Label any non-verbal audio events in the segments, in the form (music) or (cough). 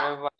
over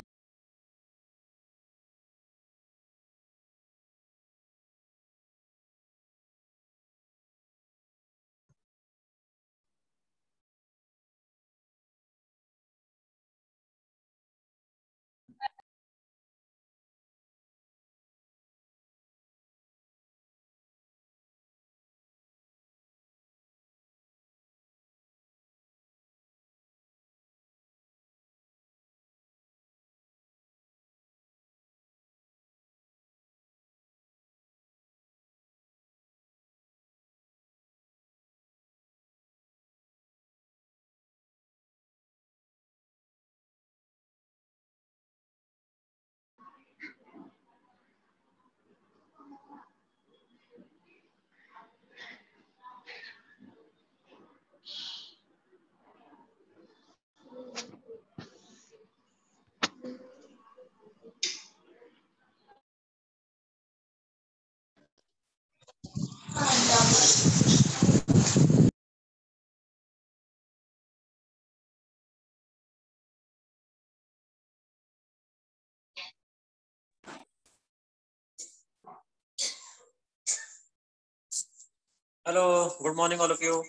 Hello, good morning, all of you.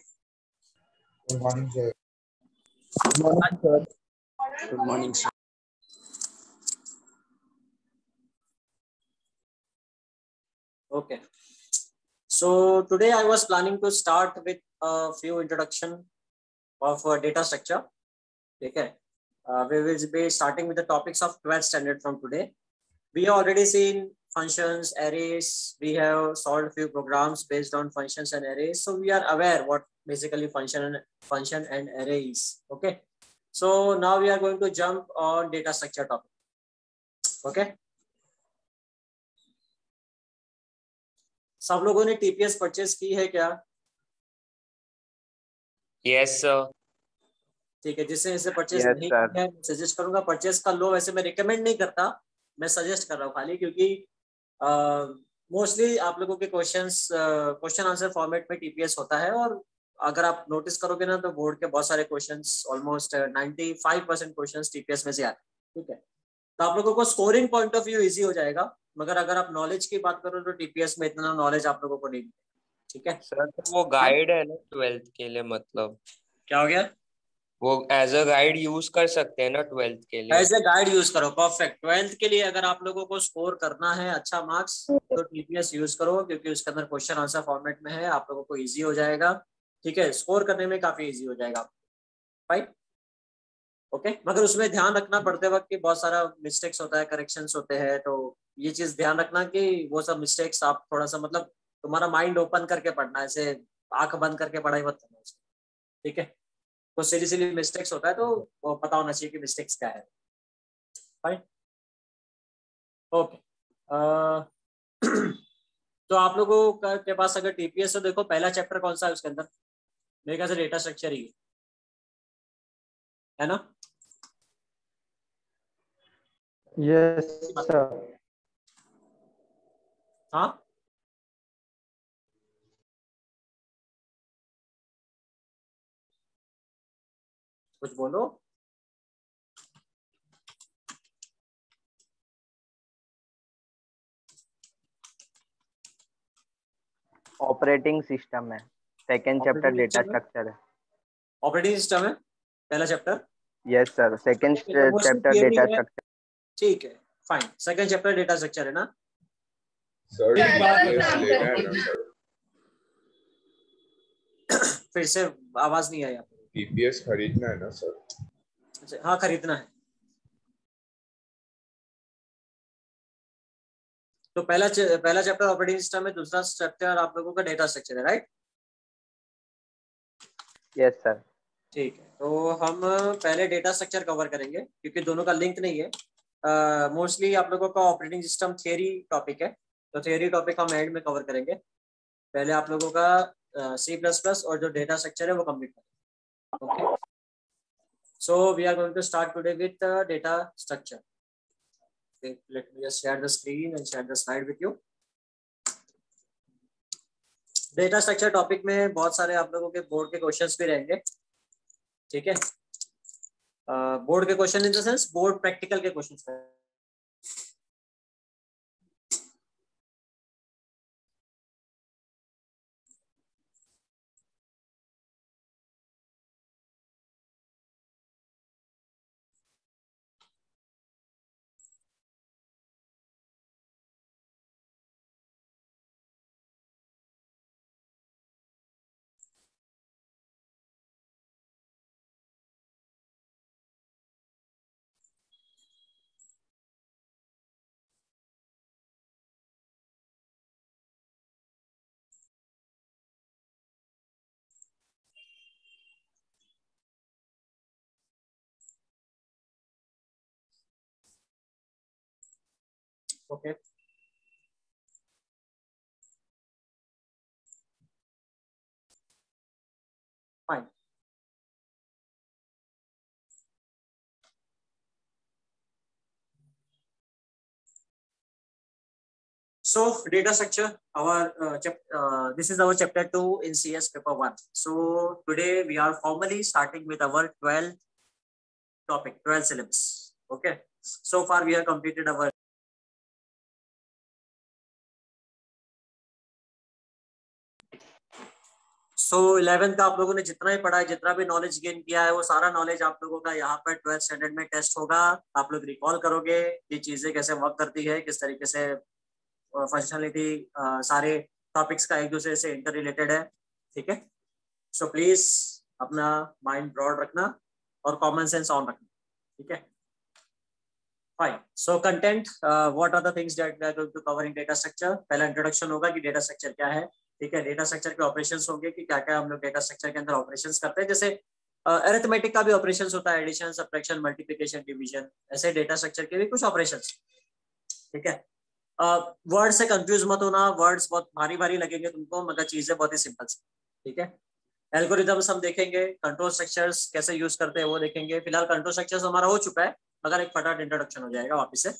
Good morning, sir. Good morning, sir. Good morning, sir. Okay. So today I was planning to start with a few introduction of uh, data structure. Okay. Uh, we will be starting with the topics of 12th standard from today. We have already seen functions, arrays. We have solved few programs based on functions and arrays. So we are aware what basically function and function and array is. Okay. So now we are going to jump on data structure topic. Okay. सब लोगों ने TPS purchase की है क्या yes sir ठीक है जिसने इसे परचेस Yes, नहीं किया है सजेस्ट करूँगा परचेस कर लो वैसे मैं रिकमेंड नहीं करता मैं सजेस्ट कर रहा हूँ खाली क्योंकि मोस्टली आप लोगों के क्वेश्चंस क्वेश्चन आंसर फॉर्मेट में टीपीएस होता है और अगर आप नोटिस करोगे ना तो बोर्ड के बहुत सारे questions almost 95 percent question TPS में से आते हैं ठीक है? तो आप लोगों को scoring point of view easy हो जाएगा मगर अगर आप नॉलेज की बात करो तो टीपीएस में इतना नॉलेज आप लोगों को नहीं मिलेगा ठीक है? सर तो वो गाइड है ना ट्वेल्थ के लिए मतलब। क्या हो गया? वो एज अ गाइड यूज़ कर सकते हैं ना ट्वेल्थ के लिए। एज ए गाइड यूज़ करो परफेक्ट ट्वेल्थ के लिए अगर आप लोगों को स्कोर करना है अच्छा मार्क्स तो टीपीएस यूज़ करो, क्योंकि उसके अंदर क्वेश्चन आंसर फॉर्मेट में है, आप लोगों को इजी हो जाएगा। ठीक है स्कोर करने में काफ़ी इजी हो जाएगा। राइट ओके मगर उसमें ध्यान रखना पड़ते वक्त कि बहुत सारा मिस्टेक्स होता है करेक्शन होते हैं तो ये चीज़ ध्यान रखना कि वो सब मिस्टेक्स आप थोड़ा सा मतलब तुम्हारा माइंड ओपन करके पढ़ना, ऐसे आँख बंद करके पढ़ाई मत करना ठीक है? कुछ सीधी सीधी मिस्टेक्स होता है तो वो पता होना चाहिए कि मिस्टेक्स क्या है। फाइन ओके तो आप लोगों का के पास अगर टीपीएस है देखो पहला चैप्टर कौन सा है उसके अंदर? मेरे ख्याल से डेटा स्ट्रक्चर ही है। ना? यस सर हाँ? कुछ बोलो। ऑपरेटिंग सिस्टम है। सेकंड चैप्टर डेटा स्ट्रक्चर है? ऑपरेटिंग सिस्टम है? पहला chapter yes sir second chapter data structure ठीक है fine second chapter data structure है ना? है सर फिर से आवाज़ नहीं आई आपको। टीपीएस खरीदना है ना सर? अच्छा, हाँ खरीदना है। तो पहला च- पहला चैप्टर ऑपरेटिंग सिस्टम है दूसरा चैप्टर आप लोगों का डेटा स्ट्रक्चर है राइट यस सर ठीक है तो हम पहले डेटा स्ट्रक्चर कवर करेंगे क्योंकि दोनों का लिंक नहीं है। मोस्टली uh, आप लोगों का ऑपरेटिंग सिस्टम थियरी टॉपिक है तो थियरी टॉपिक हम एंड में कवर करेंगे। पहले आप लोगों का सी प्लस प्लस और जो डेटा स्ट्रक्चर है वो कंप्लीट करेंगे। Okay so we are going to start today with data structure let me just share the screen and share the slide with you. Data structure topic में बहुत सारे आप लोगों के बोर्ड के क्वेश्चंस भी रहेंगे। ठीक है? बोर्ड के question in the sense board practical के question Okay. Fine. So data structure, our uh, chap uh, this is our chapter 2 in CS paper 1. So today we are formally starting with our 12 topic, 12 syllabus. Okay. So far we have completed our so so, eleventh का आप लोगों ने जितना ही पढ़ा है जितना भी knowledge gain किया है वो सारा नॉलेज आप लोगों का यहाँ पर ट्वेल्थ स्टैंडर्ड में टेस्ट होगा। आप लोग रिकॉल करोगे ये चीज़ें कैसे वर्क करती है किस तरीके से फंक्शनलिटी सारे टॉपिक्स का एक दूसरे से इंटर रिलेटेड है। ठीक है? सो प्लीज़ अपना माइंड ब्रॉड रखना और कॉमन सेंस ऑन रखना। ठीक है? Fine so content what are the things that to cover in data structure पहला इंट्रोडक्शन होगा कि डेटा स्ट्रक्चर क्या है। ठीक है डेटा स्ट्रक्चर के ऑपरेशंस होंगे कि क्या क्या हम लोग डेटा स्ट्रक्चर के अंदर ऑपरेशन करते हैं। जैसे अरिथमेटिक का भी ऑपरेशंस होता है एडिशन सब्ट्रैक्शन मल्टीप्लिकेशन डिवीज़न ऐसे डेटा स्ट्रक्चर के भी कुछ ऑपरेशन ठीक है? वर्ड से कंफ्यूज मत होना वर्ड्स बहुत भारी भारी लगेंगे तुमको, मगर चीज़ें बहुत ही सिंपल ठीक है? एल्गोरिथम्स हम देखेंगे कंट्रोल स्ट्रक्चर्स कैसे यूज़ करते हैं वो देखेंगे। फ़िलहाल कंट्रोल स्ट्रक्चर्स हमारा हो चुका है, मगर एक फटाफट इंट्रोडक्शन हो जाएगा वापस से।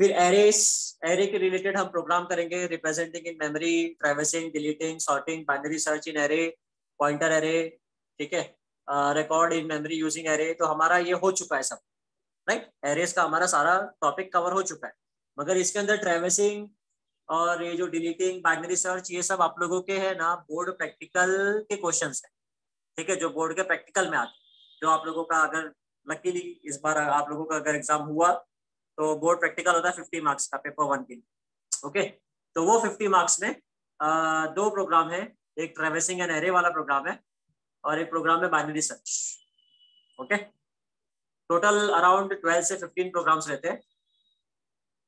फिर एरेस एरे के रिलेटेड हम प्रोग्राम करेंगे representing in memory traversing deleting sorting binary search in array pointer array ठीक है? Record in memory using array तो हमारा ये हो चुका है सब राइट right? एरेस का हमारा सारा टॉपिक कवर हो चुका है। मगर इसके अंदर ट्रेवर्सिंग और ये जो डिलीटिंग बाइनरी सर्च ये सब आप लोगों के है ना बोर्ड प्रैक्टिकल के क्वेश्चन है, ठीक है? जो बोर्ड के प्रैक्टिकल में आते जो आप लोगों का अगर लकीली इस बार आप लोगों का अगर एग्ज़ाम हुआ तो बोर्ड प्रैक्टिकल होता है फिफ्टी मार्क्स का पेपर वन के लिए। ओके तो वो फिफ्टी मार्क्स में आ, दो प्रोग्राम है। एक ट्रेवर्सिंग एंड एरे वाला प्रोग्राम है और एक प्रोग्राम है binary search okay total around twelve से फिफ्टीन प्रोग्राम्स रहते हैं।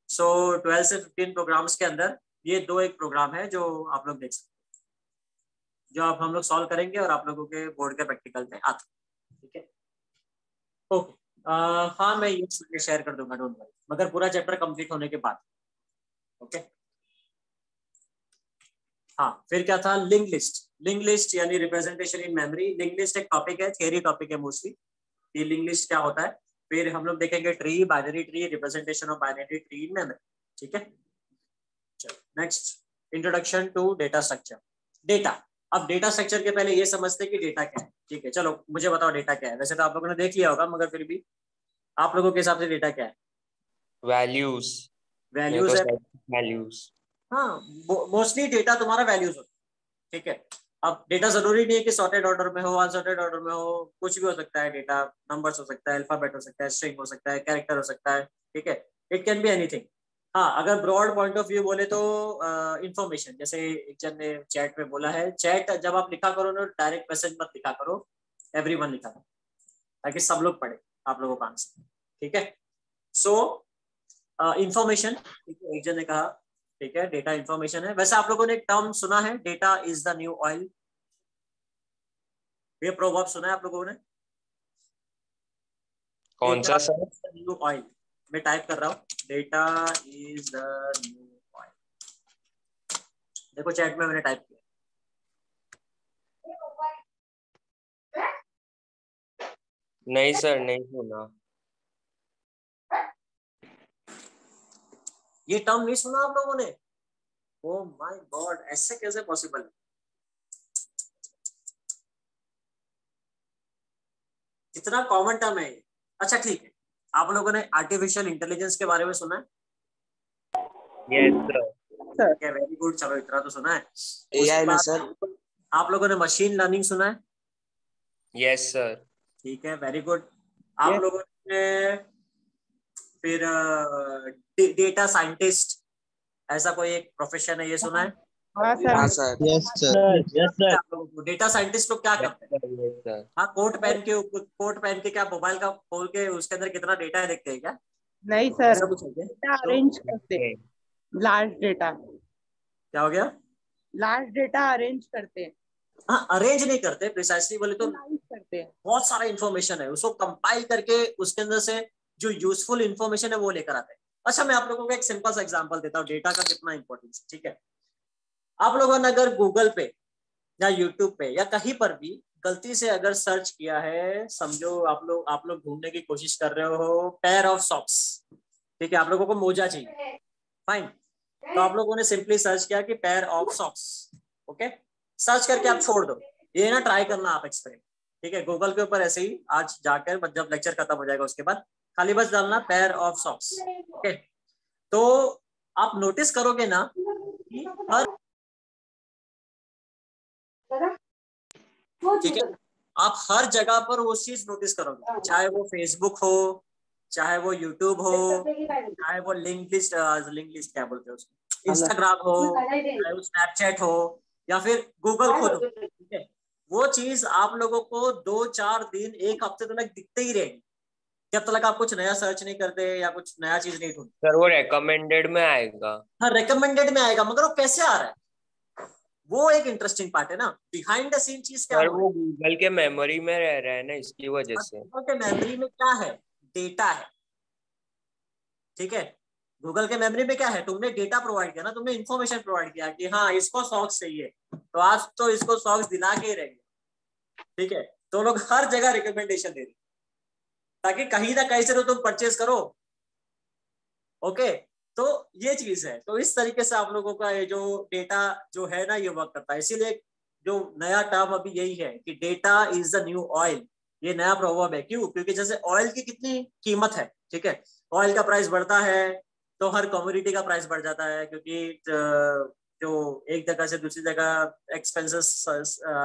सो so, ट्वेल्व से फिफ्टीन प्रोग्राम्स के अंदर ये दो एक प्रोग्राम है जो आप लोग देख सकते हैं। जो आप हम लोग सॉल्व करेंगे और आप लोगों के बोर्ड के प्रैक्टिकल में आते ठीक है? ओके हाँ मैं ये शेयर कर दूँगा डोंट वरी मगर पूरा चैप्टर कंप्लीट होने के बाद. ओके हाँ फिर क्या था? लिंक लिस्ट लिंक लिस्ट यानी representation in memory link list एक टॉपिक है थियरी टॉपिक है मोस्टली ये लिंक लिस्ट क्या होता है? फिर हम लोग देखेंगे tree binary tree representation of binary tree in memory ठीक है? चलो next introduction to data structure data अब डेटा स्ट्रक्चर के पहले ये समझते कि डेटा क्या है। ठीक है चलो मुझे बताओ डेटा क्या है। वैसे तो आप लोगों ने देख लिया होगा मगर फिर भी आप लोगों के हिसाब से डेटा क्या है? वैल्यूज़ वैल्यूज़ है वैल्यूज़ हाँ मोस्टली डेटा तुम्हारा वैल्यूज़ होता है। ठीक है अब डेटा ज़रूरी नहीं है कि सॉर्टेड ऑर्डर में हो अनसॉर्टेड ऑर्डर में हो कुछ भी हो सकता है डेटा नंबर्स हो सकता है अल्फ़ाबेट हो सकता है स्ट्रिंग हो सकता है कैरेक्टर हो सकता है। ठीक है इट कैन बी एनीथिंग हाँ अगर ब्रॉड पॉइंट ऑफ़ व्यू बोले तो इंफॉर्मेशन जैसे एक जन ने चैट में बोला है चैट जब आप लिखा करो ना डायरेक्ट मैसेज मत लिखा करो एवरी वन लिखा करो ताकि सब लोग पढ़े आप लोगों का आंसर ठीक है? सो इंफॉर्मेशन एक जन ने कहा ठीक है डेटा इंफॉर्मेशन है वैसे आप लोगों ने एक टर्म सुना है data is the new oil ये प्रोवर्ब सुना है आप लोगों ने? कौन सा न्यू ऑयल मैं टाइप कर रहा हूँ. Data is the new point देखो चैट में मैंने टाइप किया. नहीं सर नहीं सुना। ये टर्म नहीं सुना आप लोगों ने? ओ माय गॉड ऐसे कैसे पॉसिबल है? कितना कॉमन टर्म है अच्छा ठीक है। आप लोगों ने आर्टिफिशियल इंटेलिजेंस के बारे में सुना है? यस सर वेरी गुड चलो इतना तो सुना है। एआई में सर आप लोगों ने मशीन लर्निंग सुना है? यस सर ठीक है वेरी गुड आप लोगों ने फिर डेटा साइंटिस्ट ऐसा कोई एक प्रोफेशन है ये सुना है? हाँ सर। यस सर आप लोगों डेटा साइंटिस्ट लोग क्या करते हैं? हाँ कोट पहन के कोट पहन के क्या मोबाइल का खोल के उसके अंदर कितना डेटा है देखते हैं क्या? नहीं सर। कुछ डेटा अरेंज करते हैं। लार्ज डेटा क्या हो गया? लार्ज डेटा अरेंज करते हैं। हाँ अरेंज नहीं करते प्रिसाइसली बोले तो करते हैं। बहुत सारा इन्फॉर्मेशन है। उसको कंपाइल करके उसके अंदर से जो यूजफुल इंफॉर्मेशन है वो लेकर आते हैं। अच्छा मैं आप लोगों को एक सिंपल सा एग्जांपल देता हूँ। डेटा का कितना इंपॉर्टेंस ठीक है? आप लोगों ने अगर गूगल पे या यूट्यूब पे या कहीं पर भी गलती से अगर सर्च किया है, समझो आप लोग आप लोग ढूँढने की कोशिश कर रहे हो पैर ऑफ़ सॉक्स ठीक है, आप लोगों को मोजा चाहिए। फाइन तो आप लोगों ने सिंपली सर्च किया कि pair of socks okay search करके आप छोड़ दो। ये ना ट्राई करना आप एक्सपेरिमेंट ठीक है गूगल के ऊपर ऐसे ही आज जाकर जब लेक्चर खत्म हो जाएगा उसके बाद खाली बस डालना पैर ऑफ़ सॉक्स ओके तो आप नोटिस करोगे ना कि हर ठीक है? आप हर जगह पर वो चीज़ नोटिस करोगे। चाहे वो फेसबुक हो चाहे वो यूट्यूब हो चाहे वो लिंक लिस्ट लिंक लिस्ट क्या बोलते हैं उसको? इंस्टाग्राम हो चाहे वो स्नैपचैट हो या फिर गूगल खुद हो ठीक है? वो चीज़ आप लोगों को दो चार दिन एक हफ़्ते तक दिखते ही रहेगी। जब तक आप कुछ नया सर्च नहीं करते या कुछ नया चीज़ नहीं ढूंढते। सर वो रेकमेंडेड में आएगा। हाँ रिकमेंडेड में आएगा मगर वो कैसे आ रहा है? वो एक इंटरेस्टिंग पार्ट है ना? बिहाइंड द सीन चीज़ क्या वो गूगल के मेमोरी में रह रहा है ना इसकी वजह से। गूगल के मेमोरी में क्या है? डेटा है। ठीक है? गूगल के मेमोरी में क्या है? तुमने डेटा प्रोवाइड किया ना तुमने इन्फॉर्मेशन प्रोवाइड किया कि हाँ इसको सॉक्स चाहिए। तो आज तो इसको सॉक्स दिला के ही रहेंगे। ठीक है? तो लोग हर जगह रिकमेंडेशन दे रहे ताकि कहीं ना कहीं से तो तुम परचेज करो। ओके तो ये चीज़ है। तो इस तरीके से आप लोगों का ये जो डेटा जो है ना, ये वर्क करता है। इसीलिए जो नया टर्म अभी यही है कि data is the new oil ये नया प्रोवर्ब है। क्यों? क्योंकि जैसे ऑयल की कितनी कीमत है, ठीक है? ऑयल का प्राइस बढ़ता है तो हर कम्युनिटी का प्राइस बढ़ जाता है क्योंकि जो एक जगह से दूसरी जगह एक्सपेंसेस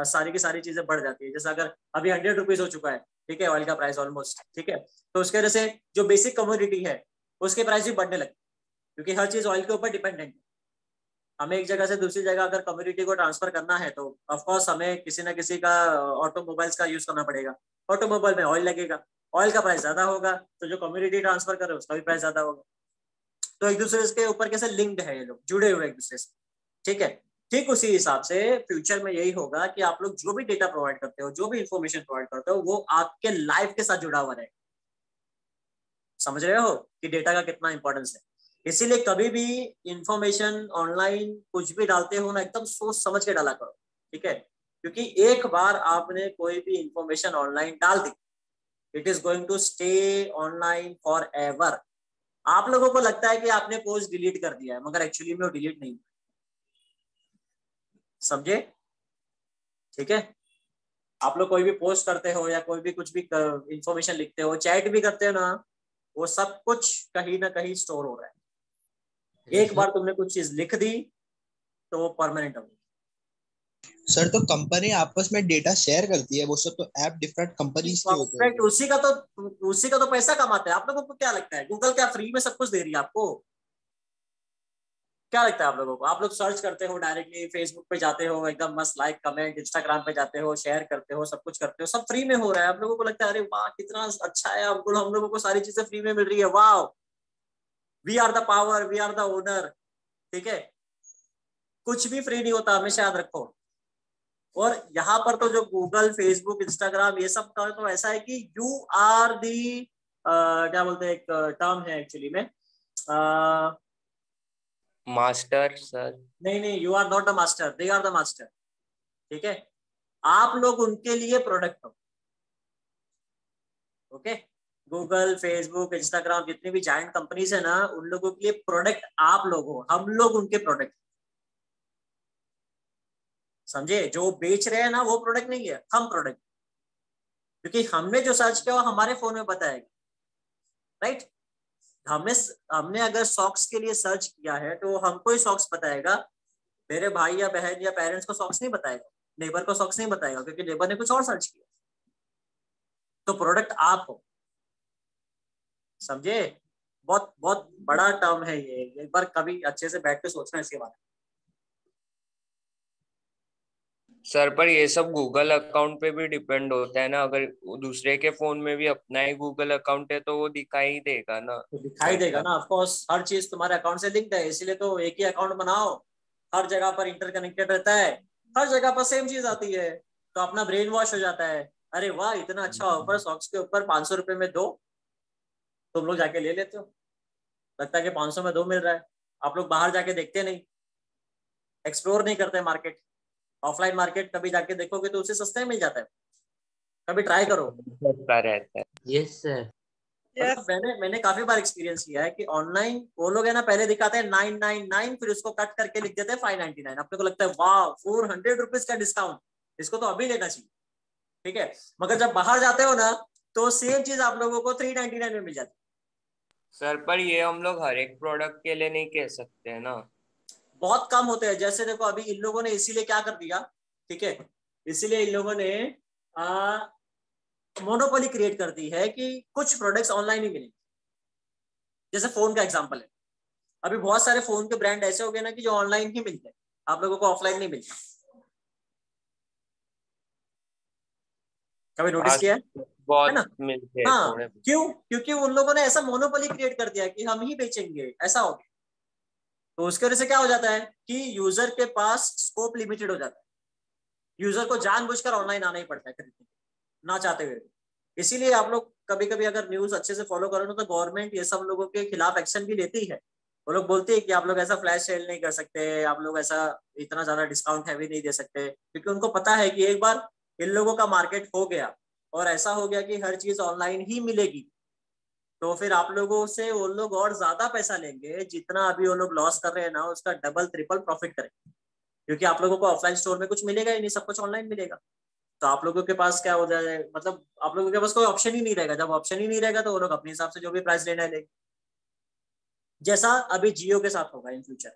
सारी की सारी चीज़ें बढ़ जाती है। जैसे अगर अभी हंड्रेड रुपीज़ हो चुका है, ठीक है? ऑयल का प्राइस ऑलमोस्ट ठीक है? तो उसके वजह से जो बेसिक कम्युनिटी है, उसके प्राइस भी बढ़ने लगे। क्योंकि हर चीज़ ऑयल के ऊपर डिपेंडेंट है। हमें एक जगह से दूसरी जगह अगर कम्युनिटी को ट्रांसफ़र करना है तो ऑफकोर्स हमें किसी ना किसी का ऑटोमोबाइल्स का यूज़ करना पड़ेगा। ऑटोमोबाइल में ऑयल लगेगा। ऑयल का प्राइस ज़्यादा होगा तो जो कम्युनिटी ट्रांसफ़र करे उसका भी प्राइस ज़्यादा होगा। तो एक दूसरे के ऊपर कैसे लिंक्ड है ये लोग? जुड़े हुए एक दूसरे से। ठीक है? ठीक उसी हिसाब से फ्यूचर में यही होगा कि आप लोग जो भी डेटा प्रोवाइड करते हो, जो भी इंफॉर्मेशन प्रोवाइड करते हो, वो आपके लाइफ के साथ जुड़ा हुआ रहेगा। समझ रहे हो कि डेटा का कितना इंपॉर्टेंस है? इसीलिए कभी भी इंफॉर्मेशन ऑनलाइन कुछ भी डालते हो ना, एकदम सोच समझ के डाला करो, ठीक है? क्योंकि एक बार आपने कोई भी इंफॉर्मेशन ऑनलाइन डाल दी it is going to stay online forever आप लोगों को लगता है कि आपने पोस्ट डिलीट कर दिया है, मगर एक्चुअली में वो डिलीट नहीं समझे? ठीक है? आप लोग कोई भी पोस्ट करते हो या कोई भी कुछ भी इंफॉर्मेशन लिखते हो चैट भी करते हो ना, वो सब कुछ कहीं ना कहीं स्टोर हो रहा है। एक बार तुमने कुछ चीज़ लिख दी तो वो परमानेंट होगी। सर तो कंपनी आपस में डेटा शेयर करती है वो सब तो ऐप डिफरेंट कंपनीज़ के होते हैं। उसी का तो उसी का तो पैसा कमाते हैं। आप लोगों को क्या लगता है? गूगल क्या फ्री में सब कुछ दे रही है आपको? क्या लगता है आप लोगों को? आप लोग सर्च करते हो डायरेक्टली फेसबुक पे जाते हो एकदम मस्त लाइक कमेंट इंस्टाग्राम पे जाते हो शेयर करते हो सब कुछ करते हो सब फ्री में हो रहा है। आप लोगों को लगता है अरे वाह कितना अच्छा है हम हम लोगों को सारी चीज़ें फ्री में मिल रही है। वाह we are the power we are the owner ठीक है? कुछ भी फ्री नहीं होता हमेशा याद रखो। और यहाँ पर तो जो गूगल फेसबुक इंस्टाग्राम ये सब का तो ऐसा है कि यू आर दी क्या बोलते हैं एक टर्म है एक्चुअली में। मास्टर सर नहीं नहीं you are not the master they are the master ठीक है? आप लोग उनके लिए प्रोडक्ट हो। ओके गूगल फेसबुक इंस्टाग्राम जितनी भी जाइंट कंपनीज़ है ना, उन लोगों के लिए प्रोडक्ट आप लोग हो, हम लोग उनके प्रोडक्ट समझे? जो बेच रहे हैं ना, वो प्रोडक्ट नहीं है, हम प्रोडक्ट क्योंकि हमने जो सर्च किया, वो हमारे फ़ोन में बताएगा। राइट हमने हमने अगर सॉक्स के लिए सर्च किया है तो हमको ही सॉक्स बताएगा। मेरे भाई या बहन या पेरेंट्स को सॉक्स नहीं बताएगा। नेबर को सॉक्स नहीं बताएगा, क्योंकि नेबर ने कुछ और सर्च किया। तो प्रोडक्ट आप हो। समझे? बहुत बहुत बड़ा टर्म है ये। एक बार कभी अच्छे से बैठ के सोचना इसके बारे में। सर पर ये सब गूगल अकाउंट पे भी डिपेंड होता है ना। अगर दूसरे के फ़ोन में भी अपना ही गूगल अकाउंट है तो वो दिखाई देगा ना। तो दिखाई देगा ना। ऑफकोर्स हर चीज़ तुम्हारे अकाउंट से लिंक्ड है इसीलिए तो एक ही अकाउंट बनाओ। हर जगह पर इंटरकनेक्टेड रहता है। हर जगह पर सेम चीज़ आती है। तो अपना ब्रेन वॉश हो जाता है। अरे वाह इतना अच्छा ऑफ़र सॉक्स के ऊपर पाँच सौ रुपए में दो। तुम लोग जाके ले लेते हो। लगता है कि पाँच सौ में दो मिल रहा है। आप लोग बाहर जाके देखते नहीं। एक्सप्लोर नहीं करते मार्केट ऑफलाइन मार्केट कभी जाके देखोगे तो उसे सस्ते में मिल जाता है। कभी ट्राई करो। यस सर मतलब मैंने मैंने काफ़ी बार एक्सपीरियंस किया है कि ऑनलाइन वो लोग है ना पहले दिखाते हैं नाइन नाइन नाइन फिर उसको कट करके लिख देते हैं फाइव नाइनटी नाइन अपने को लगता है वाह फोर हंड्रेड रुपीज़ का डिस्काउंट इसको तो अभी लेना चाहिए। ठीक है? मगर जब बाहर जाते हो ना तो सेम चीज़ आप लोगों को थ्री नाइनटी नाइन में मिल जाती सर पर ये हम लोग हर एक प्रोडक्ट के लिए नहीं कह सकते है ना? बहुत कम होते हैं। जैसे देखो अभी इन लोगों ने इसीलिए क्या कर दिया ठीक है? इसीलिए इन लोगों ने मोनोपोली क्रिएट कर दी है कि कुछ प्रोडक्ट्स ऑनलाइन ही मिलेंगे। जैसे फ़ोन का एग्जांपल है। अभी बहुत सारे फ़ोन के ब्रांड ऐसे हो गए ना कि जो ऑनलाइन ही मिलते हैं। आप लोगों को ऑफलाइन नहीं मिलता। कभी नोटिस किया है? बहुत ना? मिलते हैं हाँ क्यों? क्योंकि उन लोगों ने ऐसा मोनोपोली क्रिएट कर दिया कि हम ही बेचेंगे ऐसा हो गया। तो उसके वजह से क्या हो जाता है कि यूज़र के पास स्कोप लिमिटेड हो जाता है। यूज़र को जानबूझकर ऑनलाइन आना ही पड़ता है खरीदने ना चाहते हुए इसीलिए आप लोग कभी कभी अगर न्यूज़ अच्छे से फॉलो करो तो गवर्नमेंट ये सब लोगों के खिलाफ एक्शन भी लेती है। वो लोग बोलते हैं कि आप लोग ऐसा फ्लैश सेल नहीं कर सकते आप लोग ऐसा इतना ज़्यादा डिस्काउंट हैवी नहीं दे सकते क्योंकि उनको पता है कि एक बार इन लोगों का मार्केट हो गया और ऐसा हो गया कि हर चीज़ ऑनलाइन ही मिलेगी। तो फिर आप लोगों से वो लोग और ज़्यादा पैसा लेंगे, जितना अभी वो लोग लॉस कर रहे हैं ना, उसका डबल ट्रिपल प्रॉफिट करेंगे क्योंकि आप लोगों को ऑफलाइन स्टोर में कुछ मिलेगा ही नहीं, सब कुछ ऑनलाइन मिलेगा। तो आप लोगों के पास क्या हो? जाए मतलब आप लोगों के पास कोई ऑप्शन ही नहीं रहेगा। जब ऑप्शन ही नहीं रहेगा तो वो लोग अपने हिसाब से जो भी प्राइस लेना है लेंगे। जैसा अभी जियो के साथ होगा इन फ्यूचर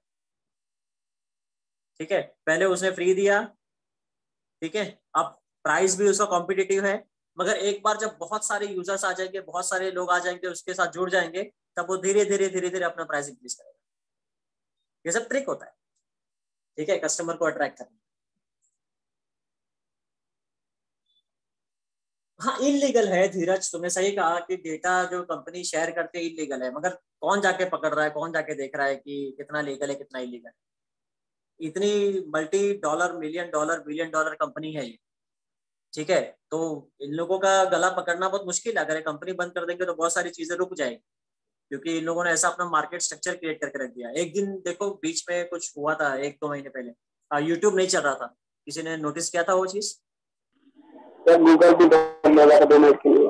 ठीक है? पहले उसने फ्री दिया। ठीक है? अब प्राइस भी उसका कॉम्पिटेटिव है। मगर एक बार जब बहुत सारे यूज़र्स आ जाएँगे, बहुत सारे लोग आ जाएँगे, उसके साथ जुड़ जाएँगे, तब वो धीरे धीरे धीरे धीरे अपना प्राइस इंक्रीज करेगा। ये सब ट्रिक होता है। ठीक है? कस्टमर को अट्रैक्ट करना। हाँ इलीगल है धीरज। तुमने सही कहा कि डेटा जो कंपनी शेयर करते हैं इलीगल है। मगर कौन जाके पकड़ रहा है? कौन जाके देख रहा है कि कितना लीगल है, कितना इलीगल है? इतनी multi dollar million dollar billion dollar company है ये। ठीक है? तो इन लोगों का गला पकड़ना बहुत मुश्किल है। अगर कंपनी बंद कर देंगे तो बहुत सारी चीज़ें रुक जाएँगी। क्योंकि इन लोगों ने ऐसा अपना मार्केट स्ट्रक्चर क्रिएट करके रख दिया। एक दिन देखो बीच में कुछ हुआ था एक दो महीने पहले। यूट्यूब नहीं चल रहा था। किसी ने नोटिस किया था वो चीज़? गूगल भी बंद हो गया था के लिए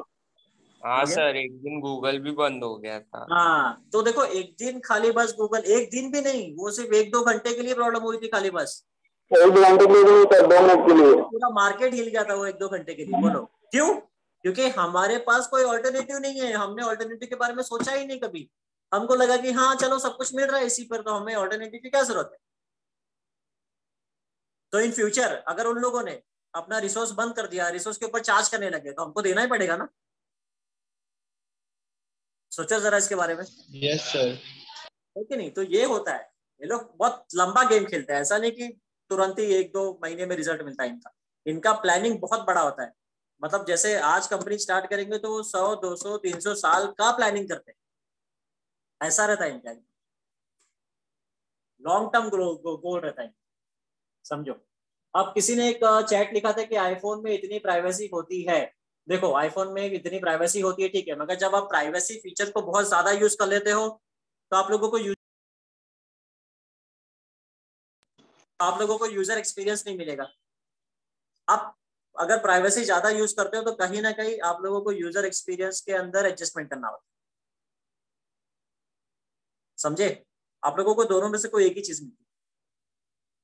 हाँ सर एक दिन गूगल भी बंद हो गया था। हाँ तो देखो एक दिन खाली बस गूगल एक दिन भी नहीं वो सिर्फ़ एक दो घंटे के लिए प्रॉब्लम हुई थी खाली बस। एक घंटे के लिए भी सर दो मिनट के लिए। पूरा मार्केट हिल गया था वो एक दो घंटे के लिए बोलो। क्यों? क्योंकि हमारे पास कोई ऑल्टरनेटिव नहीं है। हमने ऑल्टरनेटिव के बारे में सोचा ही नहीं कभी। हमको लगा कि हाँ चलो सब कुछ मिल रहा है इसी पर तो हमें ऑल्टरनेटिव की क्या ज़रूरत है? तो इन फ्यूचर अगर उन लोगों ने अपना रिसोर्स बंद कर दिया रिसोर्स के ऊपर चार्ज करने लगे तो हमको देना ही पड़ेगा ना? सोचो जरा इसके बारे में। यस सर ठीक है नहीं? तो ये होता है। ये लोग बहुत लंबा गेम खेलते हैं। ऐसा नहीं कि तुरंत ही एक दो महीने में रिज़ल्ट मिलता है इनका। इनका प्लानिंग बहुत बड़ा होता है। मतलब जैसे आज कंपनी स्टार्ट करेंगे तो वो सौ, दो सौ, तीन सौ साल का प्लानिंग करते हैं। ऐसा रहता है इनका। लॉन्ग टर्म गोल रहता है। समझो। अब किसी ने एक चैट लिखा था कि आईफोन में इतनी प्राइवेसी होती है। देखो आईफोन में इतनी प्राइवेसी होती है, ठीक है। मगर जब आप प्राइवेसी फीचर को बहुत ज़्यादा यूज़ कर लेते हो तो आप लोगों को आप लोगों को यूज़र एक्सपीरियंस नहीं मिलेगा। आप अगर प्राइवेसी ज़्यादा यूज़ करते हो तो कहीं ना कहीं आप लोगों को यूज़र एक्सपीरियंस के अंदर एडजस्टमेंट करना होता समझे? आप लोगों को दोनों में से कोई एक ही चीज़ मिलती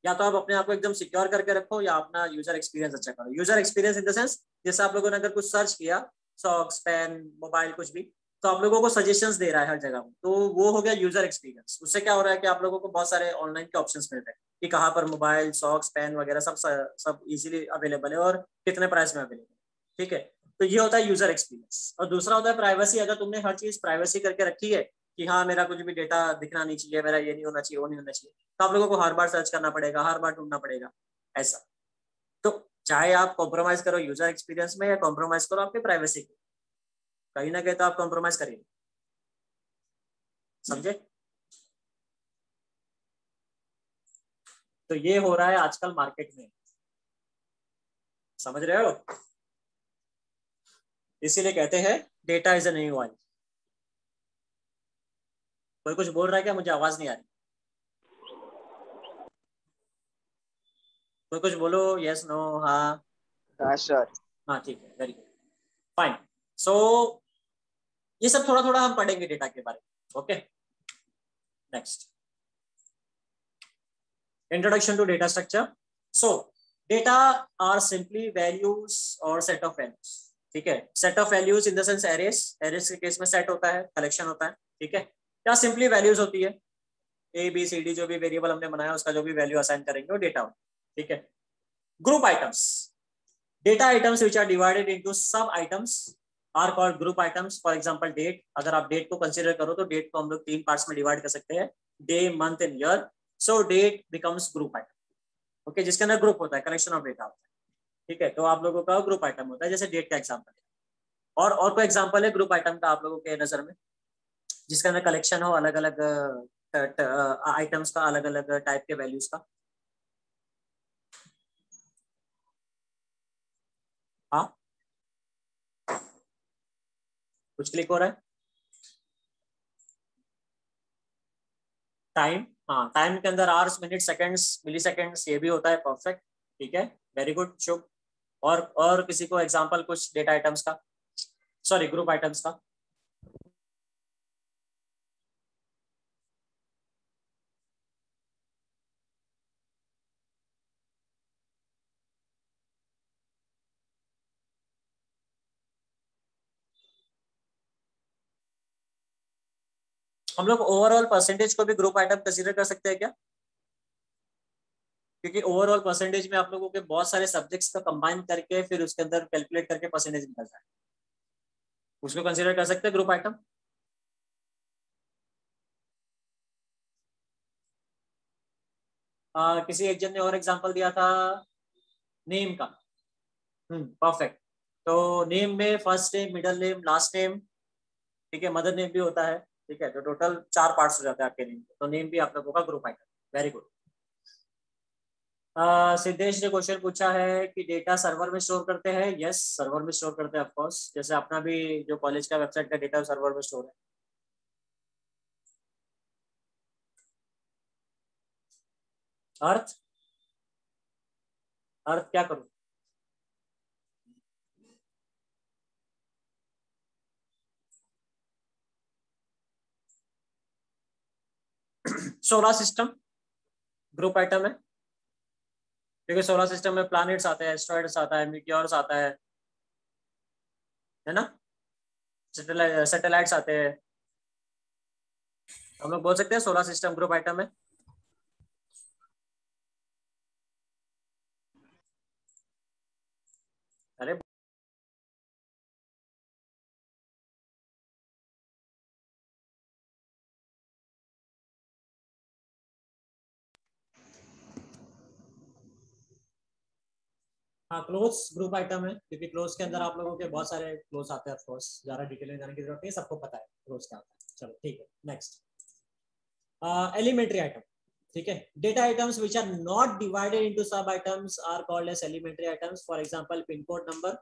या तो आप अपने आप को एकदम सिक्योर करके रखो, या अपना यूज़र एक्सपीरियंस अच्छा करो। User experience in the sense जैसे आप लोगों ने अगर कुछ सर्च किया सॉक्स पेन मोबाइल कुछ भी तो आप लोगों को सजेशंस दे रहा है हर जगह तो वो हो गया यूज़र एक्सपीरियंस उससे क्या हो रहा है कि आप लोगों को बहुत सारे ऑनलाइन के ऑप्शन मिल रहे हैं कि कहाँ पर मोबाइल सॉक्स पेन वगैरह सब सब इजीली अवेलेबल है और कितने प्राइस में अवेलेबल है। ठीक है? तो ये होता है यूज़र एक्सपीरियंस और दूसरा होता है प्राइवेसी अगर तुमने हर चीज़ प्राइवेसी करके रखी है कि हाँ मेरा कुछ भी डेटा दिखना नहीं चाहिए, मेरा ये नहीं होना चाहिए, वो नहीं होना चाहिए तो आप लोगों को हर बार सर्च करना पड़ेगा, हर बार ढूंढना पड़ेगा, ऐसा। तो चाहे आप कॉम्प्रोमाइज करो यूज़र एक्सपीरियंस में या कॉम्प्रोमाइज करो आपके प्राइवेसी को। कहीं ना कहीं तो आप कॉम्प्रोमाइज करिए। समझे? तो ये हो रहा है आजकल मार्केट में। समझ रहे हो? इसीलिए कहते हैं data is a new oil कोई कुछ बोल रहा है क्या? मुझे आवाज़ नहीं आ रही। कोई कुछ बोलो? यस नो हाँ। हाँ सर हाँ ठीक है वेरी गुड फाइन सो ये सब थोड़ा थोड़ा हम पढ़ेंगे डेटा के बारे में okay next introduction to data structure so data are simply values और सेट ऑफ़ वैल्यूज़ ठीक है? Set of values in the sense arrays arrays के केस में सेट होता है कलेक्शन होता है, ठीक है? या सिंपली वैल्यूज़ होती है? ए बी सी डी जो भी वेरिएबल हमने बनाया, उसका जो भी वैल्यू असाइन करेंगे, वो डेटा होगा ठीक है? Group items data items which are divided into sub items are called group items, for example, date, अगर आप डेट को कंसिडर करो तो डेट को हम लोग तीन पार्ट्स में डिवाइड कर सकते हैं, day, month and year. So date becomes group item okay जिसके अंदर ग्रुप होता है कलेक्शन ऑफ़ डेटा होता है। ठीक है तो आप लोगों का ग्रुप आइटम होता है, जैसे डेट का एग्ज़ाम्पल है। और और कोई एग्ज़ाम्पल है ग्रुप आइटम का आप लोगों के नज़र में? जिसके अंदर कलेक्शन हो अलग अलग आइटम्स का अलग अलग टाइप के वैल्यूज़ का। हाँ? कुछ क्लिक हो रहा है? टाइम हाँ टाइम के अंदर आवर्स मिनट सेकंड्स मिली सेकंड्स ये भी होता है परफेक्ट ठीक है? Very good Shubh. और और किसी को एग्जांपल कुछ डेटा आइटम्स का? सॉरी ग्रुप आइटम्स का। हम लोग ओवरऑल परसेंटेज को भी ग्रुप आइटम कंसीडर कर सकते हैं क्या? क्योंकि ओवरऑल परसेंटेज में आप लोगों के बहुत सारे सब्जेक्ट्स का कंबाइन करके फिर उसके अंदर कैलकुलेट करके परसेंटेज निकलता है उसको कंसीडर कर सकते हैं ग्रुप आइटम आ, किसी एक जन ने और एग्जांपल दिया था नेम का। हम्म परफेक्ट तो नेम में first name middle name last name ठीक है मदर नेम भी होता है। ठीक है तो टोटल चार पार्ट्स हो जाते हैं आपके नेम तो नेम भी आप लोगों का group item very good Siddhesh ने क्वेश्चन पूछा है कि डेटा सर्वर में स्टोर करते हैं? यस सर्वर में स्टोर करते हैं ऑफकोर्स जैसे अपना भी जो कॉलेज का वेबसाइट का डेटा सर्वर में स्टोर है। अर्थ? अर्थ क्या करूँ? सोलर सिस्टम ग्रुप आइटम है। क्योंकि सोलर सिस्टम में प्लैनेट्स आते हैं एस्ट्रॉइड्स आता है मीटियोर्स आता है है ना? सैटेलाइट्स आते हैं। हम लोग बोल सकते हैं सोलर सिस्टम ग्रुप आइटम है। अरे हाँ क्लोज ग्रुप आइटम है क्योंकि क्लोज के अंदर आप लोगों के बहुत सारे क्लोज आते हैं ऑफकोर्स ज़्यादा डिटेल में जाने की ज़रूरत नहीं सबको पता है क्लोज क्या होता है। चलो ठीक है नेक्स्ट एलिमेंट्री आइटम ठीक है? Data items which are not divided into sub items are called as elementary items for example pin code number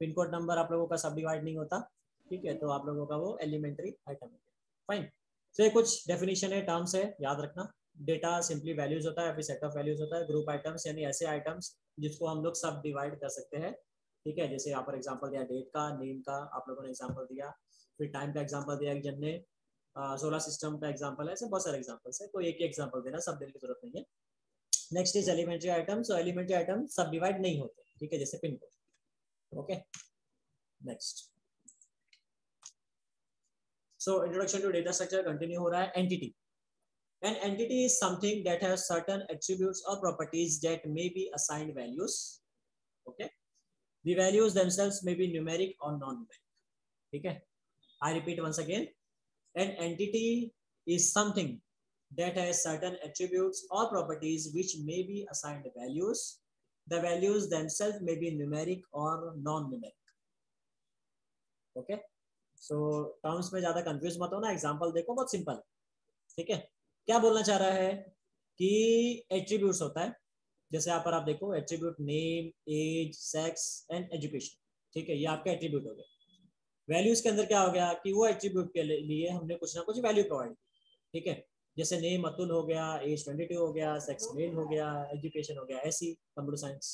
pin code number आप लोगों का सब डिवाइड नहीं होता ठीक है? तो आप लोगों का वो एलिमेंट्री आइटम है फाइन तो ये कुछ डेफिनेशन है टर्म्स है याद रखना। डेटा सिंपली वैल्यूज़ होता है फिर सेट ऑफ़ वैल्यूज़ होता है ग्रुप आइटम्स यानी ऐसे आइटम्स जिसको हम लोग सब डिवाइड कर सकते हैं, ठीक है? जैसे यहाँ पर एग्जांपल दिया डेट का नेम का, आप लोगों ने एग्जांपल दिया, फिर टाइम का एग्ज़ाम्पल दिया जन ने सोलर सिस्टम का एग्जांपल है, ऐसे बहुत सारे एग्जांपल्स है कोई एक ही एग्जांपल देना, सब देने की ज़रूरत नहीं है। Next is elementary item so elementary item subdivide नहीं होते, ठीक है? जैसे pin code okay next so introduction to data structure continue हो रहा है entity An entity is something that has certain attributes or properties that may be assigned values. Okay. The values themselves may be numeric or non-numeric. Okay. I repeat once again. An entity is something that has certain attributes or properties which may be assigned values. The values themselves may be numeric or non-numeric. Okay. So terms में ज्यादा confuse मत हो ना example देखो बहुत simple ठीक है क्या बोलना चाह रहा है? कि एट्रीब्यूट्स होता है। जैसे यहाँ पर आप देखो attribute name age sex and education ठीक है, ये आपका एट्रीब्यूट हो गया वैल्यूज़ के अंदर क्या हो गया कि वो एट्रीब्यूट के लिए हमने कुछ ना कुछ वैल्यू प्रोवाइड की। ठीक है? जैसे नेम अतुल हो गया एज ट्वेंटी टू हो गया सेक्स मेल हो गया एजुकेशन हो गया, ऐसी कंप्यूटर साइंस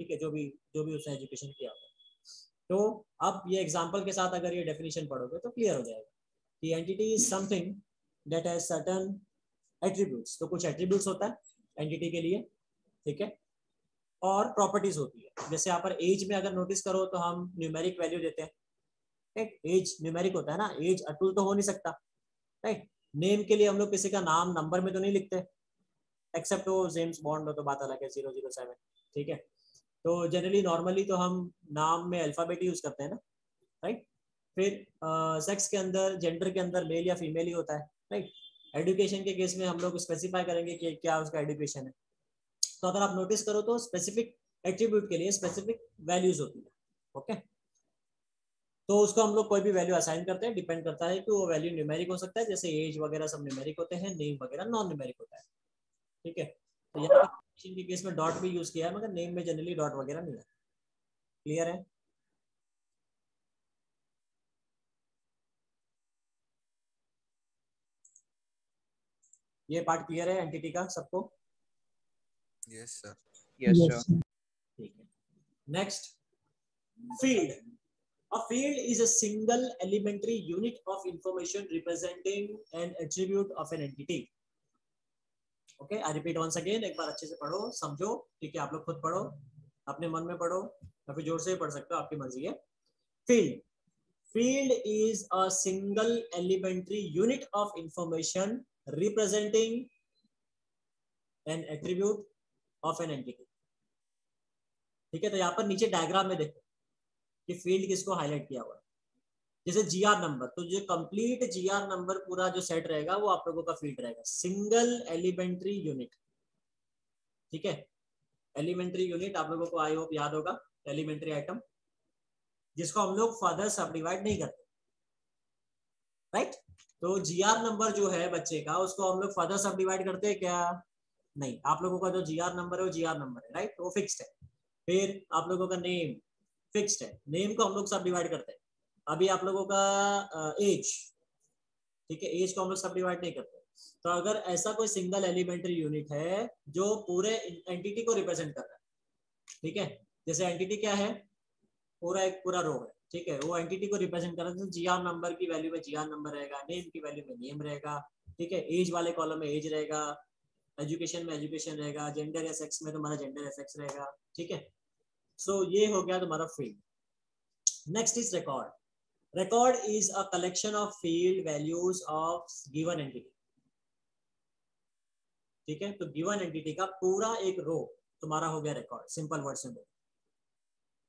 ठीक है, जो भी जो भी उसने एजुकेशन किया होगा। तो अब ये एग्ज़ाम्पल के साथ अगर ये डेफिनेशन पढ़ोगे तो क्लियर हो जाएगा कि entity is something that has certain attributes तो कुछ एट्रीब्यूट्स होता है एंटिटी के लिए, ठीक है? और प्रॉपर्टीज़ होती है। जैसे यहाँ पर एज में अगर नोटिस करो तो हम न्यूमेरिक वैल्यू देते हैं राइट एज न्यूमेरिक होता है ना? एज अटूल तो हो नहीं सकता राइट नेम के लिए हम लोग किसी का नाम नंबर में तो नहीं लिखते। एक्सेप्ट वो जेम्स बॉन्ड हो तो बात अलग है ज़ीरो ज़ीरो सेवन ठीक है? तो जनरली नॉर्मली तो हम नाम में अल्फ़ाबेट यूज़ करते हैं ना राइट फिर सेक्स के अंदर जेंडर के अंदर मेल या फीमेल ही होता है राइट एजुकेशन के केस में हम लोग स्पेसिफाई करेंगे कि क्या उसका एडुकेशन है। तो अगर आप नोटिस करो तो स्पेसिफिक एट्रीब्यूट के लिए स्पेसिफिक वैल्यूज़ होती है ओके तो उसको हम लोग कोई भी वैल्यू असाइन करते हैं डिपेंड करता है कि वो वैल्यू न्यूमेरिक हो सकता है, जैसे एज वगैरह सब न्यूमेरिक होते हैं नेम वगैरह नॉन न्यूमेरिक होता है, ठीक है? तो यहाँ के केस में डॉट भी यूज़ किया है, मगर नेम में जनरली डॉट वगैरह नहीं है। क्लियर है? ये पार्ट क्लियर है एंटिटी का सबको? यस सर यस सर ठीक है। Next field A field is a single elementary unit of information representing an attribute of an entity. Okay, I repeat once again. एक बार अच्छे से पढ़ो समझो ठीक है आप लोग खुद पढ़ो अपने मन में पढ़ो या फिर ज़ोर से भी पढ़ सकते हो आपकी मर्ज़ी है। Field field is a single elementary unit of information representing an attribute of an entity. ठीक है तो यहाँ पर नीचे डायग्राम में देखो कि फ़ील्ड किसको हाईलाइट किया हुआ है। जैसे जीआर नंबर तो जो कंप्लीट जीआर नंबर पूरा जो सेट रहेगा, वो आप लोगों का फ़ील्ड रहेगा। सिंगल एलिमेंट्री यूनिट ठीक है? एलिमेंट्री यूनिट आप लोगों को आई होप याद होगा एलिमेंट्री आइटम जिसको हम लोग फर्दर सब डिवाइड नहीं करते। राइट तो जीआर नंबर जो है बच्चे का, उसको हम लोग फर्दर सब डिवाइड करते हैं क्या? नहीं, आप लोगों का जो जीआर नंबर है वो जीआर नंबर है राइट वो फिक्स्ड है। फिर आप लोगों का नेम फिक्स्ड है। नेम को हम लोग सब डिवाइड करते हैं। अभी आप लोगों का एज ठीक है? एज को हम लोग सब डिवाइड नहीं करते। तो अगर ऐसा कोई सिंगल एलिमेंट्री यूनिट है जो पूरे एंटिटी को रिप्रेजेंट कर रहा है, ठीक है? जैसे एंटिटी क्या है? पूरा एक पूरा रो है। ठीक है वो एंटिटी को रिप्रेजेंट कर रहा तो जीआर नंबर की वैल्यू में जीआर नंबर रहेगा नेम की वैल्यू में नेम रहेगा ठीक है एज वाले कॉलम में एज रहेगा एजुकेशन में एजुकेशन रहेगा जेंडर या सेक्स में तुम्हारा जेंडर या सेक्स रहेगा ठीक है। सो so, ये हो गया तुम्हारा field next is record record is a collection of field values of given entity ठीक है तो गिवन एंटिटी का पूरा एक रो तुम्हारा हो गया रिकॉर्ड सिंपल वर्ड से में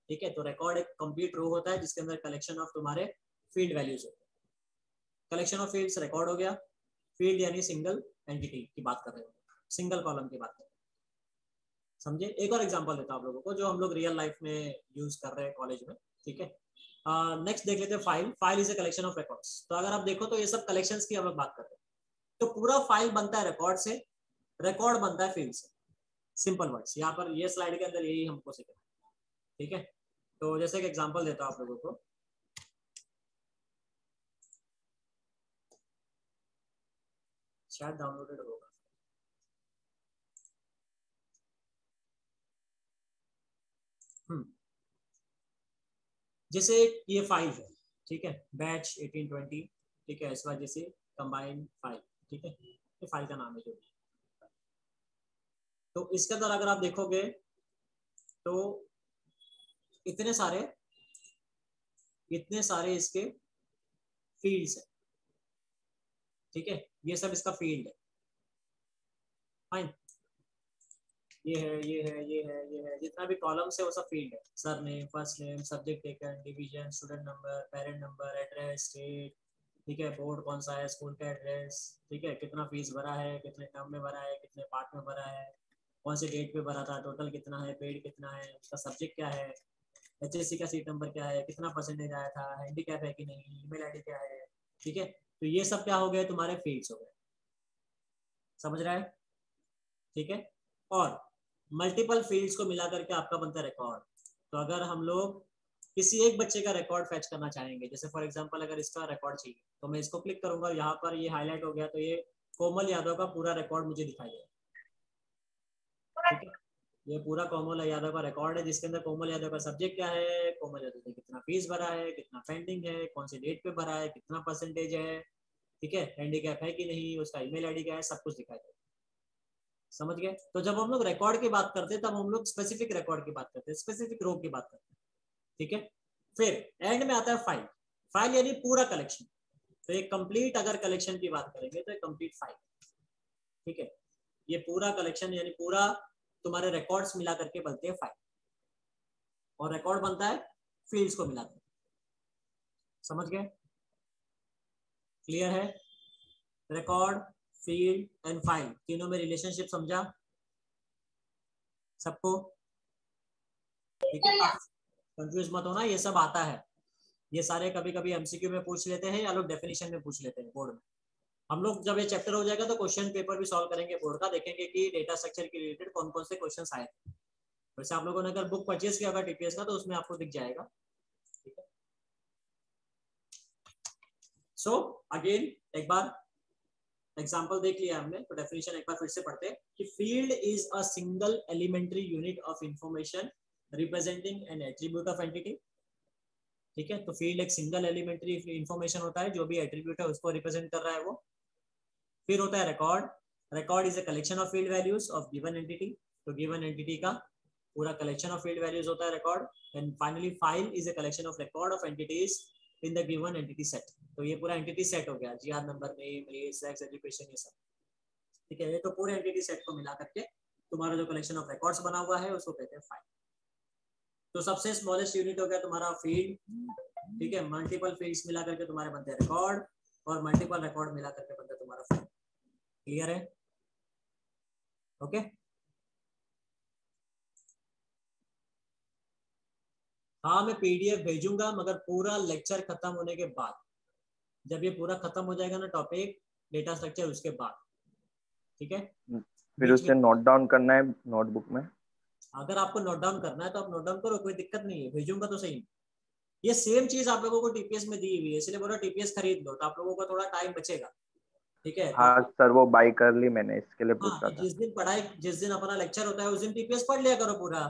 ठीक है? तो रिकॉर्ड एक कंप्लीट रो होता है जिसके अंदर कलेक्शन ऑफ़ तुम्हारे फ़ील्ड वैल्यूज़ होते हैं। कलेक्शन ऑफ़ फ़ील्ड रिकॉर्ड हो गया। फ़ील्ड यानी सिंगल एंटिटी की बात कर रहे हो। सिंगल कॉलम की बात। कर रहे हैं समझे? एक और एग्जांपल देता हूँ आप लोगों को जो हम लोग रियल लाइफ में यूज़ कर रहे हैं कॉलेज में ठीक है? नेक्स्ट uh, देख लेते हैं file file is a collection of records तो अगर आप देखो तो ये सब कलेक्शन की हम लोग बात कर रहे हैं। तो पूरा फ़ाइल बनता है रिकॉर्ड से रिकॉर्ड बनता है फ़ील्ड से। सिंपल वर्ड्स यहाँ पर ये स्लाइड के अंदर यही हमको सीखना ठीक है? तो जैसे एक एग्जांपल देता हूँ आप लोगों को। शायद डाउनलोडेड होगा। हम्म। जैसे ये फाइव है, ठीक है? बैच 1820 ठीक है? इस वजह से कंबाइंड फ़ाइल ठीक है? ये फ़ाइल का नाम है जो तो इसके अंदर अगर आप देखोगे तो इतने सारे इतने सारे इसके फील्ड्स है। ठीक है? ये सब इसका फ़ील्ड है। फाइन ये है ये है ये है ये है। जितना भी कॉलम्स है, वो सब फ़ील्ड है। Surname first name subject taken division student number parent number address state ठीक है? बोर्ड कौन सा है स्कूल का एड्रेस ठीक है? कितना फ़ीस भरा है, कितने टर्म में भरा है, कितने पार्ट में भरा है, कौन सी डेट पे भरा था टोटल कितना है पेड कितना है, उसका सब्जेक्ट क्या है एच का सीट नंबर क्या है? कितना परसेंटेज आया था? हैंडीकैप है कि नहीं? ईमेल आईडी क्या है? ठीक है? तो ये सब क्या हो गए? तुम्हारे फील्ड्स हो गए। समझ रहा है? ठीक है? और मल्टीपल फील्ड्स को मिला करके आपका बनता है रिकॉर्ड तो अगर हम लोग किसी एक बच्चे का रिकॉर्ड फैच करना चाहेंगे, जैसे फॉर एग्जांपल अगर इसका रिकॉर्ड चाहिए तो मैं इसको क्लिक करूँगा यहाँ पर ये हाईलाइट हो गया तो ये कोमल यादव का पूरा रिकॉर्ड मुझे दिखाई देगा ये पूरा कोमल यादव का रिकॉर्ड है, जिसके अंदर कोमल यादव का सब्जेक्ट क्या है? कोमल यादव ने कितना फ़ीस भरा है, कितना पेंडिंग है, कौन सी डेट पे भरा है, कितना परसेंटेज है? ठीक है? हैंडीकैप है कि नहीं? उसका ईमेल आईडी क्या है? सब कुछ दिखाई देगा समझ गए? तो जब हम लोग रिकॉर्ड की बात करते तब हम लोग स्पेसिफिक रिकॉर्ड की बात करते हैं स्पेसिफिक रोग की बात करते हैं। ठीक है? फिर एंड में आता है फ़ाइल फ़ाइल यानी पूरा कलेक्शन तो एक कंप्लीट अगर कलेक्शन की बात करेंगे तो कंप्लीट फ़ाइल ठीक है? ये पूरा कलेक्शन यानी पूरा तुम्हारे रिकॉर्ड्स मिला करके बनते हैं फ़ाइल और रिकॉर्ड बनता है फील्ड्स को मिलाकर समझ गए? क्लियर है? रिकॉर्ड फ़ील्ड एंड फ़ाइल तीनों में रिलेशनशिप समझा? सबको? कंफ्यूज मत होना, ये सब आता है। ये सारे कभी कभी एमसीक्यू में पूछ लेते हैं या लोग डेफिनेशन में पूछ लेते हैं बोर्ड में। हम लोग जब ये चैप्टर हो जाएगा तो क्वेश्चन पेपर भी सॉल्व करेंगे बोर्ड का, देखेंगे कि डेटा स्ट्रक्चर के रिलेटेड कौन कौन से क्वेश्चन आए। थे वैसे आप लोगों ने अगर बुक परचेज किया टीपीएस का तो उसमें आपको दिख जाएगा। ठीक है? सो अगेन एक बार एग्ज़ाम्पल देख लिया हमने तो डेफिनेशन एक बार फिर से पढ़ते कि field is a single elementary unit of information representing an attribute of entity ठीक है? तो फ़ील्ड एक सिंगल एलिमेंट्री इंफॉर्मेशन होता है, जो भी एट्रीब्यूट है उसको रिप्रेजेंट कर रहा है वो। फिर होता है record record is a collection of field values of given entity तो गिवन एंटिटी का पूरा कलेक्शन ऑफ़ फ़ील्ड वैल्यूज़ होता है record and finally file is a collection of record of entities in the given entity set तो ये पूरा entity set हो गया. GR number name age sex education ये सब. ठीक है? ये तो पूरे एंटिटी सेट को मिला करके तुम्हारा जो कलेक्शन ऑफ़ रिकॉर्ड्स बना हुआ है, उसको कहते हैं फ़ाइल तो सबसे स्मॉलेस्ट यूनिट हो गया तुम्हारा फ़ील्ड ठीक है? मल्टीपल फील्ड्स मिला करके तुम्हारे बनते हैं रिकॉर्ड और मल्टीपल रिकॉर्ड मिला करके बनता है तुम्हारा फ़ाइल क्लियर है ओके हाँ मैं पीडीएफ भेजूँगा मगर पूरा लेक्चर खत्म होने के बाद। जब ये पूरा खत्म हो जाएगा ना टॉपिक डेटा स्ट्रक्चर उसके बाद। ठीक है? फिर उससे नोट डाउन करना है नोटबुक में। अगर आपको नोट डाउन करना है तो आप नोट डाउन करो कोई दिक्कत नहीं है। भेजूँगा तो सही। ये सेम चीज़ आप लोगों को टीपीएस में दी हुई है इसलिए बोला टीपीएस खरीद लो तो आप लोगों का थोड़ा टाइम बचेगा। ठीक है? हाँ सर वो बाई कर ली मैंने इसके लिए पूछ हाँ रहा था। जिस दिन पढ़ाई जिस दिन अपना लेक्चर होता है उस दिन टीपीएस पढ़ लिया करो पूरा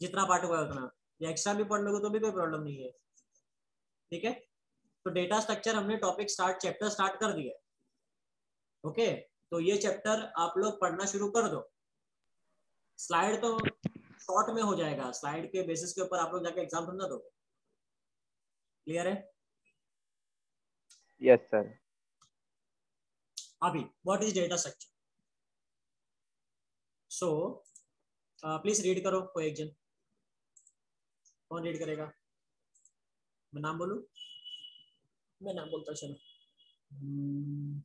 जितना पार्ट हुआ उतना। या एक्स्ट्रा भी पढ़ लोगे तो भी कोई प्रॉब्लम नहीं है। ठीक है? तो डेटा स्ट्रक्चर हमने टॉपिक स्टार्ट चैप्टर स्टार्ट कर दिया। ओके तो ये चैप्टर आप लोग पढ़ना शुरू कर दो। स्लाइड तो शॉर्ट में हो जाएगा। स्लाइड के बेसिस के ऊपर आप लोग जाके एग्ज़ाम समझा दोगे। क्लियर है? यस सर अभी what is data structure so please read करो कोई एक जन। कौन रीड करेगा? मैं नाम बोलू? मैं नाम बोलता चलो। Hmm.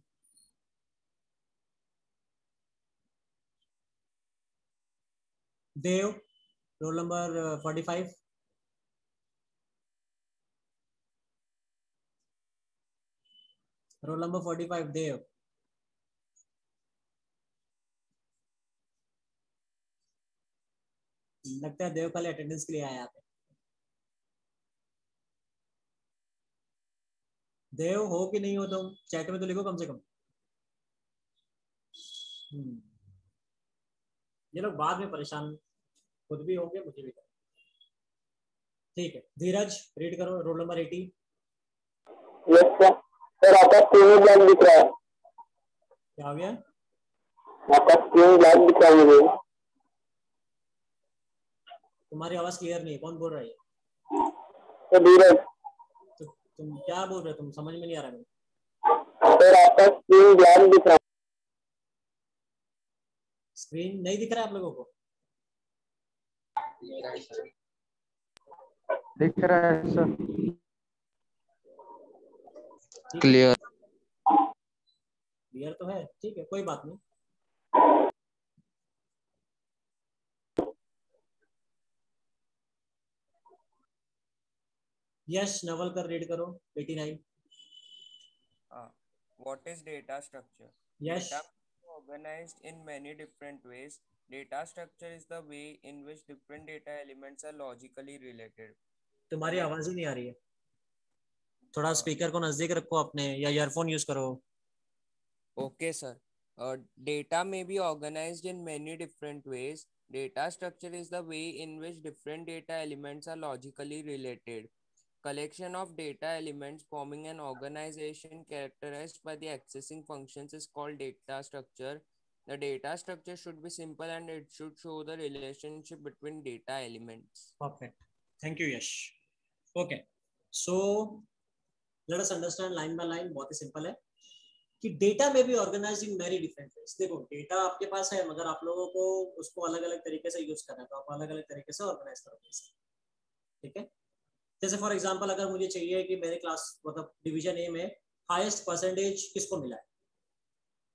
Dev roll number forty five roll number forty five Dev. लगता है देव कल अटेंडेंस के लिए आया पे देव हो कि नहीं हो तुम? चैट में तो लिखो कम से कम। हम्म। ये लोग बाद में परेशान खुद भी होंगे मुझे भी। ठीक है। धीरज रीड करो रोल नंबर एटी सर आपका स्क्रीन ब्लैक दिख रहा है। क्या हो गया? आपका स्क्रीन ब्लैक दिख रहा है मुझे। तुम्हारी आवाज़ क्लियर नहीं है कौन बोल रहा है धीरज तो तुम क्या बोल रहे हो? तुम समझ में नहीं आ रहा है सर आपका स्क्रीन ब्लैक दिख रहा है। स्क्रीन नहीं दिख रहा है आप लोगों को? दिख रहा है सर। क्लियर क्लियर तो है ठीक है कोई बात नहीं। यश नवल कर रीड करो 89 what is data structure Yash Data is organized in many different ways. Data structure is the way in which different data elements are logically related. तुम्हारी आवाज़ ही नहीं आ रही है थोड़ा स्पीकर को नज़दीक रखो अपने या ईयरफोन यूज़ करो sir. Uh, data may be organized in many different ways. Data structure is the way in which different data elements are logically related. Collection of data elements forming an organization characterized by the accessing functions is called data structure. The data structure should be simple and it should show the relationship between data elements. Perfect thank you Yash okay so let us understand line by line बहुत ही simple है कि data may be organise in very different ways देखो data आपके पास है मगर आप लोगों को उसको अलग अलग तरीके से यूज़ करना है तो आप अलग अलग तरीके से ऑर्गेनाइज करोगे ठीक है जैसे फॉर एग्जांपल अगर मुझे चाहिए कि मेरे क्लास मतलब डिवीज़न ए में हाईएस्ट परसेंटेज किसको मिला है?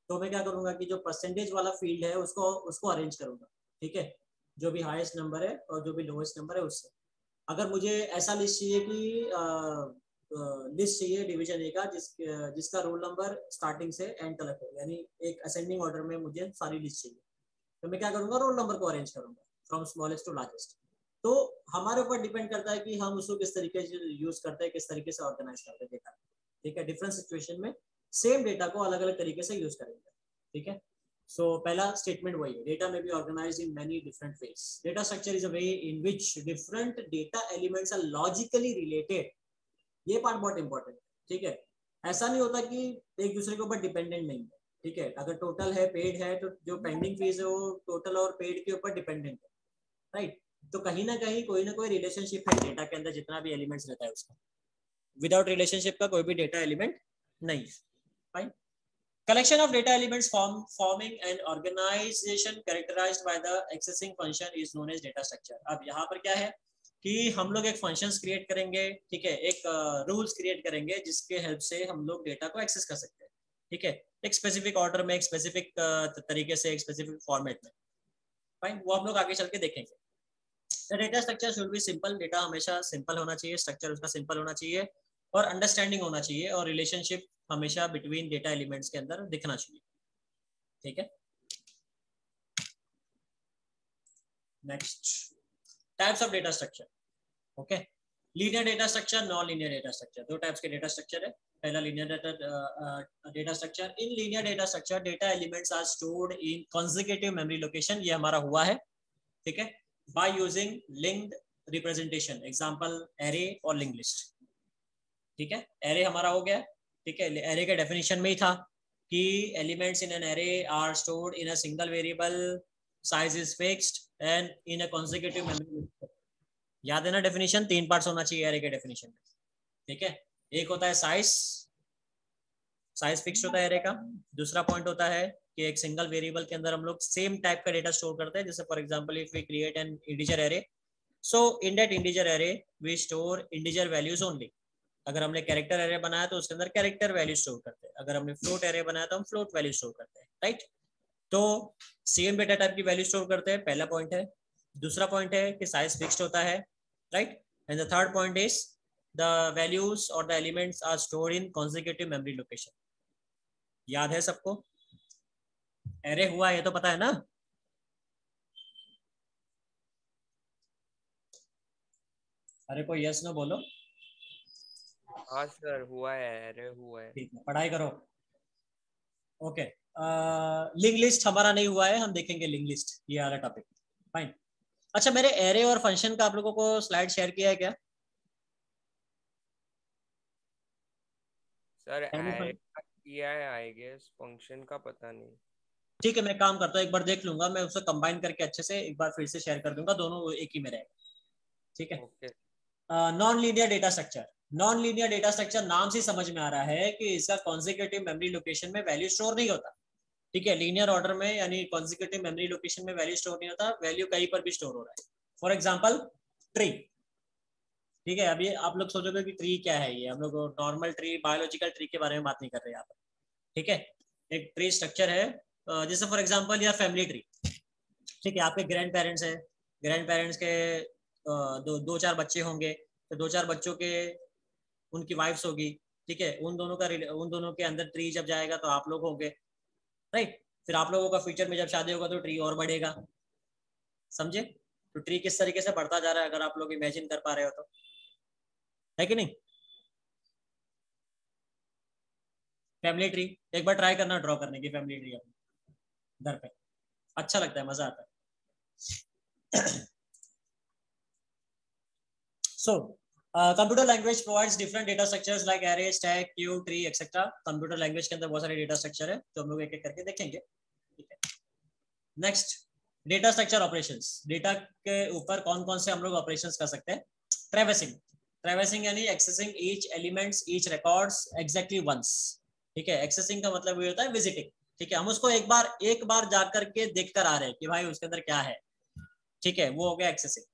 तो मैं क्या करूँगा कि जो परसेंटेज वाला फ़ील्ड है, उसको उसको अरेंज करूँगा, ठीक है? जो भी हाईएस्ट नंबर है और जो भी लोएस्ट नंबर है उससे। अगर मुझे ऐसा लिस्ट चाहिए कि लिस्ट चाहिए डिवीज़न ए का, जिस, जिसका रोल नंबर स्टार्टिंग से एंड तक हो, यानी एक असेंडिंग ऑर्डर में मुझे सारी लिस्ट चाहिए तो मैं क्या करूँगा रोल नंबर को अरेंज करूँगा फ्रॉम स्मॉलेस्ट टू लार्जेस्ट तो हमारे ऊपर डिपेंड करता है कि हम उसको किस तरीके से यूज़ करते हैं किस तरीके से ऑर्गेनाइज करते हैं डेटा ठीक है? डिफरेंट सिचुएशन में सेम डेटा को अलग अलग तरीके से यूज़ करेंगे। ठीक है? सो so, पहला स्टेटमेंट वही है। Data may be organise in many different ways data structure is a way in which different data elements are logically related ये पार्ट बहुत इंपॉर्टेंट है। ठीक है? ऐसा नहीं होता कि एक दूसरे के ऊपर डिपेंडेंट नहीं है। ठीक है? अगर टोटल है पेड है तो जो पेंडिंग फ़ीस है वो टोटल और पेड के ऊपर डिपेंडेंट है। राइट तो कहीं ना कहीं कोई ना कोई रिलेशनशिप है डेटा के अंदर जितना भी एलिमेंट्स रहता है उसका। विदाउट रिलेशनशिप का कोई भी डेटा एलिमेंट नहीं। Fine collection of data elements form forming an organization characterized by the accessing function is known as data अब यहाँ पर क्या है कि हम लोग एक फ़ंक्शंस क्रिएट करेंगे ठीक है? एक रूल्स uh, क्रिएट करेंगे जिसके हेल्प से हम लोग डेटा को एक्सेस कर सकते हैं ठीक है? एक स्पेसिफिक ऑर्डर में एक स्पेसिफिक uh, तरीके से एक स्पेसिफिक फॉर्मेट में। फाइन वो हम लोग आगे चल के देखेंगे। Data structure should be simple data हमेशा सिंपल होना चाहिए स्ट्रक्चर उसका सिंपल होना चाहिए और अंडरस्टैंडिंग होना चाहिए और रिलेशनशिप हमेशा बिटवीन डेटा एलिमेंट्स के अंदर दिखना चाहिए। ठीक है? Next types of data structure okay linear data structure non linear data structure दो टाइप्स के डेटा स्ट्रक्चर है। पहला linear data data structure in linear data structure data elements are stored in contiguous memory location ये हमारा हुआ है। ठीक है? By using linked representation example array और लिंक लिस्ट ठीक है? एरे हमारा हो गया। ठीक है? एरे के डेफिनेशन में ही था कि elements in an array are stored in a single variable size is fixed and in a contiguous memory याद है ना डेफिनेशन तीन पार्ट्स होना चाहिए एरे के डेफिनेशन में। ठीक है? एक होता है साइज़ साइज़ फिक्स होता है एरे का। दूसरा पॉइंट होता है कि एक सिंगल वेरिएबल के अंदर हम लोग सेम टाइप का डेटा स्टोर करते हैं। जैसे for example if we create an integer array so in that integer array we store integer values only अगर हमने कैरेक्टर एरे बनाया तो उसके अंदर कैरेक्टर वैल्यू स्टोर करते हैं। अगर हमने फ्लोट एरे बनाया तो हम फ्लोट वैल्यू स्टोर करते हैं राइट तो सेम डेटा टाइप की वैल्यू स्टोर करते हैं, पहला पॉइंट है। दूसरा पॉइंट है कि साइज़ फिक्स्ड होता है right and the third point is the values or the elements are stored in consecutive memory location याद है सबको? एरे हुआ ये तो पता है ना? अरे कोई यस नो बोलो। हाँ सर हुआ है अरे हुआ है। ठीक है पढ़ाई करो। ओके लिंक लिस्ट हमारा नहीं हुआ है हम देखेंगे लिंक लिस्ट ये वाला टॉपिक फाइन अच्छा मेरे एरे और फ़ंक्शन का आप लोगों को स्लाइड शेयर किया है क्या? सर किया है आई गेस फ़ंक्शन का पता नहीं। ठीक है मैं काम करता हूँ एक बार देख लूँगा मैं उसे कंबाइन करके अच्छे से एक बार फिर से शेयर कर दूँगा दोनों एक ही में रहेगा। ठीक है? Non linear data structure non linear data structure नाम से समझ में आ रहा है कि इसका कॉन्जिक्यूटिव मेमोरी लोकेशन में वैल्यू स्टोर नहीं होता। ठीक है लीनियर ऑर्डर में यानी कॉन्जिक्यूटिव मेमोरी लोकेशन में वैल्यू स्टोर नहीं होता वैल्यू कहीं पर भी स्टोर हो रहा है। फॉर एग्ज़ाम्पल ट्री ठीक है अभी आप लोग सोचोगे कि ट्री क्या है ये? हम लोग नॉर्मल ट्री बायोलॉजिकल ट्री के बारे में बात नहीं कर रहे यहाँ पर। ठीक है? एक ट्री स्ट्रक्चर है। जैसे फॉर एग्ज़ाम्पल या फैमिली ट्री ठीक है, आपके ग्रैंड पेरेंट्स है। ग्रैंड पेरेंट्स के दो दो चार बच्चे होंगे तो दो चार बच्चों के, उनकी वाइफ्स होगी। ठीक है, उन दोनों का उन दोनों के अंदर ट्री जब जाएगा तो आप लोग होंगे। राइट फिर आप लोगों का फ्यूचर में जब शादी होगा तो ट्री और बढ़ेगा। समझे? तो ट्री किस तरीके से बढ़ता जा रहा है, अगर आप लोग इमेजिन कर पा रहे हो तो। है कि नहीं? फैमिली ट्री एक बार ट्राई करना ड्रॉ करने की फैमिली ट्री अपनी घर पे। अच्छा लगता है, मज़ा आता है। So computer language provides different data structures like array stack queue tree etcetera computer language के अंदर बहुत सारे डेटा स्ट्रक्चर है तो हम लोग एक एक करके देखेंगे। Next data structure operations data के ऊपर कौन कौन से हम लोग ऑपरेशंस कर सकते हैं? ट्रेवेसिंग ट्रेवेसिंग यानी accessing each elements each records exactly once ठीक है? एक्सेसिंग का मतलब ये होता है विजिटिंग ठीक है? हम उसको एक बार एक बार जा करके देख कर आ रहे हैं कि भाई उसके अंदर क्या है। ठीक है? वो हो गया accessing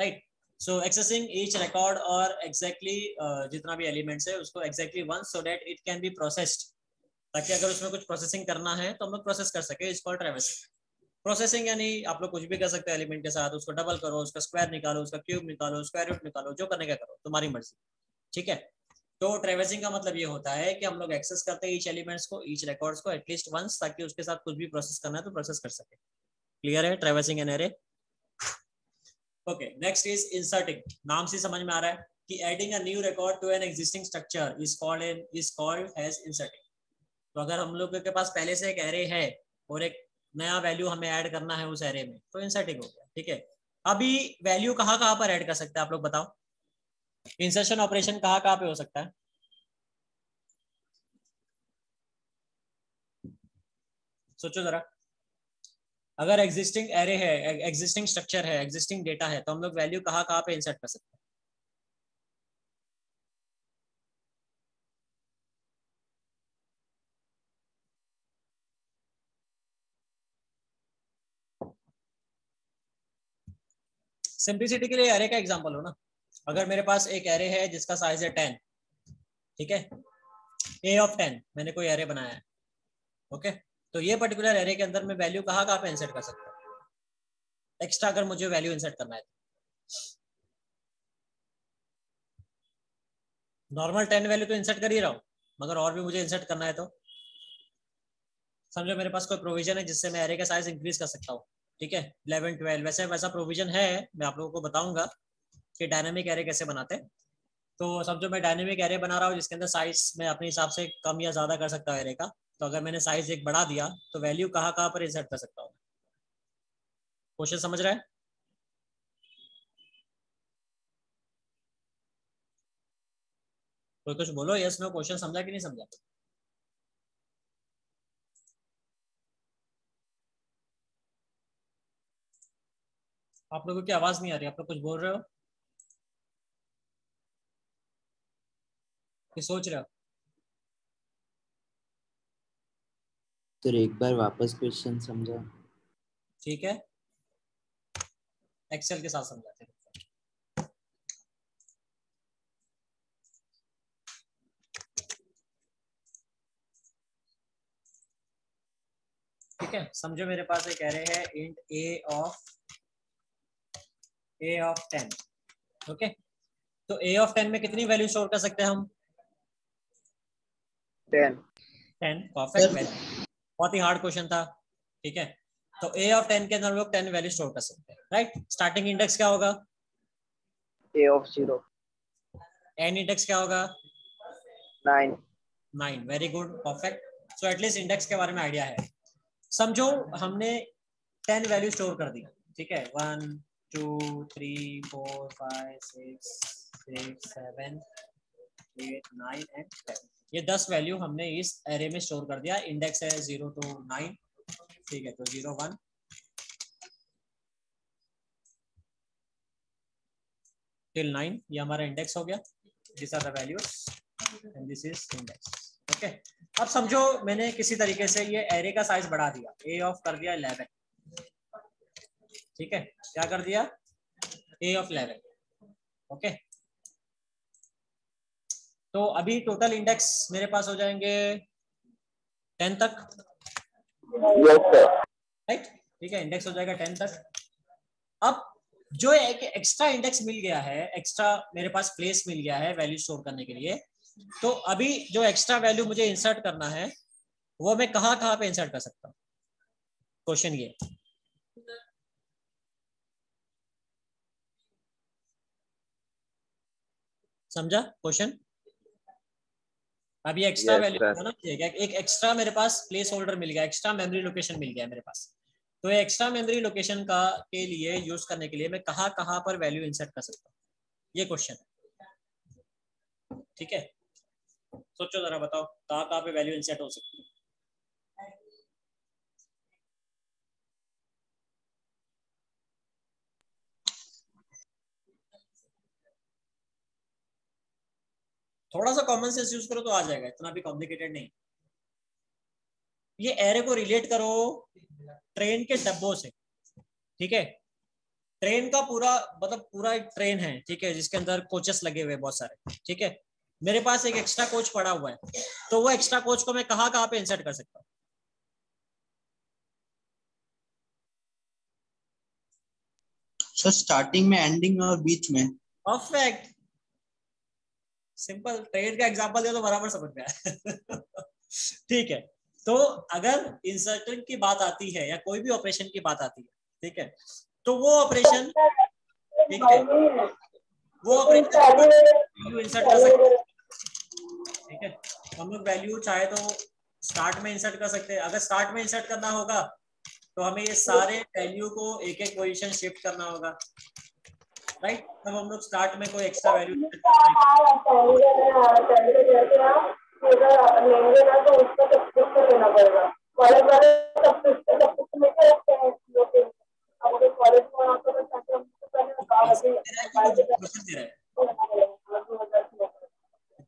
right so accessing each record और एग्जैक्टली जितना भी एलिमेंट्स है, उसको exactly once so that it can be processed ताकि अगर उसमें कुछ प्रोसेसिंग करना है तो हम लोग प्रोसेस कर सके इस कॉल ट्रेवेसिंग प्रोसेसिंग यानी आप लोग कुछ भी कर सकते हैं एलिमेंट के साथ, उसको डबल करो, उसका स्क्वायर निकालो, उसका क्यूब निकालो स्क्वायर रूट निकालो, जो करने का करो, तुम्हारी मर्ज़ी। ठीक है? तो ट्रेवेसिंग का मतलब ये होता है कि हम लोग एक्सेस करते हैं ईच एलिमेंट्स को ईच रिकॉर्ड्स को एटलीस्ट वंस ताकि उसके साथ कुछ भी प्रोसेस करना है तो प्रोसेस कर सके। क्लियर है? Traversing an array okay next is inserting नाम से समझ में आ रहा है कि adding a new record to an existing structure is called in is called as inserting तो अगर हम लोग के पास पहले से एक एरे है और एक नया वैल्यू हमें ऐड करना है उस एरे में तो इंसर्टिंग हो गया, ठीक है? अभी वैल्यू कहाँ कहाँ पर ऐड कर सकते हैं आप लोग बताओ? इंसर्शन ऑपरेशन कहाँ कहाँ पे हो सकता है? सोचो जरा। अगर एग्जिस्टिंग एरे है एग्जिस्टिंग स्ट्रक्चर है एग्जिस्टिंग डेटा है तो हम लोग वैल्यू कहाँ कहाँ पे इंसर्ट कर सकते हैं? सिंप्लिसिटी के लिए एरे का एग्जांपल हो ना। अगर मेरे पास एक एरे है जिसका साइज़ है टेन ठीक है? ए ऑफ़ टेन मैंने कोई एरे बनाया है ओके तो ये पर्टिकुलर एरे के अंदर मैं वैल्यू कहाँ कहाँ पे इंसर्ट कर सकता हूँ? एक्स्ट्रा अगर मुझे वैल्यू इंसर्ट करना है नॉर्मल टेन वैल्यू तो इंसर्ट कर ही रहा हूँ, मगर और भी मुझे इंसर्ट करना है तो। समझो मेरे पास कोई प्रोविज़न है जिससे मैं एरे का साइज़ इंक्रीज कर सकता हूँ, ठीक है? इलेवन ट्वेल्व वैसे वैसा प्रोविज़न है, मैं आप लोगों को बताऊँगा कि डायनामिक एरे कैसे बनाते हैं? तो समझो मैं डायनेमिक एरे बना रहा हूँ, जिसके अंदर साइज़ मैं अपने हिसाब से कम या ज़्यादा कर सकता हूँ एरे का तो अगर मैंने साइज़ एक बढ़ा दिया तो वैल्यू कहाँ कहाँ पर इंसर्ट कर सकता हूँ? क्वेश्चन समझ रहा है? कोई कुछ बोलो? यस नो क्वेश्चन समझा कि नहीं समझा? आप लोगों की आवाज़ नहीं आ रही, आप लोग कुछ बोल रहे हो? कि सोच रहे हो? तो एक बार वापस क्वेश्चन समझा। ठीक है। एक्सेल के साथ समझाते हैं। ठीक है समझो मेरे पास ये कह रहे हैं int A of A of ten okay तो ए ऑफ़ टेन में कितनी वैल्यू स्टोर कर सकते हैं हम? टेन टेन परफेक्ट बहुत ही हार्ड क्वेश्चन था ठीक है? तो ए ऑफ़ टेन के अंदर हम लोग टेन वैल्यू स्टोर कर सकते हैं राइट स्टार्टिंग इंडेक्स क्या होगा? A of zero N index क्या होगा? Nine nine very good perfect so at least index के बारे में आइडिया है। समझो हमने टेन वैल्यू स्टोर कर दी ठीक है? One two three four five six six seven eight nine and ten ये दस वैल्यू हमने इस एरे में स्टोर कर दिया। इंडेक्स है ज़ीरो टू नाइन ठीक है तो ज़ीरो वन टिल नाइन ये हमारा इंडेक्स हो गया। This are the values and this is index okay अब समझो, मैंने किसी तरीके से ये एरे का साइज़ बढ़ा दिया। ए ऑफ़ कर दिया इलेवन ठीक है? क्या कर दिया? ए ऑफ़ इलेवन ओके तो अभी टोटल इंडेक्स मेरे पास हो जाएँगे टेन तक। राइट ठीक है इंडेक्स हो जाएगा टेन तक। अब जो एक एक्स्ट्रा इंडेक्स मिल गया है एक्स्ट्रा मेरे पास प्लेस मिल गया है वैल्यू स्टोर करने के लिए तो अभी जो एक्स्ट्रा वैल्यू मुझे इंसर्ट करना है वो मैं कहाँ कहाँ पे इंसर्ट कर सकता हूँ? क्वेश्चन ये। समझा? क्वेश्चन अभी एक्स्ट्रा वैल्यू ना होना चाहिए एक एक्स्ट्रा मेरे पास प्लेस होल्डर मिल गया एक्स्ट्रा मेमोरी लोकेशन मिल गया मेरे पास। तो एक्स्ट्रा मेमोरी लोकेशन का के लिए यूज़ करने के लिए मैं कहाँ कहाँ पर वैल्यू इंसर्ट कर सकता हूँ? ये क्वेश्चन है ठीक है? सोचो जरा बताओ कहाँ कहाँ पे वैल्यू इंसर्ट हो सकती है? थोड़ा सा कॉमन सेंस यूज़ करो तो आ जाएगा इतना भी कॉम्प्लिकेटेड नहीं। ये एरे को रिलेट करो ट्रेन के डब्बों से ठीक है? ट्रेन का पूरा मतलब पूरा एक ट्रेन है ठीक है जिसके अंदर कोचेस लगे हुए बहुत सारे ठीक है? मेरे पास एक एक्स्ट्रा कोच पड़ा हुआ है तो वो एक्स्ट्रा कोच को मैं कहाँ कहाँ पे इंसर्ट कर सकता हूँ? सर स्टार्टिंग में एंडिंग और बीच में? परफेक्ट सिंपल ट्रेड का एग्ज़ाम्पल दिया तो बराबर समझ में आया। (laughs) ठीक है तो अगर इंसर्टिंग की बात आती है या कोई भी ऑपरेशन की बात आती है ठीक है तो वो ऑपरेशन ठीक है वो ऑपरेशन इंसर्ट कर सकते हैं। ठीक है तो हम लोग वैल्यू चाहे तो स्टार्ट में इंसर्ट कर सकते हैं। अगर स्टार्ट में इंसर्ट करना होगा तो हमें ये सारे वैल्यू को एक एक पोजीशन शिफ्ट करना होगा। राइट तब हम लोग स्टार्ट में कोई एक्स्ट्रा वैल्यू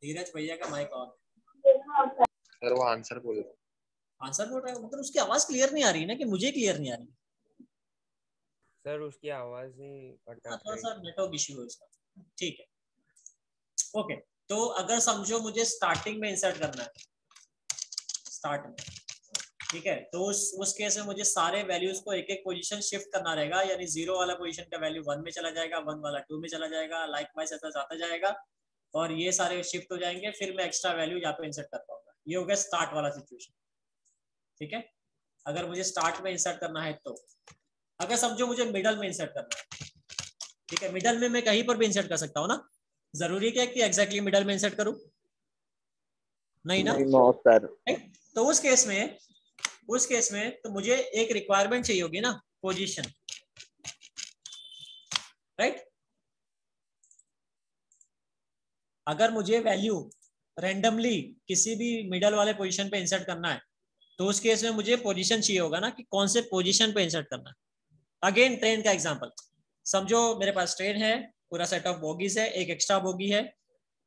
धीरज भैया का माइक ऑन सर वो आंसर बोल आंसर बोल रहा है मतलब उसकी आवाज़ क्लियर नहीं आ रही ना कि मुझे क्लियर नहीं आ रही। सर उसकी आवाज़ ही हाँ, थोड़ा सा नेटवर्क इश्यू है उसका। ठीक है। ओके तो अगर समझो मुझे स्टार्टिंग में इंसर्ट करना है। स्टार्ट में। ठीक है तो उस उस केस में मुझे सारे वैल्यूज़ को एक एक पोजीशन शिफ्ट करना रहेगा यानी ज़ीरो वाला पोजीशन का वैल्यू वन में चला जाएगा वन वाला टू में चला जाएगा लाइक वाइज ऐसा जाता जाएगा और ये सारे शिफ्ट हो जाएँगे फिर मैं एक्स्ट्रा वैल्यू यहाँ पे इंसर्ट कर पाऊँगा। ये हो गया स्टार्ट वाला सिचुएशन ठीक है? अगर मुझे स्टार्ट में इंसर्ट करना है तो। अगर समझो मुझे मिडल में इंसर्ट करना है। ठीक है मिडल में मैं कहीं पर भी इंसर्ट कर सकता हूँ ना? ज़रूरी क्या कि एग्जैक्टली मिडल में इंसर्ट करूँ? नहीं ना? नो सर तो उस केस में उस केस में तो मुझे एक रिक्वायरमेंट चाहिए होगी ना पोजीशन राइट अगर मुझे वैल्यू रेंडमली किसी भी मिडल वाले पोजीशन पे इंसर्ट करना है तो उस केस में मुझे पोजीशन चाहिए होगा ना कि कौन से पोजीशन पे इंसर्ट करना है। अगेन ट्रेन का एग्ज़ाम्पल समझो मेरे पास ट्रेन है, पूरा सेट ऑफ़ बोगीज है, एक एक्स्ट्रा बोगी है।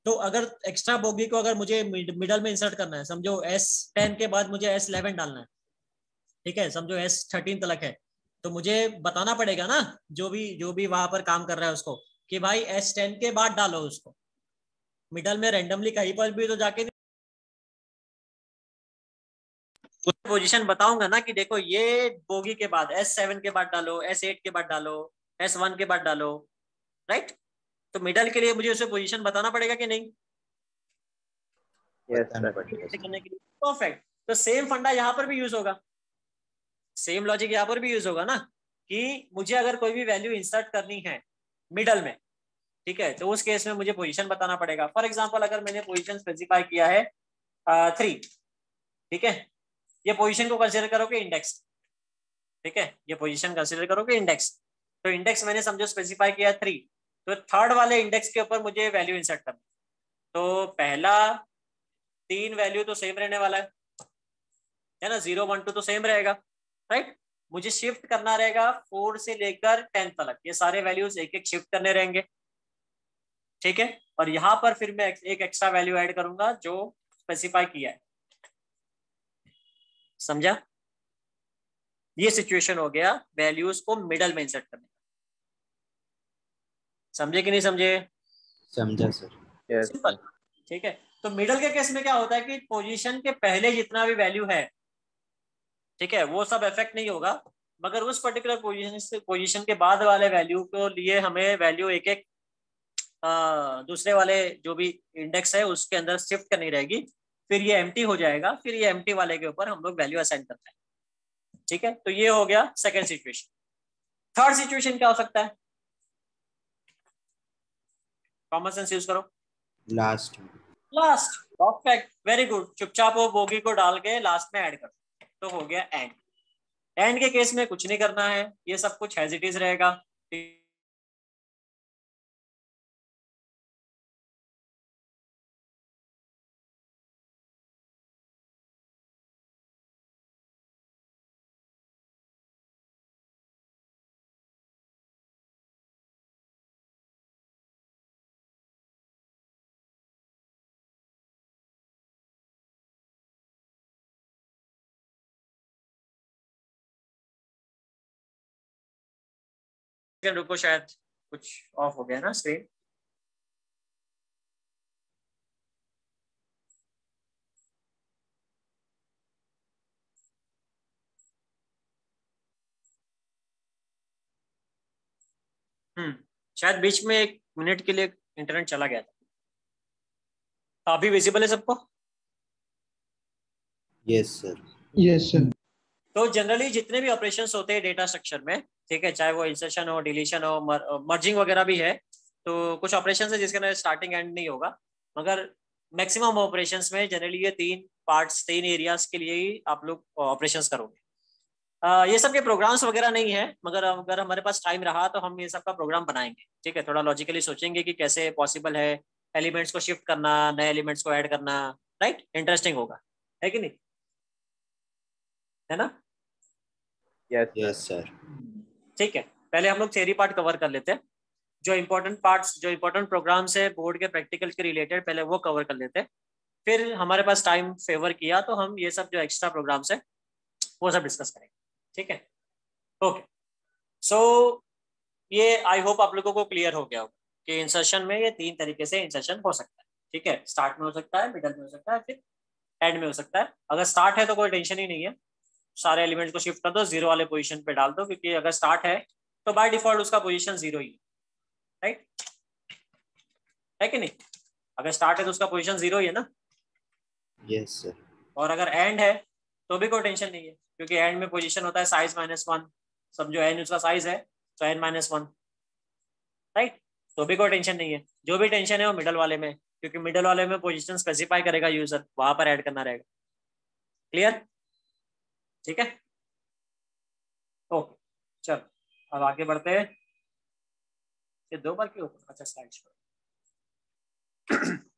तो अगर एक्स्ट्रा बोगी को अगर मुझे मिडल में इंसर्ट करना है, समझो एस टेन के बाद मुझे एस इलेवन डालना है। ठीक है, समझो एस थर्टीन तलक है। तो मुझे बताना पड़ेगा ना, जो भी जो भी वहाँ पर काम कर रहा है उसको, कि भाई एस टेन के बाद डालो उसको। मिडल में रेंडमली कहीं पर भी तो जाके उस पोजीशन बताऊँगा ना कि देखो ये बोगी के बाद एस सेवन के बाद डालो एस एट के बाद डालो एस वन के बाद डालो राइट तो मिडल के लिए मुझे उसे पोजीशन बताना पड़ेगा कि नहीं? परफेक्ट तो सेम फंडा यहाँ पर भी यूज़ होगा। सेम लॉजिक यहाँ पर भी यूज़ होगा ना कि मुझे अगर कोई भी वैल्यू इंसर्ट करनी है मिडल में ठीक है? तो उस केस में मुझे पोजीशन बताना पड़ेगा। फॉर एग्ज़ाम्पल अगर मैंने पोजीशन स्पेसिफाई किया है थ्री ठीक है? ये पोजीशन को कंसिडर करोगे इंडेक्स ठीक है? ये पोजीशन कंसिडर करोगे इंडेक्स तो इंडेक्स मैंने समझो स्पेसिफाई किया थ्री तो थर्ड वाले इंडेक्स के ऊपर मुझे वैल्यू इंसर्ट करनी तो पहला तीन वैल्यू तो सेम रहने वाला है। है ना? ज़ीरो वन टू तो सेम रहेगा। राइट मुझे शिफ्ट करना रहेगा फोर से लेकर टेन तक। ये सारे वैल्यूज़ एक एक शिफ्ट करने रहेंगे। ठीक है? और यहाँ पर फिर मैं एक एक्स्ट्रा वैल्यू ऐड करूँगा जो स्पेसिफाई किया है। समझा? ये सिचुएशन हो गया वैल्यूज़ को मिडल में इंसर्ट करने का। समझे कि नहीं समझे? समझा सर सिंपल ठीक है? तो मिडल के केस में क्या होता है कि पोजीशन के पहले जितना भी वैल्यू है ठीक है वो सब इफ़ेक्ट नहीं होगा मगर उस पर्टिकुलर पोजीशन से पोजीशन के बाद वाले वैल्यू को लिए हमें वैल्यू एक एक आ, दूसरे वाले जो भी इंडेक्स है उसके अंदर शिफ्ट करनी रहेगी। फिर ये एम्प्टी हो जाएगा फिर ये एम्प्टी वाले के ऊपर हम लोग वैल्यू असाइन करते हैं। ठीक है? तो ये हो गया सेकेंड सिचुएशन थर्ड सिचुएशन क्या हो सकता है? कॉमन सेंस यूज़ करो। Last last perfect very good चुपचाप वो बोगी को डाल के लास्ट में ऐड कर। तो हो गया एंड एंड के केस में कुछ नहीं करना है। ये सब कुछ इज़ रहेगा। सेकंड रुको शायद कुछ ऑफ़ हो गया ना स्क्रीन हम्म शायद बीच में एक मिनट के लिए इंटरनेट चला गया था। अभी विजिबल है सबको? यस सर यस सर तो जनरली जितने भी ऑपरेशन होते हैं डेटा स्ट्रक्चर में, ठीक है, चाहे वो इंसर्शन हो डिलीशन हो मर्जिंग वगैरह भी है तो कुछ ऑपरेशन है जिसके अंदर स्टार्टिंग एंड नहीं होगा। मगर मैक्सिमम ऑपरेशन में जनरली ये तीन पार्ट्स तीन एरियाज़ के लिए ही आप लोग ऑपरेशन करोगे। ये सब के प्रोग्राम्स वगैरह नहीं है, मगर अगर हमारे पास टाइम रहा तो हम ये सब का प्रोग्राम बनाएँगे, ठीक है। थोड़ा लॉजिकली सोचेंगे कि कैसे पॉसिबल है एलिमेंट्स को शिफ्ट करना, नए एलिमेंट्स को ऐड करना राइट इंटरेस्टिंग होगा, है कि नहीं? है ना? यस यस सर ठीक है पहले हम लोग थ्योरी पार्ट कवर कर लेते हैं। जो इम्पोर्टेंट पार्ट्स जो इम्पोर्टेंट प्रोग्राम्स है बोर्ड के प्रैक्टिकल के रिलेटेड पहले वो कवर कर लेते हैं। फिर हमारे पास टाइम फेवर किया तो हम ये सब जो एक्स्ट्रा प्रोग्राम्स है वो सब डिस्कस करेंगे। ठीक है? ओके सो ये आई होप आप लोगों को क्लियर हो गया होगा कि इंसर्शन में ये तीन तरीके से इंसर्शन हो सकता है। ठीक है? स्टार्ट में हो सकता है मिडल में हो सकता है फिर एंड में हो सकता है। अगर स्टार्ट है तो कोई टेंशन ही नहीं है। सारे एलिमेंट्स को शिफ्ट कर दो ज़ीरो वाले पोजीशन पे डाल दो क्योंकि अगर स्टार्ट है तो बाय डिफ़ॉल्ट उसका पोजीशन ज़ीरो ही राइट है कि नहीं? अगर स्टार्ट है तो उसका पोजीशन ज़ीरो ही है ना? यस yes, सर और अगर एंड है तो भी कोई टेंशन नहीं है क्योंकि एंड में पोजीशन होता है साइज़ माइनस वन समझो एन उसका साइज़ है तो एन माइनस वन राइट तो भी कोई टेंशन नहीं है। जो भी टेंशन है वो मिडल वाले में क्योंकि मिडल वाले में पोजीशन स्पेसिफाई करेगा यूज़र वहाँ पर ऐड करना रहेगा। क्लियर ठीक है? ओके चलो, अब आगे बढ़ते हैं। ये दो बार क्यों? अच्छा स्लाइड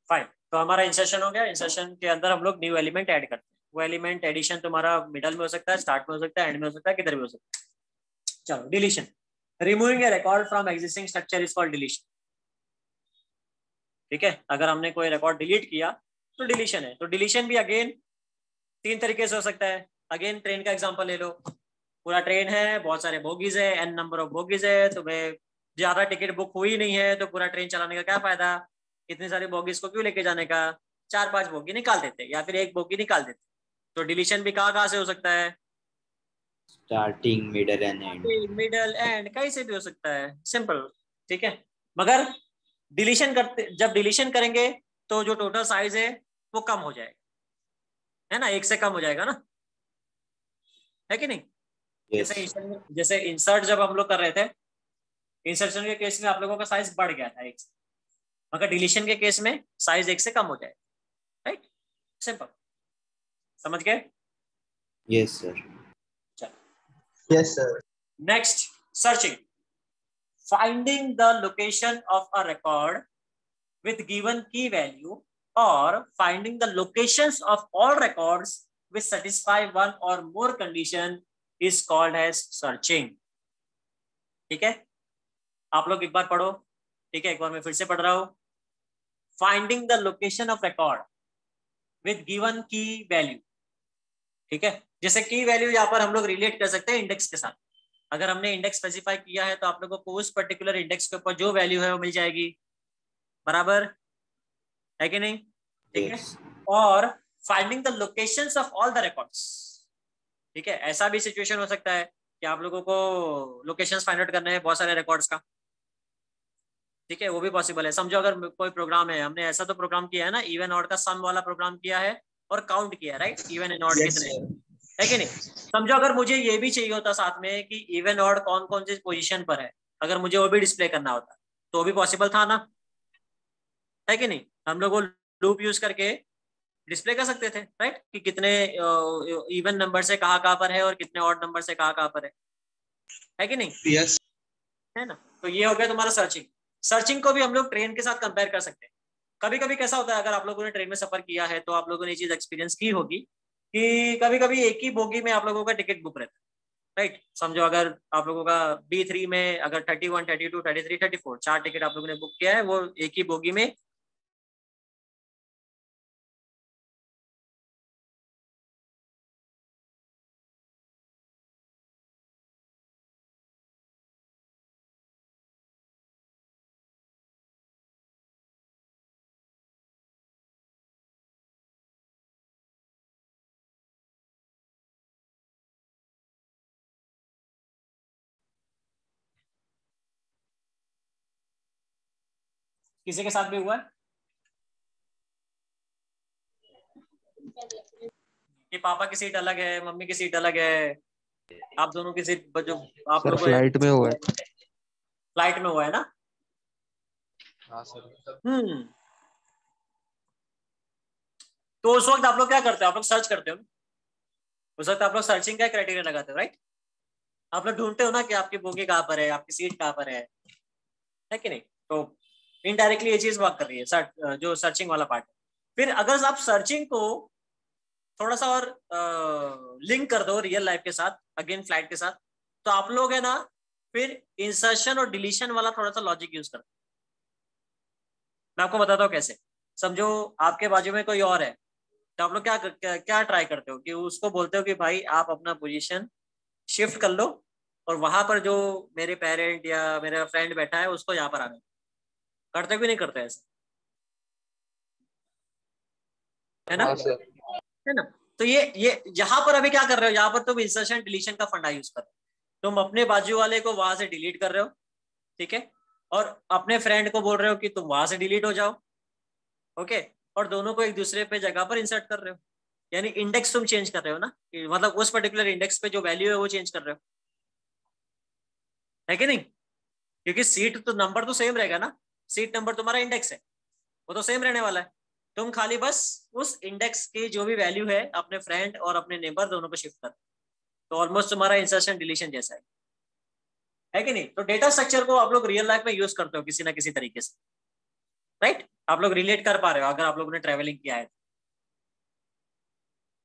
फाइन (clears throat) तो हमारा इंसर्शन हो गया। इंसर्शन के अंदर हम लोग न्यू एलिमेंट ऐड करते हैं। वो एलिमेंट एडिशन तुम्हारा मिडल में हो सकता है स्टार्ट में हो सकता है एंड में हो सकता है, किधर भी हो सकता है। चलो deletion removing a record from existing structure is called deletion ठीक है? अगर हमने कोई रिकॉर्ड डिलीट किया तो डिलीशन है। तो डिलीशन भी अगेन तीन तरीके से हो सकता है। अगेन ट्रेन का एग्ज़ाम्पल ले लो। पूरा ट्रेन है बहुत सारे बोगीज है एन नंबर ऑफ़ बोगीज है तुम्हें ज़्यादा टिकट बुक हुई नहीं है तो पूरा ट्रेन चलाने का क्या फ़ायदा? इतनी सारी बोगीज को क्यों लेके जाने का? चार पाँच बोगी निकाल देते या फिर एक बोगी निकाल देते तो डिलीशन भी कहाँ कहाँ से हो सकता है? Starting middle end end middle end कहीं से भी हो सकता है। सिंपल ठीक है? मगर डिलीशन करते जब डिलीशन करेंगे तो जो टोटल साइज़ है वो कम हो जाएगा। है ना? एक से कम हो जाएगा ना? है कि नहीं? यस जैसे जैसे इंसर्ट जब हम लोग कर रहे थे इंसर्शन के केस में आप लोगों का साइज़ बढ़ गया था एक से। मगर डिलीशन के केस में साइज़ एक से कम हो जाए राइट सिंपल समझ गए? Yes sir yes sir Next, searching. Finding the location of a record with given key value or finding the locations of all records which satisfy one or more condition is called as searching. ठीक है? आप लोग एक बार पढ़ो। ठीक है? एक बार मैं फिर से पढ़ रहा हूँ। Finding the location of record with given key value ठीक है? जैसे की वैल्यू यहाँ पर हम लोग रिलेट कर सकते हैं इंडेक्स के साथ। अगर हमने इंडेक्स स्पेसिफाई किया है तो आप लोगों को उस पर्टिकुलर इंडेक्स के ऊपर जो वैल्यू है वो मिल जाएगी। बराबर? है कि नहीं? ठीक है? और finding the location of all the records ठीक है? ऐसा भी सिचुएशन हो सकता है कि आप लोगों को लोकेशंस फाइंड आउट करने हैं बहुत सारे रिकॉर्ड्स का। ठीक है? वो भी पॉसिबल है। समझो अगर कोई प्रोग्राम है, हमने ऐसा तो प्रोग्राम किया है ना इवन ऑड का सम वाला प्रोग्राम किया है और काउंट किया राइट इवन एंड ऑड कितने है? कि नहीं? समझो अगर मुझे ये भी चाहिए होता साथ में कि इवन ऑड कौन कौन सी पोजीशन पर है। अगर मुझे वो भी डिस्प्ले करना होता तो भी पॉसिबल था ना? है कि नहीं? हम लोग वो लूप यूज़ करके डिस्प्ले कर सकते थे राइट कि कितने इवन नंबर से कहाँ कहाँ पर है और कितने ऑड नंबर से कहाँ कहाँ पर है। है कि नहीं? यस है ना? तो ये हो गया तुम्हारा सर्चिंग सर्चिंग को भी हम लोग ट्रेन के साथ कंपेयर कर सकते हैं। कभी कभी कैसा होता है अगर आप लोगों ने ट्रेन में सफ़र किया है तो आप लोगों ने ये चीज़ एक्सपीरियंस की होगी कि कभी कभी एक ही बोगी में आप लोगों का टिकट बुक रहता है राइट समझो अगर आप लोगों का बी थ्री में अगर thirty one thirty two thirty three thirty four चार टिकट आप लोगों ने बुक किया है वो एक ही बोगी में किसी के साथ भी हुआ है? कि पापा की सीट अलग है मम्मी की सीट अलग है? आप दोनों की सीट जो आप लोगों फ़्लाइट में हुआ है। फ़्लाइट में हुआ है ना? हाँ हम्म। तो उस वक्त आप लोग क्या करते हो? आप लोग सर्च करते हो उस वक्त आप लोग सर्चिंग का क्राइटेरिया लगाते हो राइट आप लोग ढूंढते हो ना कि आपकी बोगी कहाँ पर है आपकी सीट कहाँ पर है है कि नहीं? तो इनडायरेक्टली ये चीज़ वर्क कर रही है सर्च जो सर्चिंग वाला पार्ट फिर अगर आप सर्चिंग को थोड़ा सा और लिंक कर दो रियल लाइफ के साथ अगेन फ़्लाइट के साथ तो आप लोग है ना फिर इंसर्शन और डिलीशन वाला थोड़ा सा लॉजिक यूज़ करते मैं आपको बताता हूँ कैसे। समझो आपके बाजू में कोई और है तो आप लोग क्या क्या, क्या ट्राई करते हो कि उसको बोलते हो कि भाई आप अपना पोजीशन शिफ्ट कर लो और वहाँ पर जो मेरे पेरेंट या मेरा फ्रेंड बैठा है उसको यहाँ पर आने करते भी नहीं करते ऐसे। है ना? हाँ है ना? तो ये ये यहाँ पर अभी क्या कर रहे हो? यहाँ पर तुम इंसर्शन डिलीशन का फंडा यूज़ कर रहे हो। तुम अपने बाजू वाले को वहाँ से डिलीट कर रहे हो ठीक है? और अपने फ्रेंड को बोल रहे हो कि तुम वहाँ से डिलीट हो जाओ ओके? और दोनों को एक दूसरे पे जगह पर इंसर्ट कर रहे हो। यानी इंडेक्स तुम चेंज कर रहे हो ना? कि मतलब उस पर्टिकुलर इंडेक्स पे जो वैल्यू है वो चेंज कर रहे हो। है कि नहीं? क्योंकि सीट तो नंबर तो सेम रहेगा ना? सीट नंबर तुम्हारा इंडेक्स है। वो तो सेम रहने वाला है। तुम खाली बस उस इंडेक्स की जो भी वैल्यू है अपने फ्रेंड और अपने नेबर दोनों पे शिफ्ट कर। तो ऑलमोस्ट तुम्हारा इंसर्शन डिलीशन जैसा है। है कि नहीं? तो डेटा स्ट्रक्चर को आप लोग रियल लाइफ में यूज़ करते हो किसी ना किसी तरीके से। Right right? आप लोग रिलेट कर पा रहे हो अगर आप लोगों ने ट्रेवलिंग किया है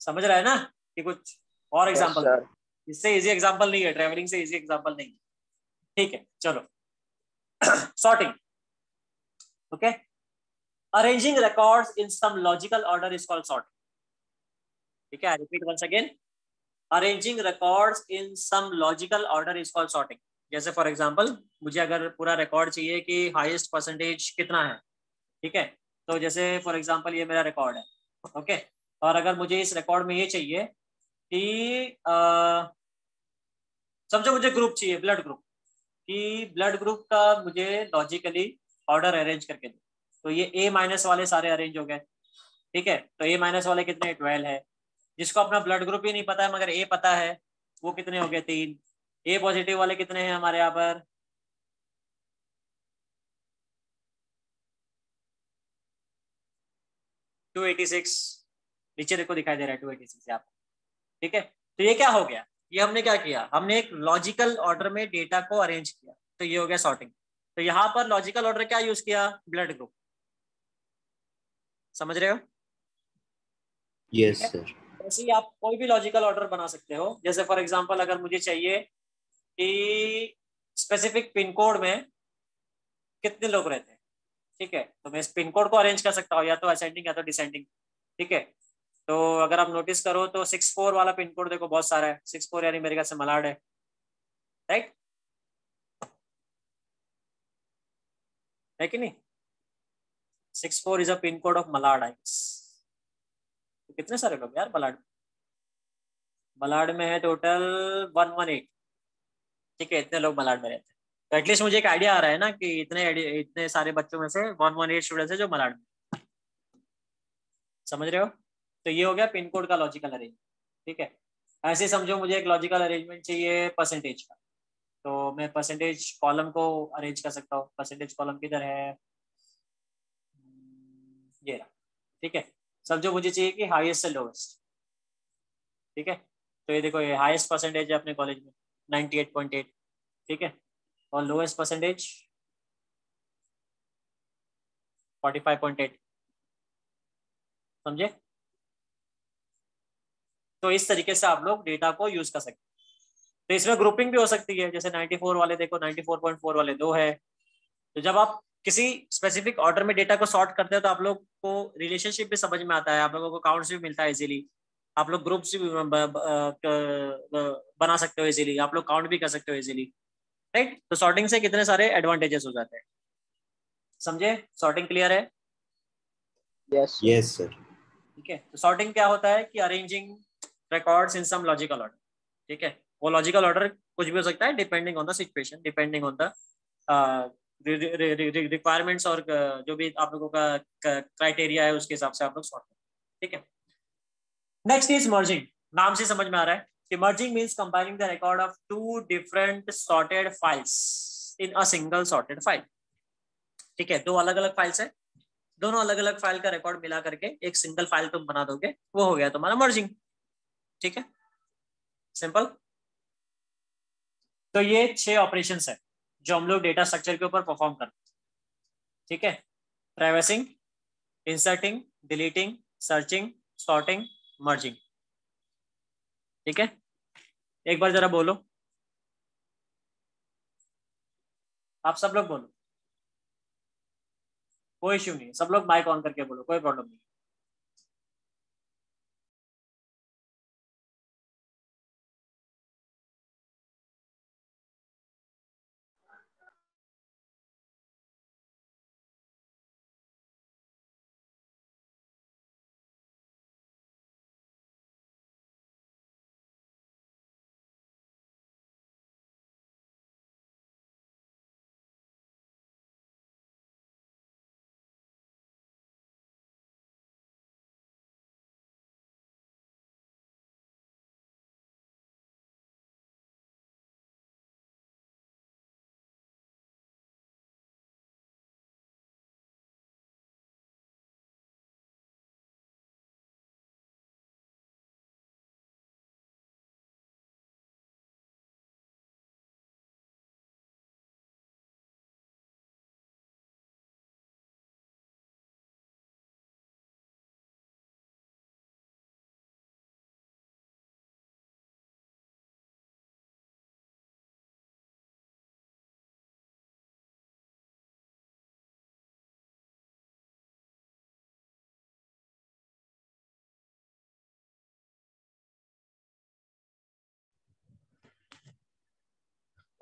समझ रहा है ना कि कुछ और एग्ज़ाम्पल sir. इससे इजी एग्ज़ाम्पल नहीं है ट्रेवलिंग से इजी एग्ज़ाम्पल नहीं है। ठीक है चलो। (coughs) Sorting okay arranging records in some logical order is called sorting ठीक है? Repeat once again arranging records in some logical order is called sorting जैसे फॉर एग्जांपल मुझे अगर पूरा रिकॉर्ड चाहिए कि हाईएस्ट परसेंटेज कितना है? ठीक है? तो जैसे फॉर एग्जांपल ये मेरा रिकॉर्ड है. Okay okay? और अगर मुझे इस रिकॉर्ड में ये चाहिए कि समझो मुझे ग्रुप चाहिए ब्लड ग्रुप कि ब्लड ग्रुप का मुझे लॉजिकली ऑर्डर अरेंज करके दो। तो ये ए माइनस वाले सारे अरेंज हो गए। ठीक है? तो ए माइनस वाले कितने? ट्वेल्व है। जिसको अपना ब्लड ग्रुप ही नहीं पता है, मगर ए पता है, वो कितने हो गए? तीन। ए पॉजिटिव वाले कितने हैं हमारे यहाँ पर? टू एटी सिक्स नीचे देखो, दिखाई दे रहा है टू एटी सिक्स यहाँ ठीक है? तो ये क्या हो गया? ये हमने क्या किया? हमने एक लॉजिकल ऑर्डर में डेटा को अरेंज किया। तो ये हो गया सॉर्टिंग तो यहाँ पर लॉजिकल ऑर्डर क्या यूज़ किया? ब्लड ग्रुप समझ रहे हो? यस सर ऐसे ही आप कोई भी लॉजिकल ऑर्डर बना सकते हो। जैसे फॉर एग्जांपल अगर मुझे चाहिए कि स्पेसिफिक पिन कोड में कितने लोग रहते हैं ठीक है? तो मैं इस पिन कोड को अरेंज कर सकता हूँ या तो असेंडिंग या तो डिसेंडिंग ठीक है? तो अगर आप नोटिस करो तो सिक्स फोर वाला पिन कोड देखो बहुत सारा है। सिक्स फोर यानी मेरे ख्याल से मलाड है राइट है कि नहीं? Six four is a pin code of Malad आई तो कितने सारे लोग यार मलाड मलाड में है टोटल वन वन एट ठीक है, इतने लोग मलाड में रहते हैं। तो एटलीस्ट मुझे एक आइडिया आ रहा है ना कि इतने इतने सारे बच्चों में से वन वन एट स्टूडेंट्स है जो मलाड में समझ रहे हो? तो ये हो गया पिन कोड का लॉजिकल अरेंजमेंट ठीक है? ऐसे समझो मुझे एक लॉजिकल अरेंजमेंट चाहिए परसेंटेज का। तो मैं परसेंटेज कॉलम को अरेंज कर सकता हूँ। परसेंटेज कॉलम किधर है? ये रहा। ठीक है? समझो मुझे चाहिए कि हाईएस्ट से लोवेस्ट ठीक है? तो ये देखो, ये हाईएस्ट परसेंटेज है अपने कॉलेज में 98.8 ठीक है? और लोएस्ट परसेंटेज 45.8 समझे? तो इस तरीके से आप लोग डेटा को यूज़ कर सकते हैं। तो इसमें ग्रुपिंग भी हो सकती है जैसे 94 वाले देखो 94.4 वाले दो है। तो जब आप किसी स्पेसिफिक ऑर्डर में डेटा को सॉर्ट करते हैं तो आप लोग को रिलेशनशिप भी समझ में आता है। आप लोगों को काउंट्स भी मिलता है इजीली आप लोग ग्रुप्स भी बना सकते हो इजीली आप लोग काउंट भी कर सकते हो इजीली राइट तो सॉर्टिंग से कितने सारे एडवांटेजेस हो जाते हैं। समझे? सॉर्टिंग क्लियर है? Yes. यस सर ठीक है? तो सॉर्टिंग क्या होता है कि arranging records in some logical order ठीक है? वो लॉजिकल ऑर्डर कुछ भी हो सकता है depending on the situation depending on the requirements और uh, जो भी आप लोगों का क्राइटेरिया है उसके हिसाब से आप लोग सॉर्ट करें। ठीक है? नेक्स्ट इज़ मर्जिंग नाम से समझ में आ रहा है कि merging means combining the record of two different sorted files in a single sorted file ठीक है? दो अलग अलग फाइल्स है। दोनों अलग अलग फ़ाइल का रिकॉर्ड मिला करके एक सिंगल फ़ाइल तुम बना दोगे वो हो गया तुम्हारा मर्जिंग ठीक है? सिंपल तो ये छह ऑपरेशन है, जो हम लोग डेटा स्ट्रक्चर के ऊपर परफॉर्म करते हैं। ठीक है? Traversing inserting deleting searching sorting merging ठीक है? एक बार जरा बोलो। आप सब लोग बोलो। कोई इश्यू नहीं सब लोग माइक ऑन करके बोलो, कोई प्रॉब्लम नहीं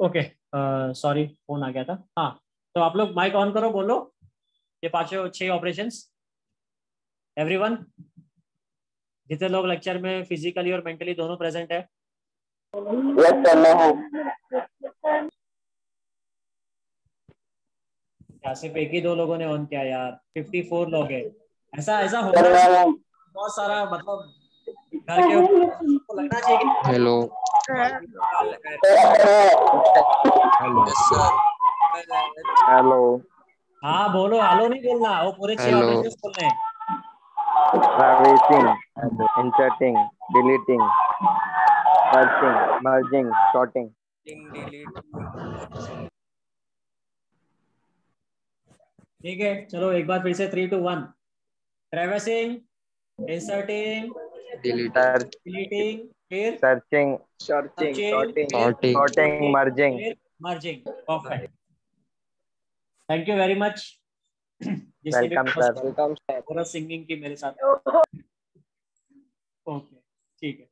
ओके सॉरी फ़ोन आ गया था। हाँ तो आप लोग माइक ऑन करो बोलो। ये पाँचों छह ऑपरेशंस एवरीवन जितने लोग लेक्चर में फिजिकली और मेंटली दोनों प्रेजेंट है। यस सर मैं हूँ। क्या सिर्फ़ एक ही दो लोगों ने ऑन किया यार। 54 लोग हैं। ऐसा ऐसा सर होना मैं हूँ। बहुत सारा मतलब घर के लगना चाहिए हेलो हेलो हाँ बोलो हेलो नहीं बोलना वो पूरे छह Hello. ऑपरेशंस बोलने हैं। Traversing inserting deleting searching merging sorting ठीक है चलो एक बार फिर से three two one traversing inserting deleting फिर searching searching sorting sorting merging merging perfect thank you very much welcome sir welcome sir पूरा सिंगिंग की मेरे साथ। (laughs) ओके ठीक है.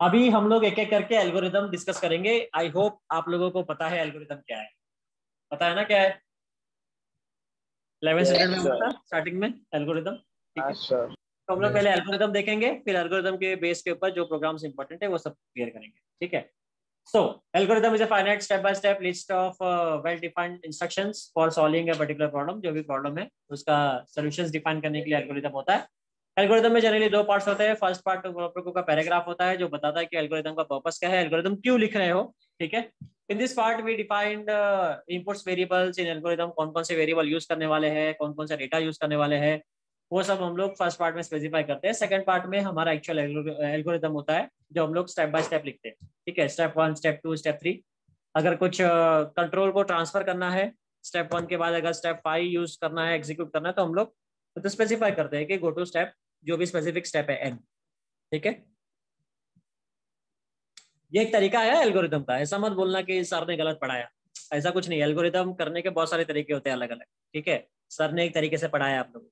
अभी हम लोग एक एक करके एल्गोरिदम डिस्कस करेंगे. आई होप आप लोगों को पता है एल्गोरिदम क्या है। पता है ना क्या है? 11 स्टैंडर्ड में हुआ था स्टार्टिंग में एल्गोरिदम ठीक है? सर तो हम लोग पहले एल्गोरिदम देखेंगे फिर एल्गोरिदम के बेस के ऊपर जो प्रोग्राम्स इंपॉर्टेंट है वो सब क्लियर करेंगे ठीक है? So algorithm is a finite step by step list of well defined instructions for solving a particular problem जो भी प्रॉब्लम है उसका सॉल्यूशंस डिफाइन करने के लिए एल्गोरिदम होता है। एल्गोरिदम में जनरली दो पार्ट्स होते हैं। फ़र्स्ट पार्ट का पैराग्राफ होता है जो बताता है कि एल्गोरिदम का पर्पस क्या है एल्गोरिदम क्यों लिख रहे हो ठीक है? In this part we defined inputs variables in algorithm कौन कौन से वेरिएबल यूज़ करने वाले हैं कौन कौन सा डेटा यूज़ करने वाले हैं वो सब हम लोग फ़र्स्ट पार्ट में स्पेसिफाई करते हैं। सेकंड पार्ट में हमारा एक्चुअल एल्गोरिदम होता है, जो हम लोग स्टेप बाय स्टेप लिखते हैं। ठीक है? Step one step two step three अगर कुछ कंट्रोल को ट्रांसफ़र करना है स्टेप वन के बाद अगर स्टेप फाइव यूज़ करना है एग्जीक्यूट करना है तो हम लोग तो स्पेसिफाई करते हैं कि गो टू स्टेप जो भी स्पेसिफिक स्टेप है एन ठीक है? ये एक तरीका है एल्गोरिदम का। ऐसा मत बोलना कि सर ने गलत पढ़ाया। ऐसा कुछ नहीं। एल्गोरिदम करने के बहुत सारे तरीके होते हैं अलग अलग ठीक है? सर ने एक तरीके से पढ़ाया आप लोगों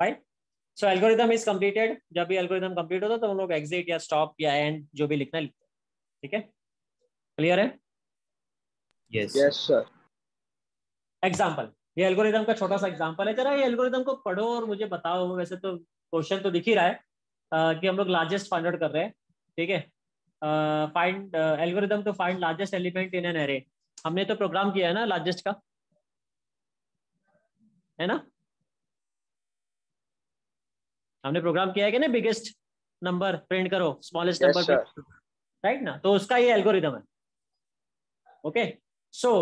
right so algorithm is completed जब भी एल्गोरिदम कंप्लीट होता है तो हम लोग एग्जिट या स्टॉप या एंड जो भी लिखना लिखते हैं। ठीक है? क्लियर है? यस यस सर एग्ज़ाम्पल ये एल्गोरिदम का छोटा सा एग्ज़ाम्पल है। जरा ये एल्गोरिदम को पढ़ो और मुझे बताओ। वैसे तो क्वेश्चन तो दिख ही रहा है अ, कि हम लोग लार्जेस्ट फाइंड आउट कर रहे हैं। ठीक है? Find algorithm to find largest element in an array हमने तो प्रोग्राम किया है ना लार्जेस्ट का? है ना? हमने प्रोग्राम किया है कि ना बिगेस्ट नंबर प्रिंट करो स्मॉलेस्ट नंबर राइट ना? तो उसका ये एल्गोरिदम है। ओके सो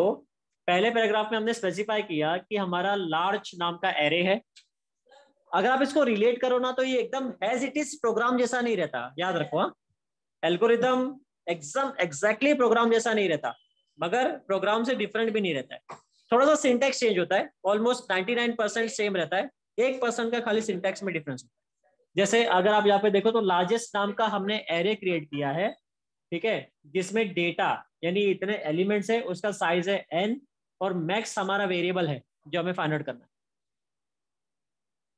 पहले पैराग्राफ में हमने स्पेसिफाई किया कि हमारा लार्ज नाम का एरे है। अगर आप इसको रिलेट करो ना तो ये एकदम एज इट इज़ प्रोग्राम जैसा नहीं रहता। याद रखो हाँ? एल्गोरिदम एग्ज़ाम एग्जैक्टली प्रोग्राम जैसा नहीं रहता। मगर प्रोग्राम से डिफरेंट भी नहीं रहता है। थोड़ा सा सिंटेक्स चेंज होता है। ऑलमोस्ट 99 परसेंट सेम रहता है। एक परसेंट का खाली सिंटेक्स में डिफरेंस होता है। जैसे अगर आप यहाँ पे देखो तो लार्जेस्ट नाम का हमने एरे क्रिएट किया है, ठीक है? जिसमें डेटा यानी इतने एलिमेंट्स है, उसका साइज़ है एन और मैक्स हमारा वेरिएबल है जो हमें फाइंड आउट करना है।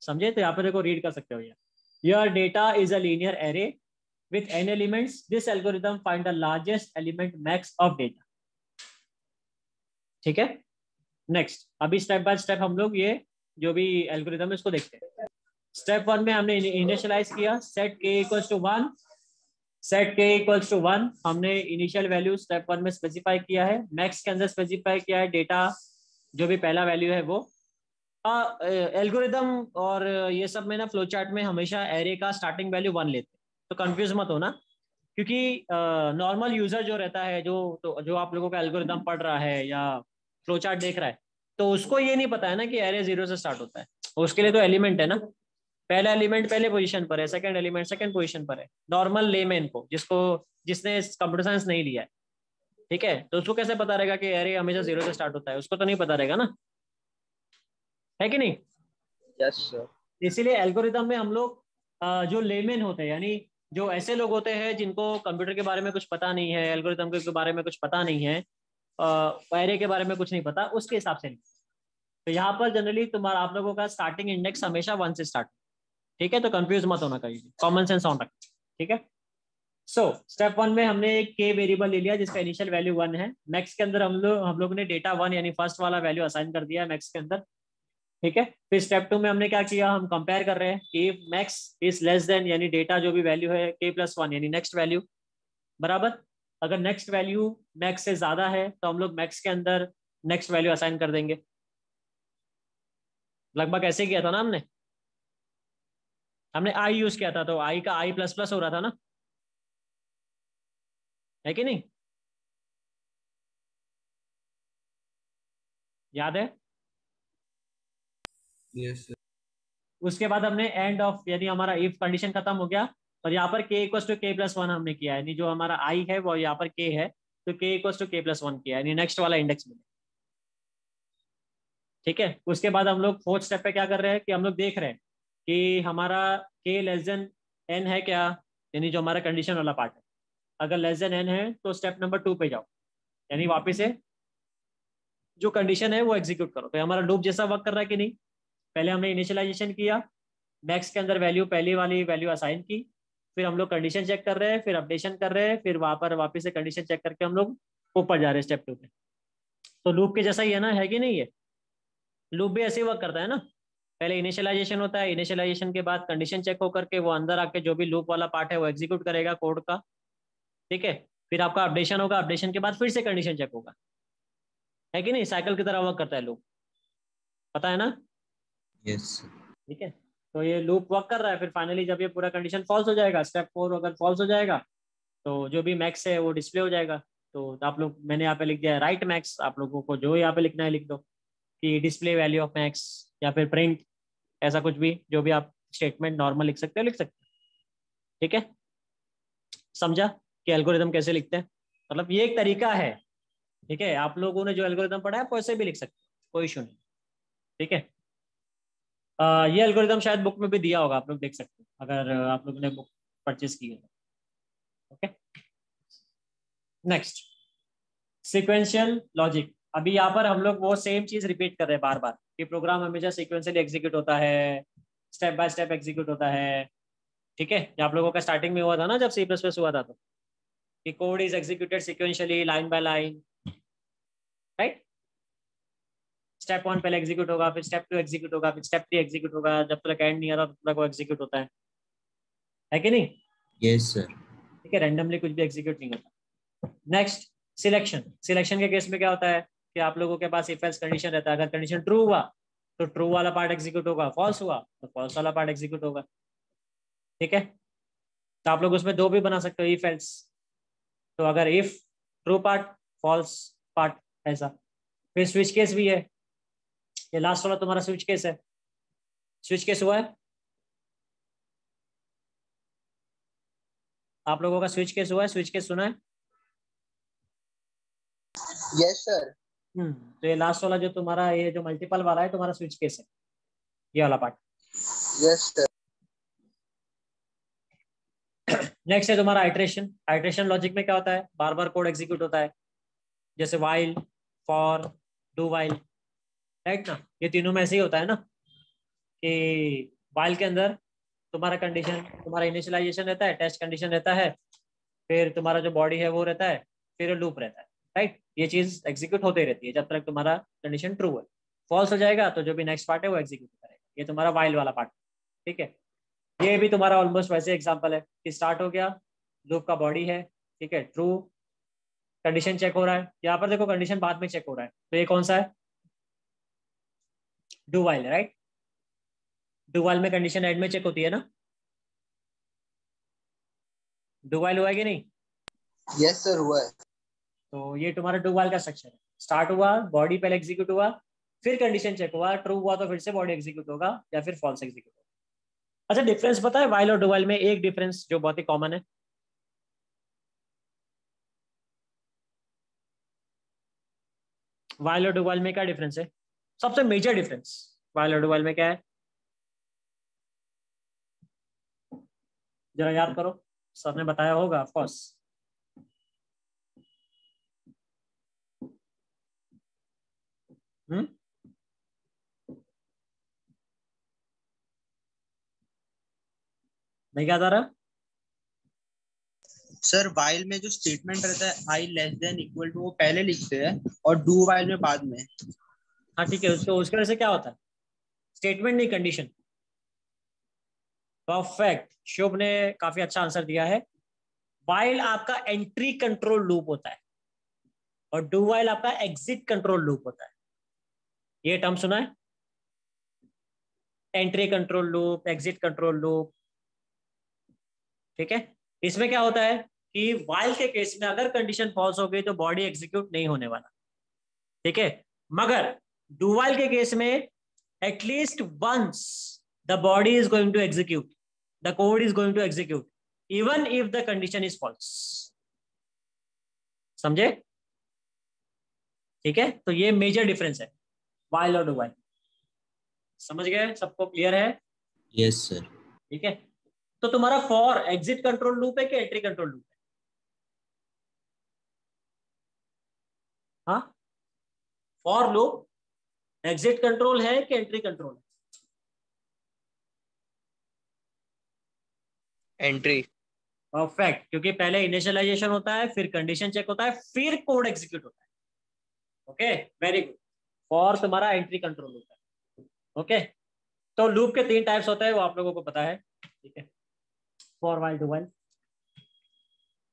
समझे? तो यहाँ पे देखो रीड कर सकते हो यार your data is a linear array with n elements. This algorithm find the largest element max of data ठीक है? नेक्स्ट अभी स्टेप बाय स्टेप हम लोग ये जो भी एल्गोरिदम है, उसको देखते हैं। स्टेप वन में हमने इनिशियलाइज किया। Set K equals to one set K equals to one हमने इनिशियल वैल्यू स्टेप वन में स्पेसिफाई किया है। मैक्स के अंदर स्पेसिफाई किया है डेटा जो भी पहला वैल्यू है वो। एल्गोरिदम और ये सब में ना फ्लो चार्ट में हमेशा एरे का स्टार्टिंग वैल्यू वन लेते तो कंफ्यूज मत होना। क्योंकि नॉर्मल यूज़र जो रहता है, जो तो जो आप लोगों का एल्गोरिदम पढ़ रहा है या फ्लो चार्ट देख रहा है तो उसको ये नहीं पता है ना कि एरे ज़ीरो से स्टार्ट होता है। उसके लिए तो एलिमेंट है ना। पहला एलिमेंट पहले पोजीशन पर है सेकंड एलिमेंट सेकंड पोजीशन पर है। नॉर्मल लेमैन को जिसको जिसने कंप्यूटर साइंस नहीं लिया है। ठीक है? तो उसको कैसे पता रहेगा कि एरे हमेशा ज़ीरो से स्टार्ट होता है? उसको तो नहीं पता रहेगा ना? है कि नहीं? यस सर इसीलिए एल्गोरिदम में हम लोग जो लेमेन होते हैं यानी जो ऐसे लोग होते हैं जिनको कंप्यूटर के बारे में कुछ पता नहीं है एल्गोरिदम के बारे में कुछ पता नहीं है एरे के बारे में कुछ नहीं पता उसके हिसाब से लिखते हैं। तो यहाँ पर जनरली तुम्हारा आप लोगों का स्टार्टिंग इंडेक्स हमेशा वन से स्टार्ट ठीक है? तो कंफ्यूज मत होना कहीं कॉमन सेंस ऑन रख। ठीक है? सो स्टेप वन में हमने एक के वेरिएबल ले लिया, जिसका इनिशियल वैल्यू वन है। मैक्स के अंदर हम लोग हम लोग ने डेटा वन यानी फ़र्स्ट वाला वैल्यू असाइन कर दिया मैक्स के अंदर। ठीक है? फिर स्टेप टू में हमने क्या किया? हम कंपेयर कर रहे हैं कि मैक्स इज़ लेस देन यानी डेटा जो भी वैल्यू है के प्लस वन यानी नेक्स्ट वैल्यू बराबर? अगर नेक्स्ट वैल्यू मैक्स से ज़्यादा है तो हम लोग मैक्स के अंदर नेक्स्ट वैल्यू असाइन कर देंगे। लगभग ऐसे किया था ना हमने? हमने आई यूज़ किया था तो आई का आई प्लस प्लस हो रहा था ना? है कि नहीं? याद है? यस उसके बाद हमने एंड ऑफ़ यानी हमारा इफ़ कंडीशन खत्म हो गया और यहाँ पर K equals to K plus one हमने किया यानी जो हमारा आई है वो यहाँ पर के है तो K equals to K plus one किया यानी नेक्स्ट वाला इंडेक्स मिले ठीक है? उसके बाद हम लोग फोर्थ स्टेप पे क्या कर रहे हैं कि हम लोग देख रहे हैं। कि हमारा के लेस देन एन है क्या? यानी जो हमारा कंडीशन वाला पार्ट है। अगर लेस देन एन है तो स्टेप नंबर टू पे जाओ। यानी वापिस से जो कंडीशन है, वो एग्जीक्यूट करो। तो हमारा लूप जैसा वर्क कर रहा है कि नहीं? पहले हमने इनिशियलाइजेशन किया मैक्स के अंदर वैल्यू पहली वाली वैल्यू असाइन की, फिर हम लोग कंडीशन चेक कर रहे हैं, फिर अपडेशन कर रहे हैं, फिर वहाँ पर वापस से कंडीशन चेक करके हम लोग ऊपर जा रहे हैं स्टेप टू पे। तो लूप के जैसा ही है ना? है कि नहीं है लूप भी ऐसे ही वर्क करता है ना? पहले इनिशियलाइजेशन होता है इनिशियलाइजेशन के बाद कंडीशन चेक होकर के वो अंदर आके जो भी लूप वाला पार्ट है वो एग्जीक्यूट करेगा कोड का। ठीक है? फिर आपका अपडेशन होगा अपडेशन के बाद फिर से कंडीशन चेक होगा। है कि नहीं? साइकिल की तरह वर्क करता है लूप पता है ना? यस ठीक है? तो ये लूप वर्क कर रहा है फिर फाइनली जब ये पूरा कंडीशन फॉल्स हो जाएगा स्टेप फोर अगर फॉल्स हो जाएगा तो जो भी मैक्स है वो डिस्प्ले हो जाएगा। तो आप लोग मैंने यहाँ पे लिख दिया राइट मैक्स आप लोगों को जो यहाँ पे लिखना है लिख दो कि डिस्प्ले वैल्यू ऑफ़ मैक्स या फिर प्रिंट ऐसा कुछ भी जो भी आप स्टेटमेंट नॉर्मल लिख सकते हो लिख सकते हो। ठीक है? समझा कि एल्गोरिदम कैसे लिखते हैं? मतलब ये एक तरीका है। ठीक है? आप लोगों ने जो एल्गोरिदम पढ़ा है वैसे भी लिख सकते हो कोई इशू नहीं। ठीक है? आ, ये एल्गोरिदम शायद बुक में भी दिया होगा आप लोग देख सकते हो अगर आप लोगों ने बुक परचेज की है। ओके नेक्स्ट सिक्वेंशियल लॉजिक अभी यहाँ पर हम लोग वो सेम चीज़ रिपीट कर रहे हैं बार बार कि प्रोग्राम हमेशा सिक्वेंसली एग्जीक्यूट होता है स्टेप बाय स्टेप एग्जीक्यूट होता है ठीक है? आप लोगों का स्टार्टिंग में हुआ था ना जब सी प्लस प्लस हुआ था तो कि code is executed sequentially line by line right step one पहले एग्जीक्यूट होगा फिर स्टेप टू एग्जीक्यूट होगा फिर स्टेप थ्री एग्जीक्यूट होगा जब तक एंड नहीं आता तब तक वो एग्जीक्यूट होता है। है कि नहीं? यस सर ठीक है रैंडमली कुछ भी एग्जीक्यूट नहीं होता। नेक्स्ट सिलेक्शन सिलेक्शन के केस में क्या होता है? कि आप लोगों के पास इफ़ एल्स कंडीशन रहता है। अगर कंडीशन ट्रू हुआ तो ट्रू वाला पार्ट एग्जीक्यूट होगा। फॉल्स हुआ तो फॉल्स वाला पार्ट एग्जीक्यूट होगा। ठीक है? तो आप लोग उसमें दो भी बना सकते हो इफ़ एल्स तो अगर if true part false part ऐसा। फिर स्विच केस भी है। ये लास्ट वाला तुम्हारा स्विच केस है। स्विच केस हुआ है? आप लोगों का स्विच केस हुआ है? स्विच केस सुना है? यस सर हम्म तो ये लास्ट वाला जो तुम्हारा ये जो मल्टीपल वाला है तुम्हारा स्विच केस है। ये वाला पार्ट यस सर नेक्स्ट है तुम्हारा आइट्रेशन आइट्रेशन लॉजिक में क्या होता है? बार बार कोड एग्जीक्यूट होता है। जैसे while for do while right ना? ये तीनों में ऐसे ही होता है ना? कि वाइल के अंदर तुम्हारा कंडीशन तुम्हारा इनिशियलाइजेशन रहता है टेस्ट कंडीशन रहता है फिर तुम्हारा जो बॉडी है वो रहता है फिर लूप रहता है। राइट ये चीज़ एग्जीक्यूट होती रहती है जब तक तुम्हारा कंडीशन ट्रू है। फॉल्स हो जाएगा तो जो भी नेक्स्ट पार्ट है वो एग्जीक्यूट करेगा ये तुम्हारा वाइल वाला पार्ट ठीक है? ये भी तुम्हारा ऑलमोस्ट वैसे एग्ज़ाम्पल है कि स्टार्ट हो गया लूप का बॉडी है, ठीक है? ट्रू कंडीशन चेक हो रहा है। यहाँ पर देखो कंडीशन बाद में चेक हो रहा है। तो ये कौन सा है? Do while right do while में कंडीशन एंड में चेक होती है ना? डू वाइल हुआ है कि नहीं? यस सर हुआ है। तो ये तुम्हारा डू वाइल का स्ट्रक्चर है। स्टार्ट हुआ बॉडी पहले एग्जीक्यूट हुआ, फिर कंडीशन चेक हुआ ट्रू हुआ तो फिर से बॉडी एग्जीक्यूट होगा या फिर फॉल्स एग्जीक्यूट होगा। अच्छा डिफरेंस पता है वाइल और डू वाइल में एक डिफरेंस जो बहुत ही कॉमन है? वाइल और डू वाइल में क्या डिफरेंस है? सबसे मेजर डिफरेंस वाइल और डू वाइल में क्या है? जरा याद करो, सर ने बताया होगा ऑफकोर्स हम्म नहीं क्या रहा? सर वाइल में जो स्टेटमेंट रहता है I less than equal to वो पहले लिखते हैं और डू वाइल में बाद में। हाँ ठीक है उसके उसके वजह से क्या होता है? स्टेटमेंट नहीं कंडीशन परफेक्ट शुभ ने काफ़ी अच्छा आंसर दिया है। वाइल आपका एंट्री कंट्रोल लूप होता है और डू वाइल आपका एग्जिट कंट्रोल लूप होता है। ये टर्म सुना है? Entry control loop exit control loop ठीक है? इसमें क्या होता है कि वाइल के केस में अगर कंडीशन फॉल्स हो गई तो बॉडी एग्जीक्यूट नहीं होने वाला। ठीक है? मगर डू वाइल के केस में at least once the body is going to execute the code is going to execute even if the condition is false समझे? ठीक है? तो ये मेजर डिफरेंस है। और डू वाइल समझ गए? सबको क्लियर है? यस सर ठीक है? तो तुम्हारा फॉर एग्जिट कंट्रोल लूप है कि एंट्री कंट्रोल लूप है? हाँ? फॉर लूप एग्जिट कंट्रोल है कि एंट्री कंट्रोल है? एंट्री परफेक्ट क्योंकि पहले इनिशियलाइजेशन होता है फिर कंडीशन चेक होता है फिर कोड एग्जीक्यूट होता है। ओके वेरी गुड और तुम्हारा एंट्री कंट्रोल होता है। ओके तो लूप के तीन टाइप्स होते हैं, वो आप लोगों को पता है। ठीक है? फॉर वाइल टू वाइल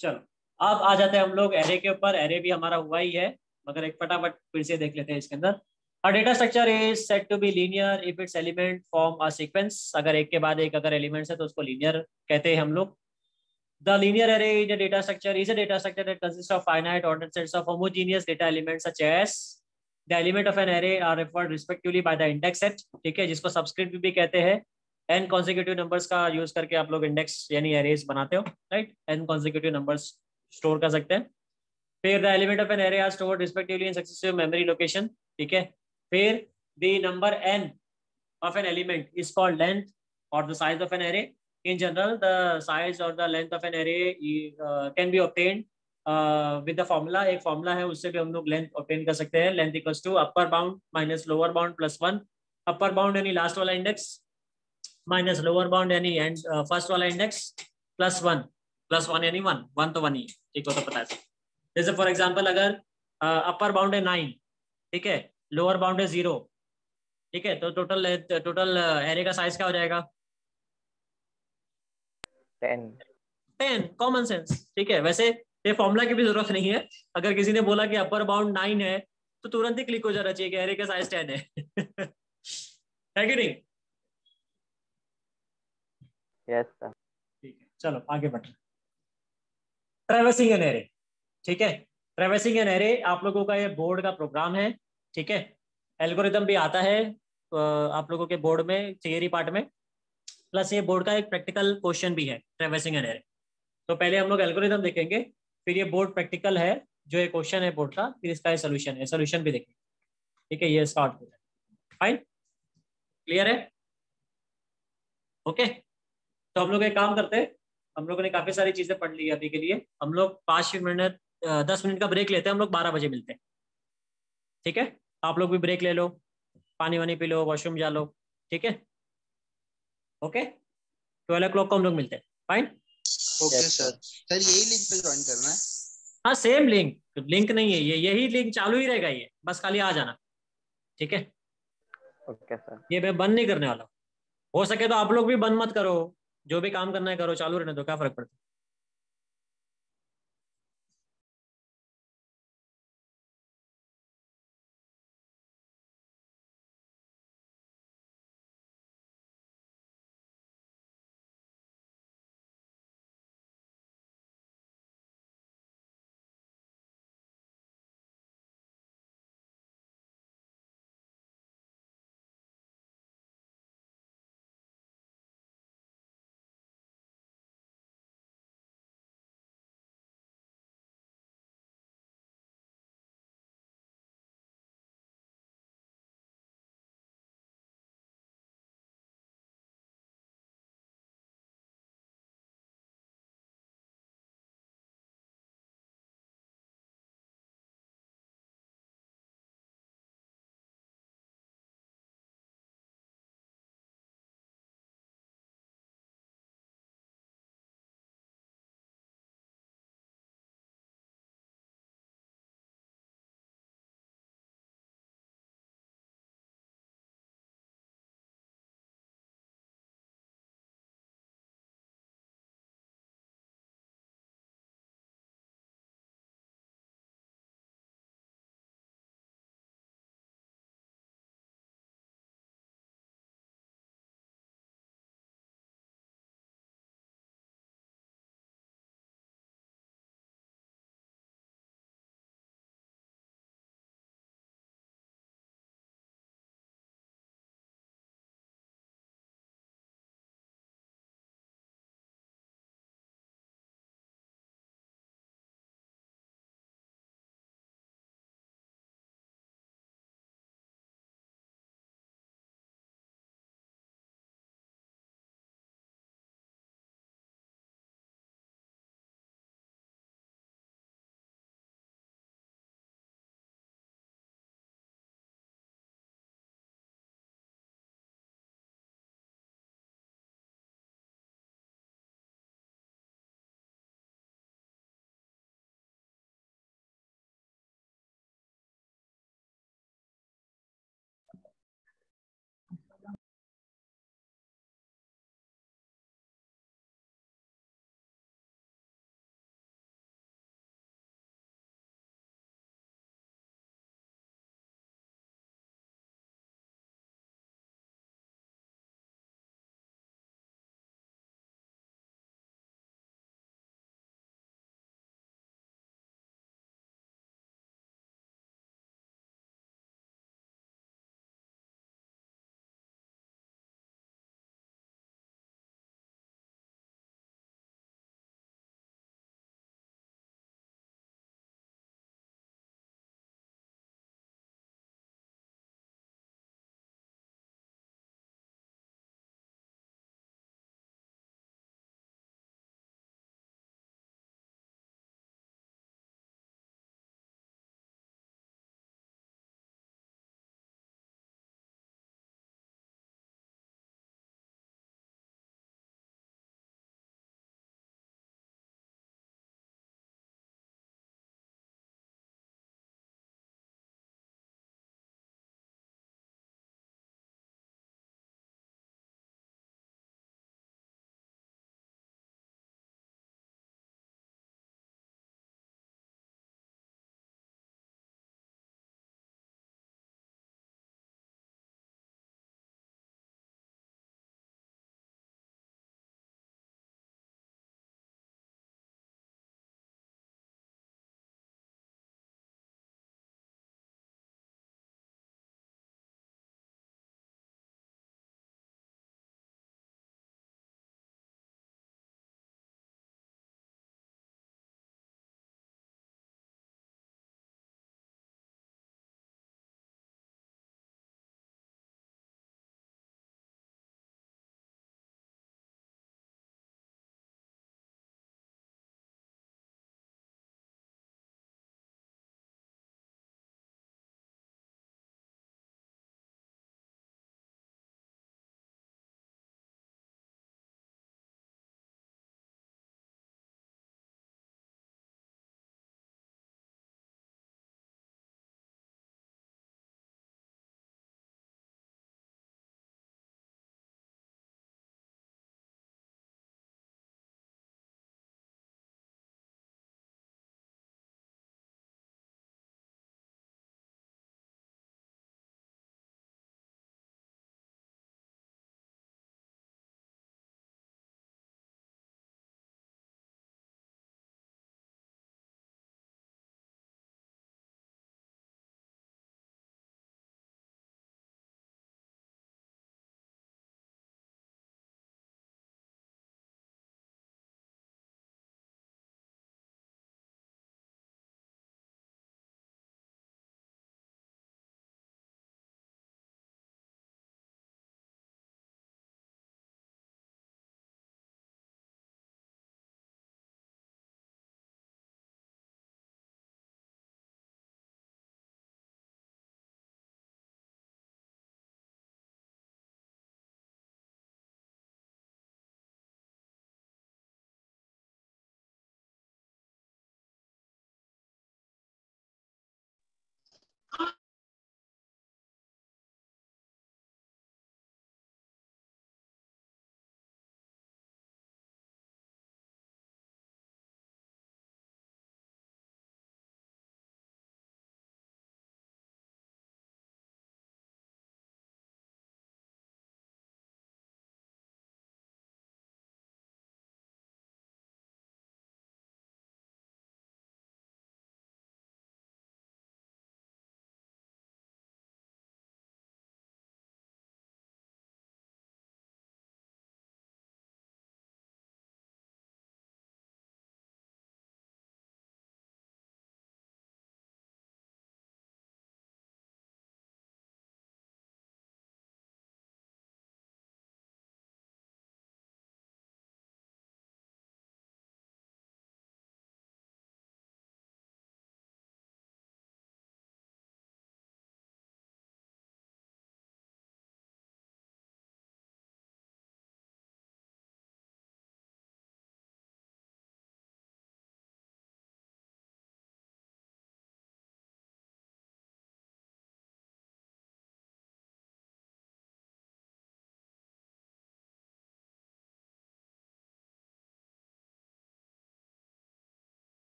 चलो, अब आ जाते हैं हम लोग एरे के ऊपर। एरे भी हमारा हुआ ही है, मगर एक फटाफट फिर से देख लेते हैं इसके अंदर। Data structure is set to be linear if its element form a sequence अगर एक के बाद एक अगर एलिमेंट्स है तो उसको लीनियर कहते हैं हम लोग। The linear array is a data structure is a data structure that consist of finite ordered sets of homogeneous data elements such as the element of an array are referred respectively by the index set ठीक है, जिसको subscript भी कहते हैं। N consecutive numbers का use करके आप लोग इंडेक्स यानी एरेज बनाते हो right n consecutive numbers store कर सकते हैं। फिर the element of an array are store respectively in successive memory location ठीक है। फिर the number n of an element is called length और the size of an array in general the size और the length of an array can be obtained with the formula एक formula है उससे भी हम लोग लेंथ obtain कर सकते हैं। Length equals to upper bound minus lower bound plus one upper bound यानी लास्ट वाला इंडेक्स माइनस लोअर बाउंड यानी एंड फ़र्स्ट वाला index plus one plus one यानी वन वन तो वन ही ठीक हो तो पता है। जैसे फॉर एग्ज़ाम्पल अगर अपर बाउंड है नाइन ठीक है? लोअर बाउंड है ज़ीरो ठीक है? तो टोटल टोटल एरे का साइज़ क्या हो जाएगा? टेन टेन कॉमन सेंस ठीक है? वैसे ये फॉर्मूला की भी ज़रूरत नहीं है। अगर किसी ने बोला कि अपर बाउंड नाइन है तो तुरंत ही क्लिक हो जाना चाहिए कि का साइज़ टेन है। (laughs) है कि नहीं? यस सर ठीक है चलो आगे बढ़ ट्रेवर्सिंग एन एरे ठीक है? ट्रेवर्सिंग एन एरे आप लोगों का ये बोर्ड का प्रोग्राम है ठीक है? एल्गोरिदम भी आता है आप लोगों के बोर्ड में थियरी पार्ट में। प्लस ये बोर्ड का एक प्रैक्टिकल क्वेश्चन भी है ट्रेवर्सिंग एन एरे तो पहले हम लोग एल्गोरिदम देखेंगे। फिर ये बोर्ड प्रैक्टिकल है, जो ये क्वेश्चन है बोर्ड का, फिर इसका सोल्यूशन है। सोल्यूशन भी देखेंगे ठीक है, ये स्टार्ट हो जाए। फाइन क्लियर है? ओके तो हम लोग एक काम करते हैं। हम लोगों ने काफ़ी सारी चीज़ें पढ़ ली अभी के लिए। हम लोग पाँच मिनट दस मिनट का ब्रेक लेते हैं। हम लोग बारह बजे मिलते हैं। ठीक है? आप लोग भी ब्रेक ले लो। पानी वानी पी लो वॉशरूम जा लो। ठीक है? ओके ट्वेल्व ओ क्लॉक को हम लोग मिलते हैं। फाइन ओके सर सर यही लिंक पे ज्वाइन करना है। हाँ सेम लिंक लिंक नहीं है ये। यही लिंक चालू ही रहेगा ये। बस खाली आ जाना। ठीक है? ओके सर ये मैं बंद नहीं करने वाला हो सके तो आप लोग भी बंद मत करो। जो भी काम करना है करो। चालू रहने दो। क्या फ़र्क पड़ता है?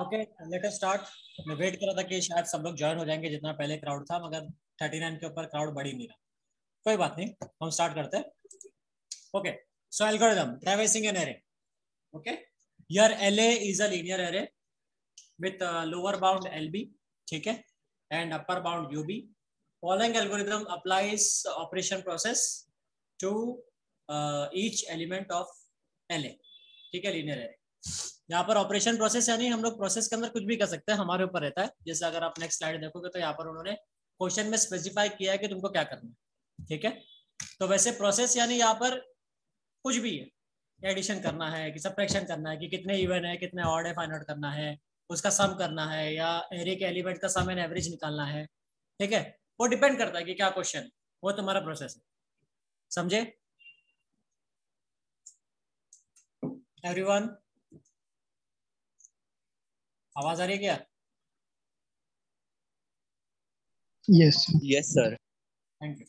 ओके लेट अस स्टार्ट मैं वेट कर रहा था कि शायद सब लोग ज्वाइन हो जाएँगे जितना पहले क्राउड था मगर 39 के ऊपर क्राउड बढ़ ही नहीं रहा। कोई बात नहीं हम स्टार्ट करते हैं। Okay so algorithm traversing an array okay your LA is a linear array with lower bound LB ठीक है? And upper bound UB algorithm applies operation process to uh, each element of LA ठीक है? Linear array यहाँ पर operation process यानी हम लोग process के अंदर कुछ भी कर सकते हैं, हमारे ऊपर रहता है। जैसे अगर आप नेक्स्ट स्लाइड देखोगे तो यहाँ पर उन्होंने क्वेश्चन में स्पेसिफाई किया है कि तुमको क्या करना है, ठीक है? तो वैसे प्रोसेस यानी यहाँ पर कुछ भी है। एडिशन करना है कि सब्ट्रैक्शन करना है कि कितने इवन है, कितने ऑर्ड है फाइंड आउट करना है, उसका सम करना है या एरे के एलिमेंट का सम एंड एवरेज निकालना है, ठीक है? वो डिपेंड करता है कि क्या क्वेश्चन वो तुम्हारा प्रोसेस है। समझे? एवरीवन आवाज़ आ रही है क्या? Yes yes sir thank you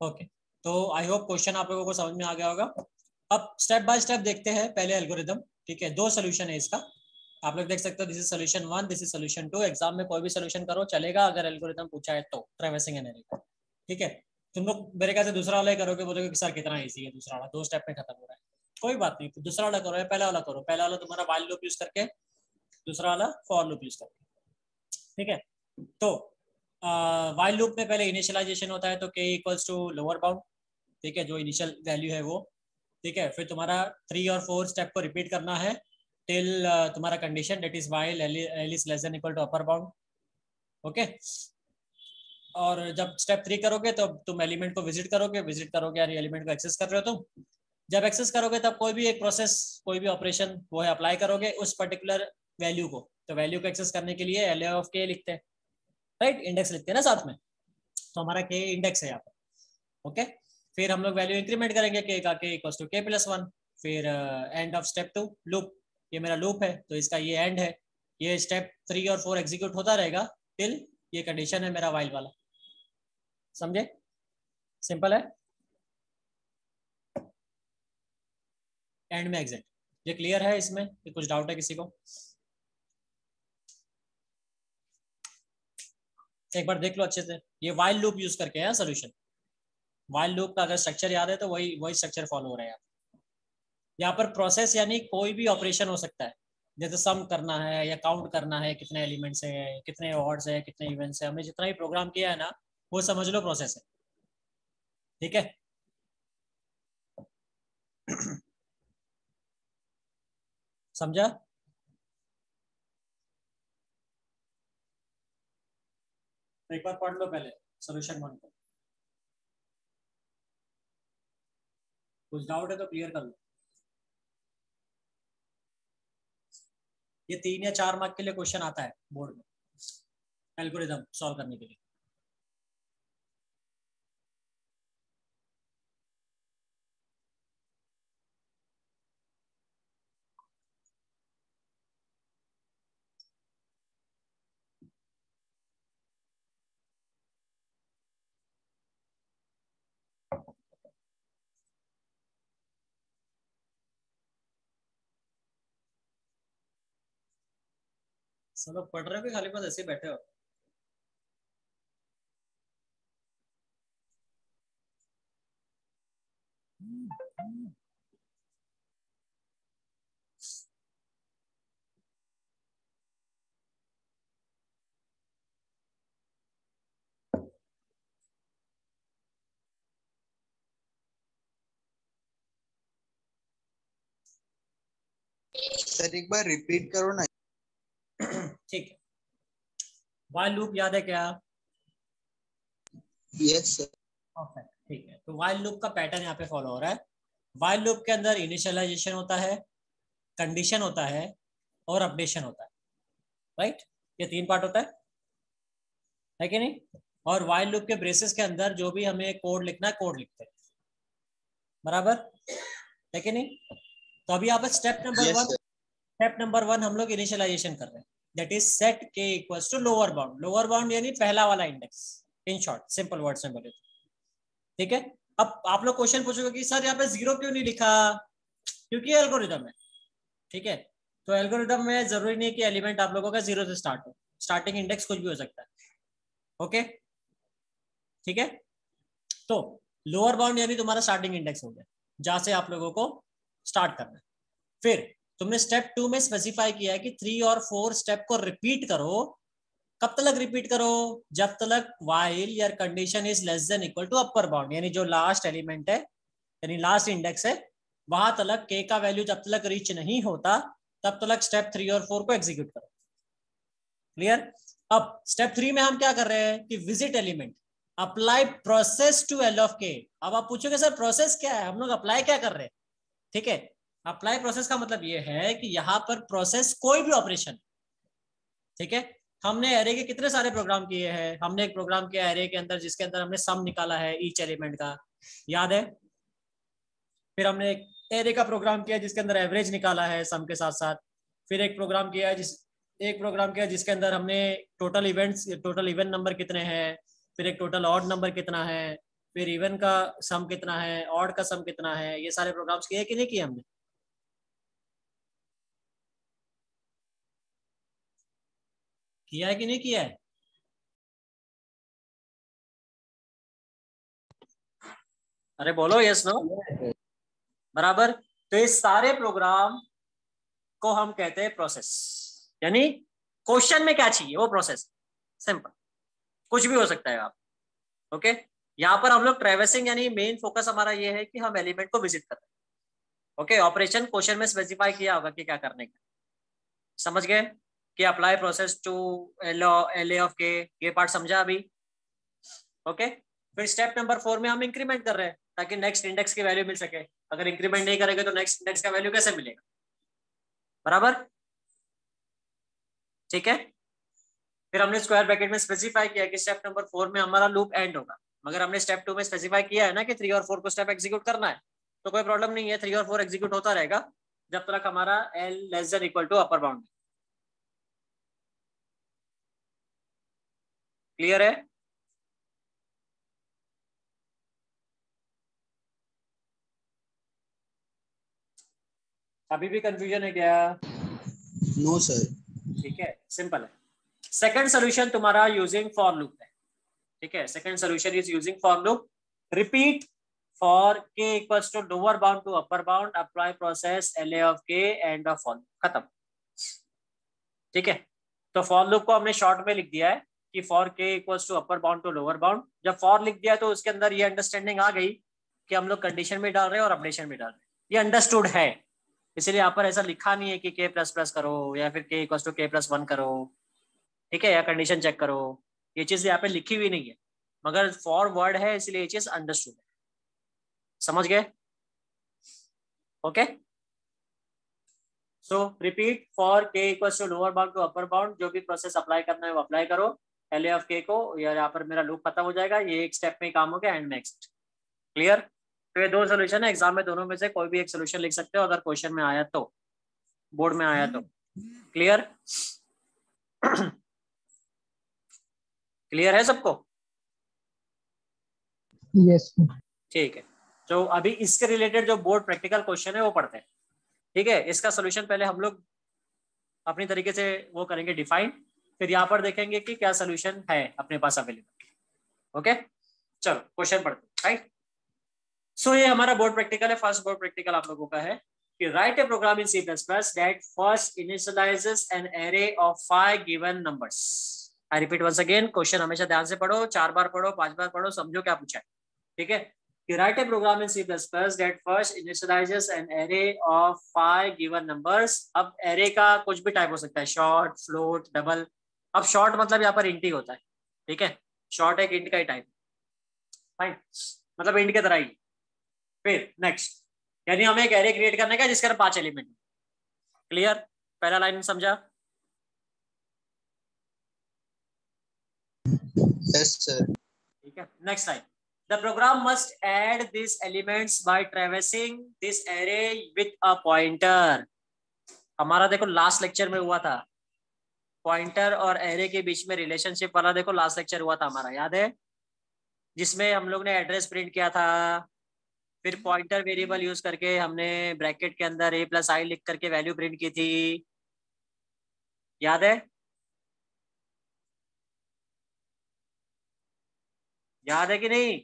okay तो आई होप क्वेश्चन आप लोगों को समझ में आ गया होगा। अब स्टेप बाय स्टेप देखते हैं पहले एल्गोरिदम ठीक है? दो सोल्यूशन है इसका। आप लोग देख सकते हो this is solution one this is solution two exam में कोई भी सोल्यूशन करो चलेगा अगर एल्गोरिदम पूछा है तो ट्रेवर्सिंग एन एरे ठीक है? तुम लोग मेरे ख्याल से दूसरा वाला ही करोगे बोलोगे कि सर कितना इजी है दूसरा वाला। दो स्टेप में खत्म हो रहा है। कोई बात नहीं दूसरा वाला करो या पहला वाला करो। पहला वाला तुम्हारा वाइल लूप यूज़ करके दूसरा वाला फॉर लूप यूज़ करके। ठीक है? तो वाइल लूप में पहले इनिशियलाइजेशन होता है तो के इक्वल्स टू लोअर बाउंड ठीक है? जो इनिशियल वैल्यू है वो, ठीक है? फिर तुम्हारा थ्री और फोर स्टेप को रिपीट करना है टिल तुम्हारा condition that is while L is less than equal to upper bound okay और जब स्टेप थ्री करोगे तो तुम एलिमेंट को विज़िट करोगे विज़िट करोगे, यार एलिमेंट को एक्सेस कर रहे हो तुम। जब एक्सेस करोगे तब कोई भी एक प्रोसेस कोई भी ऑपरेशन वो है अप्लाई करोगे, उस पर्टिकुलर वैल्यू को। तो वैल्यू को एक्सेस करने के लिए एल ऑफ़ के लिखते हैं। राइट इंडेक्स लिखते हैं ना साथ में। तो हमारा के इंडेक्स है यहाँ पर। ओके फिर हम लोग वैल्यू इंक्रीमेंट करेंगे के का। K equal to K plus one फिर end of step two loop ये मेरा लूप है। तो इसका ये एंड है। ये स्टेप थ्री और फोर एग्जीक्यूट होता रहेगा टिल ये कंडीशन है मेरा वाइल वाला। समझे? सिंपल है? एंड में एग्जैक्ट ये क्लियर है इसमें? कुछ डाउट है किसी को? एक बार देख लो अच्छे से। ये वाइल लूप यूज़ करके है सोल्यूशन वाइल लूप का अगर स्ट्रक्चर याद है तो वही वही स्ट्रक्चर फॉलो हो रहा है यहाँ पर प्रोसेस यानी कोई भी ऑपरेशन हो सकता है। जैसे सम करना है या काउंट करना है, कितने एलिमेंट्स है, कितने ऑर्ड्स है, कितने इवेंट्स है। हमने जितना भी प्रोग्राम किया है ना, वो समझ लो प्रोसेस है। ठीक है? (clears throat) समझा? एक बार पढ़ लो पहले सोल्यूशन वन को। कुछ डाउट है तो क्लियर कर लो। ये तीन या चार मार्क के लिए क्वेश्चन आता है बोर्ड में एल्गोरिदम सॉल्व करने के लिए। सब लोग पढ़ रहे हो कि खाली बस ऐसे बैठे हो? सर, एक बार रिपीट करो ना। ठीक है। वाइल लूप याद है क्या? यस परफेक्ट ठीक है। तो वाइल लूप का पैटर्न यहाँ पे फॉलो हो रहा है। वाइल लूप के अंदर इनिशियलाइजेशन होता है कंडीशन होता है और अपडेशन होता है। राइट ये तीन पार्ट होता है। है कि नहीं? और वाइल लूप के ब्रेसेस के अंदर जो भी हमें कोड लिखना है कोड लिखते हैं। बराबर? है कि नहीं? तो अभी आप step number one step number one हम लोग इनिशियलाइजेशन कर रहे हैं। That is set K equals to lower bound lower bound यानी पहला वाला index in short simple words में बोले तो। ठीक है? अब आप लोग क्वेश्चन पूछोगे कि, सर, यहाँ पे ज़ीरो क्यों नहीं लिखा? क्योंकि एल्गोरिदम है। ठीक है? तो एल्गोरिदम में ज़रूरी नहीं कि एलिमेंट आप लोगों का ज़ीरो से स्टार्ट हो। स्टार्टिंग इंडेक्स कुछ भी हो सकता है। ओके ठीक है? तो लोअर बाउंड यानी तुम्हारा स्टार्टिंग इंडेक्स हो गया, जहाँ से आप लोगों को स्टार्ट करना है। फिर तुमने स्टेप टू में स्पेसिफाई किया है कि थ्री और फोर स्टेप को रिपीट करो। कब तक रिपीट करो? जब तक वाइल यार condition is less than equal to upper bound यानी जो लास्ट एलिमेंट है, यानी लास्ट इंडेक्स है, वहाँ तक के का वैल्यू जब तक रीच नहीं होता, तब तक स्टेप थ्री और फोर को एग्जीक्यूट करो। क्लियर अब स्टेप थ्री में हम क्या कर रहे हैं कि visit element apply process to L of K अब आप पूछोगे, सर प्रोसेस क्या है? हम लोग अप्लाई क्या कर रहे हैं? ठीक है? अप्लाई प्रोसेस का मतलब ये है कि यहाँ पर प्रोसेस कोई भी ऑपरेशन, ठीक है? हमने एरे के कितने सारे प्रोग्राम किए हैं? हमने एक प्रोग्राम किया एरे के अंदर जिसके अंदर हमने सम निकाला है ईच एलिमेंट का। याद है? फिर हमने एक एरे का प्रोग्राम किया जिसके अंदर एवरेज निकाला है सम के साथ साथ फिर एक प्रोग्राम किया जिस, एक प्रोग्राम किया जिसके अंदर हमने total events total event number कितने हैं? फिर एक टोटल ऑड नंबर कितना है? फिर इवन का सम कितना है? ऑड का सम कितना है? ये सारे प्रोग्राम्स किए कि नहीं किए हमने? किया है कि नहीं किया है? अरे बोलो यस नो बराबर। तो ये सारे प्रोग्राम को हम कहते हैं प्रोसेस यानी क्वेश्चन में क्या चाहिए? वो प्रोसेस सिंपल कुछ भी हो सकता है आप। ओके यहाँ पर हम लोग ट्रेवसिंग यानी मेन फोकस हमारा ये है कि हम एलिमेंट को विज़िट कर रहे हैं। ओके ऑपरेशन क्वेश्चन में स्पेसिफाई किया होगा कि क्या करने का समझ गए? कि apply process to L L of K ये पार्ट समझा अभी? ओके फिर स्टेप नंबर फोर में हम इंक्रीमेंट कर रहे हैं, ताकि नेक्स्ट इंडेक्स की वैल्यू मिल सके। अगर इंक्रीमेंट नहीं करेंगे तो नेक्स्ट इंडेक्स का वैल्यू कैसे मिलेगा? बराबर? ठीक है? फिर हमने स्क्वायर ब्रैकेट में स्पेसिफाई किया कि स्टेप नंबर फोर में हमारा लूप एंड होगा। मगर हमने स्टेप टू में स्पेसिफाई किया है ना कि थ्री और फोर को स्टेप एग्जीक्यूट करना है तो कोई प्रॉब्लम नहीं है थ्री और फोर एग्जीक्यूट होता रहेगा, जब तक हमारा L less than equal to upper bound clear है? अभी भी कंफ्यूजन है क्या? नो सर ठीक है सिंपल है. सेकंड सोल्यूशन तुम्हारा यूजिंग फॉर लूप है. ठीक है second solution is using for loop repeat for K equals to lower bound to upper bound apply process L of K end of for खत्म. ठीक है? तो फॉर लूप को हमने शॉर्ट में लिख दिया है. कि for K equals to upper bound to lower bound जब फॉर लिख दिया तो उसके अंदर ये अंडरस्टैंडिंग आ गई कि हम लोग कंडीशन में डाल रहे हैं और अपडेशन में डाल रहे हैं। ये अंडरस्टूड है। इसलिए यहाँ पर ऐसा लिखा नहीं है कि के प्लस प्लस करो या फिर K equals to K plus one करो। ठीक है? या कंडीशन चेक करो। ये चीज़ यहाँ पे लिखी हुई नहीं है। मगर फॉर वर्ड है, इसलिए ये चीज़ अंडरस्टूड है। समझ गए? Okay so repeat for K equals to lower bound to upper bound जो भी प्रोसेस अप्लाई करना है वो अप्लाई करो। एल ऑफ़ के को या यहाँ पर मेरा लूप खत्म हो जाएगा ये एक स्टेप में काम हो गया एंड नेक्स्ट क्लियर तो ये दो सोल्यूशन है एग्ज़ाम में दोनों में से कोई भी एक सोल्यूशन लिख सकते हो अगर क्वेश्चन में आया तो बोर्ड में आया तो. क्लियर क्लियर है सबको? यस ठीक है. तो अभी इसके रिलेटेड जो बोर्ड प्रैक्टिकल क्वेश्चन है वो पढ़ते हैं. ठीक है? इसका सोल्यूशन पहले हम लोग अपनी तरीके से वो करेंगे डिफाइन फिर यहाँ पर देखेंगे कि क्या सोल्यूशन है अपने पास अवेलेबल ओके चलो क्वेश्चन पढ़ते राइट सो ये हमारा बोर्ड प्रैक्टिकल है फ़र्स्ट बोर्ड प्रैक्टिकल आप लोगों का है कि write a program in C plus plus that first initializes an array of five given numbers I repeat once again question हमेशा ध्यान से पढ़ो, चार बार पढ़ो, पाँच बार पढ़ो, समझो क्या पूछा है। ठीक है? कि write a program in C plus plus that first initializes an array of five given numbers अब एरे का कुछ भी टाइप हो सकता है शॉर्ट फ्लोट डबल अब शॉर्ट मतलब यहाँ पर इंट ही होता है ठीक है? शॉर्ट एक इंट का ही टाइप फाइन मतलब इंट के तरह ही. फिर नेक्स्ट यानी हमें एक एरे क्रिएट करने का जिसके अंदर पाँच एलिमेंट क्लियर पहला लाइन समझा? सर ठीक है? Next line the program must add these elements by traversing this array with a pointer. हमारा देखो लास्ट लेक्चर में हुआ था. पॉइंटर और एरे के बीच में रिलेशनशिप वाला देखो लास्ट लेक्चर हुआ था हमारा, याद है? जिसमें हम लोग ने एड्रेस प्रिंट किया था, फिर पॉइंटर वेरिएबल यूज़ करके हमने ब्रैकेट के अंदर ए प्लस आई लिख करके वैल्यू प्रिंट की थी। याद है? याद है कि नहीं?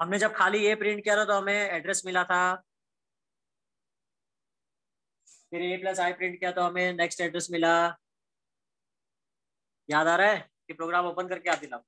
हमने जब खाली ए प्रिंट किया था तो हमें एड्रेस मिला था। फिर ए प्लस आई प्रिंट किया तो हमें नेक्स्ट एड्रेस मिला। याद आ रहा है कि प्रोग्राम ओपन करके आप दिलाओ।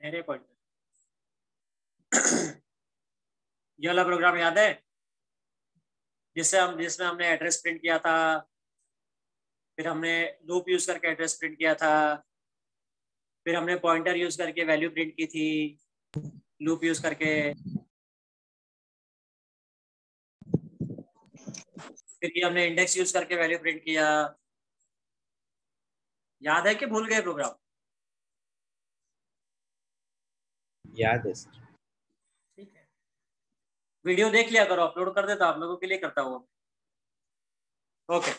एरे पॉइंटर (clears throat) ये वाला प्रोग्राम याद है? जिससे हम जिसमें हमने एड्रेस प्रिंट किया था। फिर हमने लूप यूज़ करके एड्रेस प्रिंट किया था। फिर हमने पॉइंटर यूज़ करके वैल्यू प्रिंट की थी। लूप यूज़ करके। फिर ये हमने इंडेक्स यूज़ करके वैल्यू प्रिंट किया। याद है कि भूल गए प्रोग्राम याद है सर। ठीक है। वीडियो देख लिया करो, अपलोड कर देता आप लोगों के लिए करता हूँ। ओके।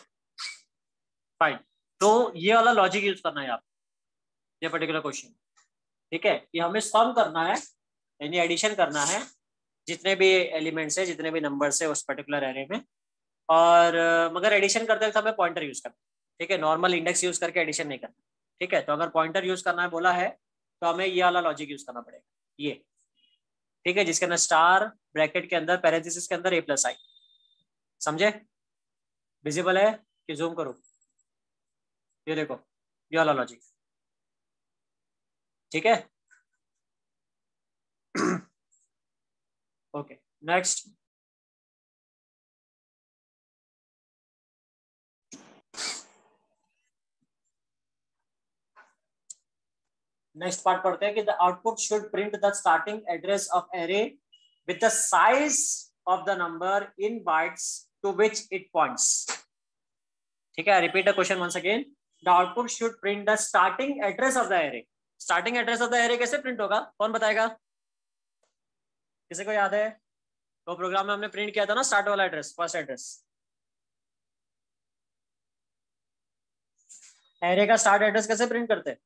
फाइन तो ये वाला लॉजिक यूज़ करना है आप। ये पर्टिकुलर क्वेश्चन ठीक है? कि हमें सम करना है, यानी एडिशन करना है, जितने भी एलिमेंट्स है, जितने भी नंबर्स है उस पर्टिकुलर एरे में। और, मगर एडिशन करते वक्त हमें पॉइंटर यूज़ करना ठीक है? नॉर्मल इंडेक्स यूज़ करके एडिशन नहीं करना। ठीक है? तो अगर पॉइंटर यूज़ करना है, बोला है तो हमें ये वाला लॉजिक यूज़ करना पड़ेगा। ये। ठीक है, जिसके अंदर स्टार ब्रैकेट के अंदर पैरेंथेसिस के अंदर ए प्लस आई समझे? विजिबल है कि जूम करो? ये देखो, ये वाला लॉजिक ठीक है? (clears throat) ओके नेक्स्ट नेक्स्ट पार्ट पढ़ते हैं कि the output should print the starting address of array with the size of the number in bytes to which it points. ठीक है? Repeat the question once again the output should print the starting address of the array starting address of the array कैसे print होगा? कौन बताएगा? किसी को याद है? तो प्रोग्राम में हमने प्रिंट किया था ना स्टार्ट वाला एड्रेस फ़र्स्ट एड्रेस एरे का स्टार्ट एड्रेस कैसे प्रिंट करते हैं?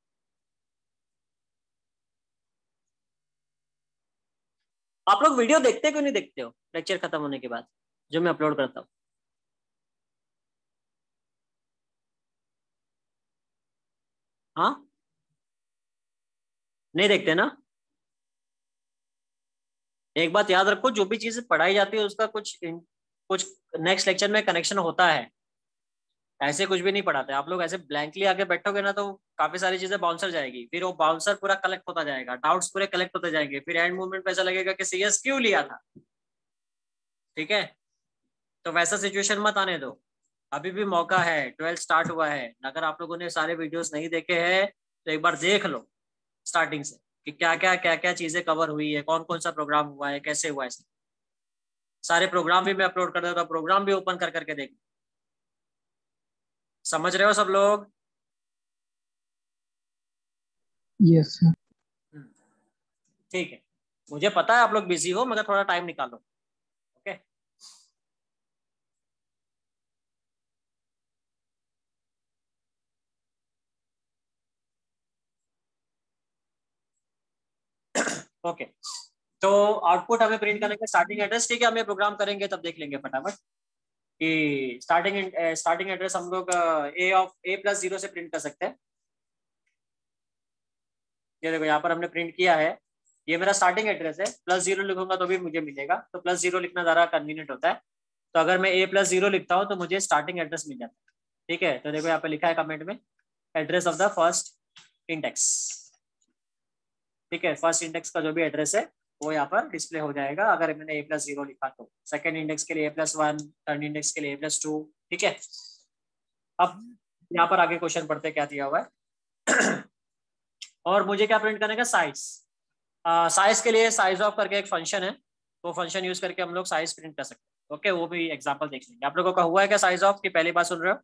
आप लोग वीडियो देखते क्यों नहीं देखते हो? लेक्चर खत्म होने के बाद, जो मैं अपलोड करता हूँ। हाँ? नहीं देखते ना? एक बात याद रखो, जो भी चीज़ पढ़ाई जाती है, उसका कुछ कुछ नेक्स्ट लेक्चर में कनेक्शन होता है। ऐसे कुछ भी नहीं पढ़ाते। आप लोग ऐसे ब्लैंकली आगे बैठोगे ना तो काफ़ी सारी चीज़ें बाउंसर जाएगी। फिर वो बाउंसर पूरा कलेक्ट होता जाएगा। डाउट्स पूरे कलेक्ट होते जाएँगे। फिर एंड मूवमेंट पे ऐसा लगेगा कि सीएस क्यों लिया था? ठीक है? तो वैसा सिचुएशन मत आने दो। अभी भी मौका है। ट्वेल्थ स्टार्ट हुआ है। अगर आप लोगों ने सारे वीडियोस नहीं देखे हैं तो एक बार देख लो स्टार्टिंग से कि क्या क्या क्या क्या चीज़ें कवर हुई है कौन कौन सा प्रोग्राम हुआ है, कैसे हुआ है। सारे प्रोग्राम भी मैं अपलोड कर देता हूँ। प्रोग्राम भी ओपन कर करके देख समझ रहे हो सब लोग? यस सर ठीक है। मुझे पता है आप लोग बिज़ी हो मगर थोड़ा टाइम निकालो। ओके ओके तो आउटपुट हमें प्रिंट करने का स्टार्टिंग एड्रेस ठीक है? हम ये प्रोग्राम करेंगे तब देख लेंगे फटाफट। कि स्टार्टिंग स्टार्टिंग एड्रेस हम लोग a of a plus zero से प्रिंट कर सकते हैं। ये देखो, यहाँ पर हमने प्रिंट किया है। ये मेरा स्टार्टिंग एड्रेस है। प्लस ज़ीरो लिखूँगा तो भी मुझे मिलेगा। तो प्लस ज़ीरो लिखना ज़्यादा कन्वीनियंट होता है। तो अगर मैं ए प्लस ज़ीरो लिखता हूँ तो मुझे स्टार्टिंग एड्रेस मिल जाता है। ठीक है? तो देखो, यहाँ पे लिखा है कमेंट में address of the first index ठीक है? फ़र्स्ट इंडेक्स का जो भी एड्रेस है वो यहाँ पर डिस्प्ले हो जाएगा। अगर मैंने ए प्लस ज़ीरो लिखा तो। सेकेंड इंडेक्स के लिए a plus one third index के लिए ए प्लस टू ठीक है? अब यहाँ पर आगे क्वेश्चन पढ़ते क्या दिया हुआ है? और मुझे क्या प्रिंट करने का साइज़ साइज़ के लिए साइज़ ऑफ़ करके एक फ़ंक्शन है। वो फ़ंक्शन यूज़ करके हम लोग साइज़ प्रिंट कर सकते हैं। ओके वो भी एग्जांपल देख लेंगे। आप लोगों का हुआ है क्या साइज़ ऑफ़ की पहली बार सुन रहे हो?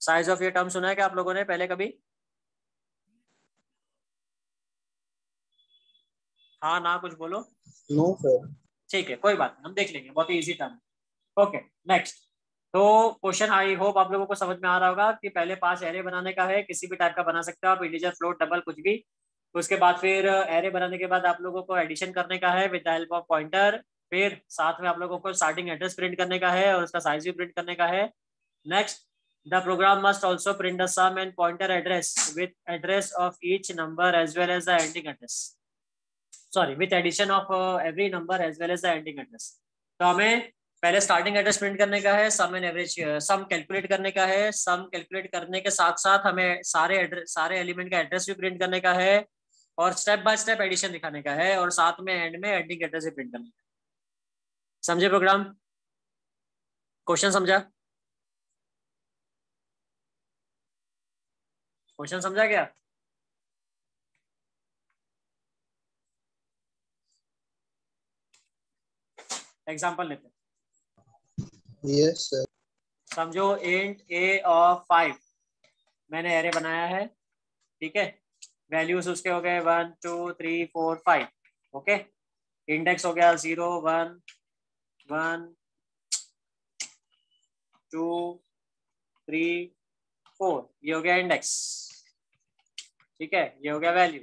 साइज़ ऑफ़ ये टर्म सुना है क्या आप लोगों ने पहले कभी? हाँ ना कुछ बोलो। नो सर ठीक है कोई बात नहीं हम देख लेंगे बहुत ही इजी टर्म ओके नेक्स्ट तो क्वेश्चन आई होप आप लोगों को समझ में आ रहा होगा कि पहले पास एरे बनाने का है किसी भी टाइप का बना सकते हो आप इंटीजर फ्लोट डबल कुछ भी। उसके बाद फिर एरे बनाने के बाद आप लोगों को एडिशन करने का है विद हेल्प ऑफ़ पॉइंटर फिर साथ में आप लोगों को स्टार्टिंग एड्रेस प्रिंट करने का है और उसका साइज़ भी प्रिंट करने का है। Next the program must also print the sum and pointer address with address of each number as well as the ending address sorry with addition of every number as well as the ending address तो हमें पहले starting address print करने का है sum and average sum calculate करने का है सम calculate करने के साथ साथ हमें सारे एड्रेस सारे एलिमेंट का एड्रेस भी प्रिंट करने का है और स्टेप बाय स्टेप एडिशन दिखाने का है और साथ में एंड में एंडिंग एड्रेस भी प्रिंट करने का समझे प्रोग्राम क्वेश्चन समझा? क्वेश्चन समझा क्या? एग्जांपल लेते हैं। यस सर समझो इंट ए ऑफ़ फाइव मैंने एरे बनाया है ठीक है? वैल्यूज़ उसके हो गए one two three four five okay index हो गया zero one one two three four ये हो गया इंडेक्स ठीक है? ये हो गया वैल्यू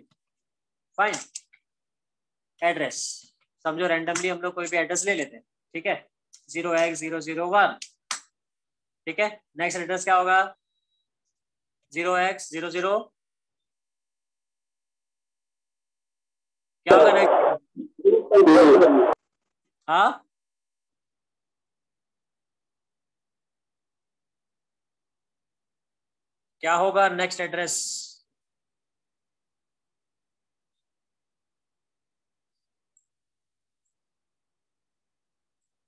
फाइन एड्रेस समझो रैंडमली हम लोग कोई भी एड्रेस ले लेते हैं, ठीक है? Zero x zero zero one ठीक है? नेक्स्ट एड्रेस क्या होगा? ज़ीरो एक्स ज़ीरो ज़ीरो क्या होगा नेक्स्ट हाँ? क्या होगा नेक्स्ट एड्रेस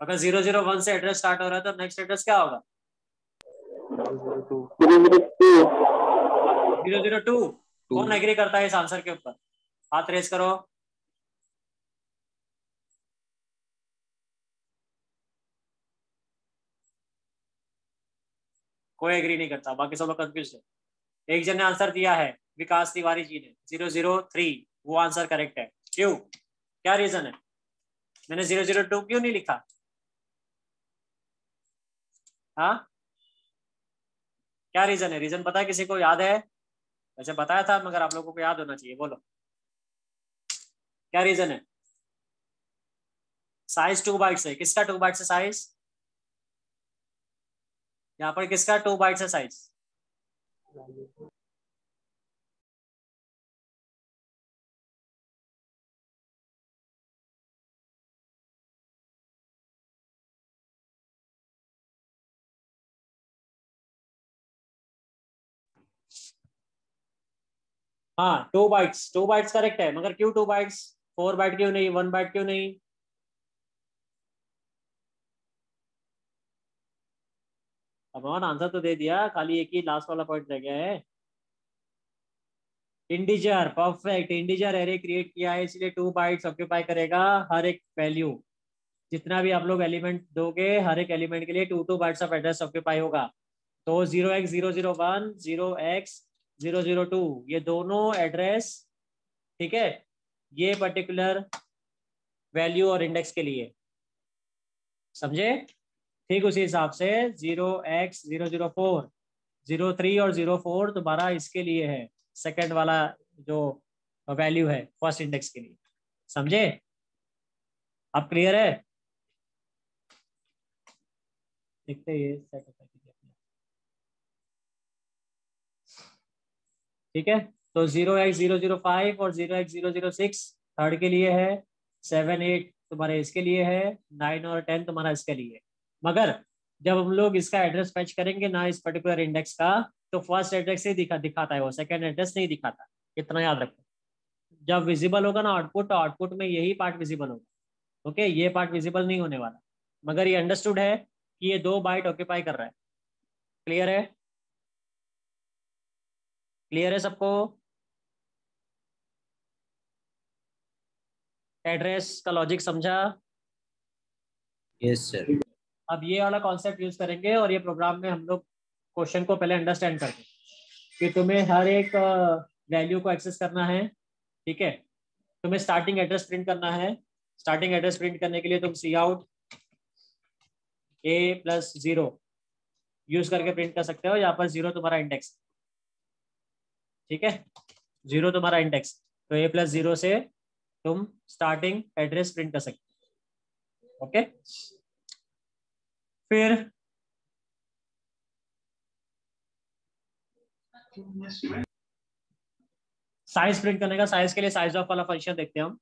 अगर ज़ीरो ज़ीरो वन से एड्रेस स्टार्ट हो रहा है तो नेक्स्ट एड्रेस क्या होगा? ज़ीरो ज़ीरो टू कौन एग्री करता है इस आंसर के ऊपर? हाथ रेस करो। कोई एग्री नहीं करता बाकी सब लोग कंफ्यूज है। एक जन ने आंसर दिया है विकास तिवारी जी ने। ज़ीरो ज़ीरो थ्री वो आंसर करेक्ट है। क्यों? क्या रीजन है? मैंने ज़ीरो ज़ीरो टू क्यों नहीं लिखा? हाँ? क्या रीजन है? रीजन पता है किसी को? याद है? वैसे बताया था, मगर आप लोगों को याद होना चाहिए। बोलो। क्या रीजन है? साइज़ टू बाइट है। किसका टू बाइट है साइज़ यहाँ पर किसका टू बाइट है साइज़ हाँ two bytes two bytes correct है, मगर क्यों टू बाइट्स फोर बाइट क्यों नहीं? वन बाइट क्यों नहीं? अब आंसर तो दे दिया, खाली एक ही लास्ट वाला पॉइंट रह गया है। Integer perfect integer array create किया है, इसलिए टू बाइट्स ऑक्यूपाई करेगा हर एक वैल्यू जितना भी आप लोग एलिमेंट दोगे, हर एक एलिमेंट के लिए two two bytes of address occupy होगा। तो zero x zero zero one zero x zero zero two, ये दोनों एड्रेस ठीक है? ये पर्टिकुलर वैल्यू और इंडेक्स के लिए। समझे? ठीक उसी हिसाब से zero x zero zero four zero three और ज़ीरो फोर दोबारा इसके लिए है। सेकंड वाला जो वैल्यू है फ़र्स्ट इंडेक्स के लिए। समझे? अब क्लियर है? देखते ये सेट ठीक है? तो zero x zero zero five और zero x zero zero six third के लिए है सेवन एट तुम्हारे इसके लिए है नाइन और टेन तुम्हारा इसके लिए। मगर जब हम लोग इसका एड्रेस फैच करेंगे ना इस पर्टिकुलर इंडेक्स का तो फ़र्स्ट एड्रेस ही दिखा, दिखाता है वो सेकेंड एड्रेस नहीं दिखाता। इतना याद रखो। जब विजिबल होगा ना आउटपुट तो आउटपुट में यही पार्ट विजिबल होगा। ओके ये पार्ट विजिबल नहीं होने वाला। मगर ये अंडरस्टूड है कि ये दो बाइट ऑक्यूपाई कर रहा है। क्लियर है? क्लियर है सबको? एड्रेस का लॉजिक समझा? यस सर अब ये वाला कॉन्सेप्ट यूज़ करेंगे और ये प्रोग्राम में हम लोग क्वेश्चन को पहले अंडरस्टैंड करते कि तुम्हें हर एक वैल्यू को एक्सेस करना है ठीक है? तुम्हें स्टार्टिंग एड्रेस प्रिंट करना है। स्टार्टिंग एड्रेस प्रिंट करने के लिए तुम C out a plus zero use करके प्रिंट कर सकते हो। यहाँ पर ज़ीरो तुम्हारा इंडेक्स ठीक है? ज़ीरो तुम्हारा इंडेक्स तो ए प्लस ज़ीरो से तुम स्टार्टिंग एड्रेस प्रिंट कर सकते ओके फिर साइज़ प्रिंट करने का साइज़ के लिए साइज़ ऑफ़ वाला फ़ंक्शन देखते हैं हम।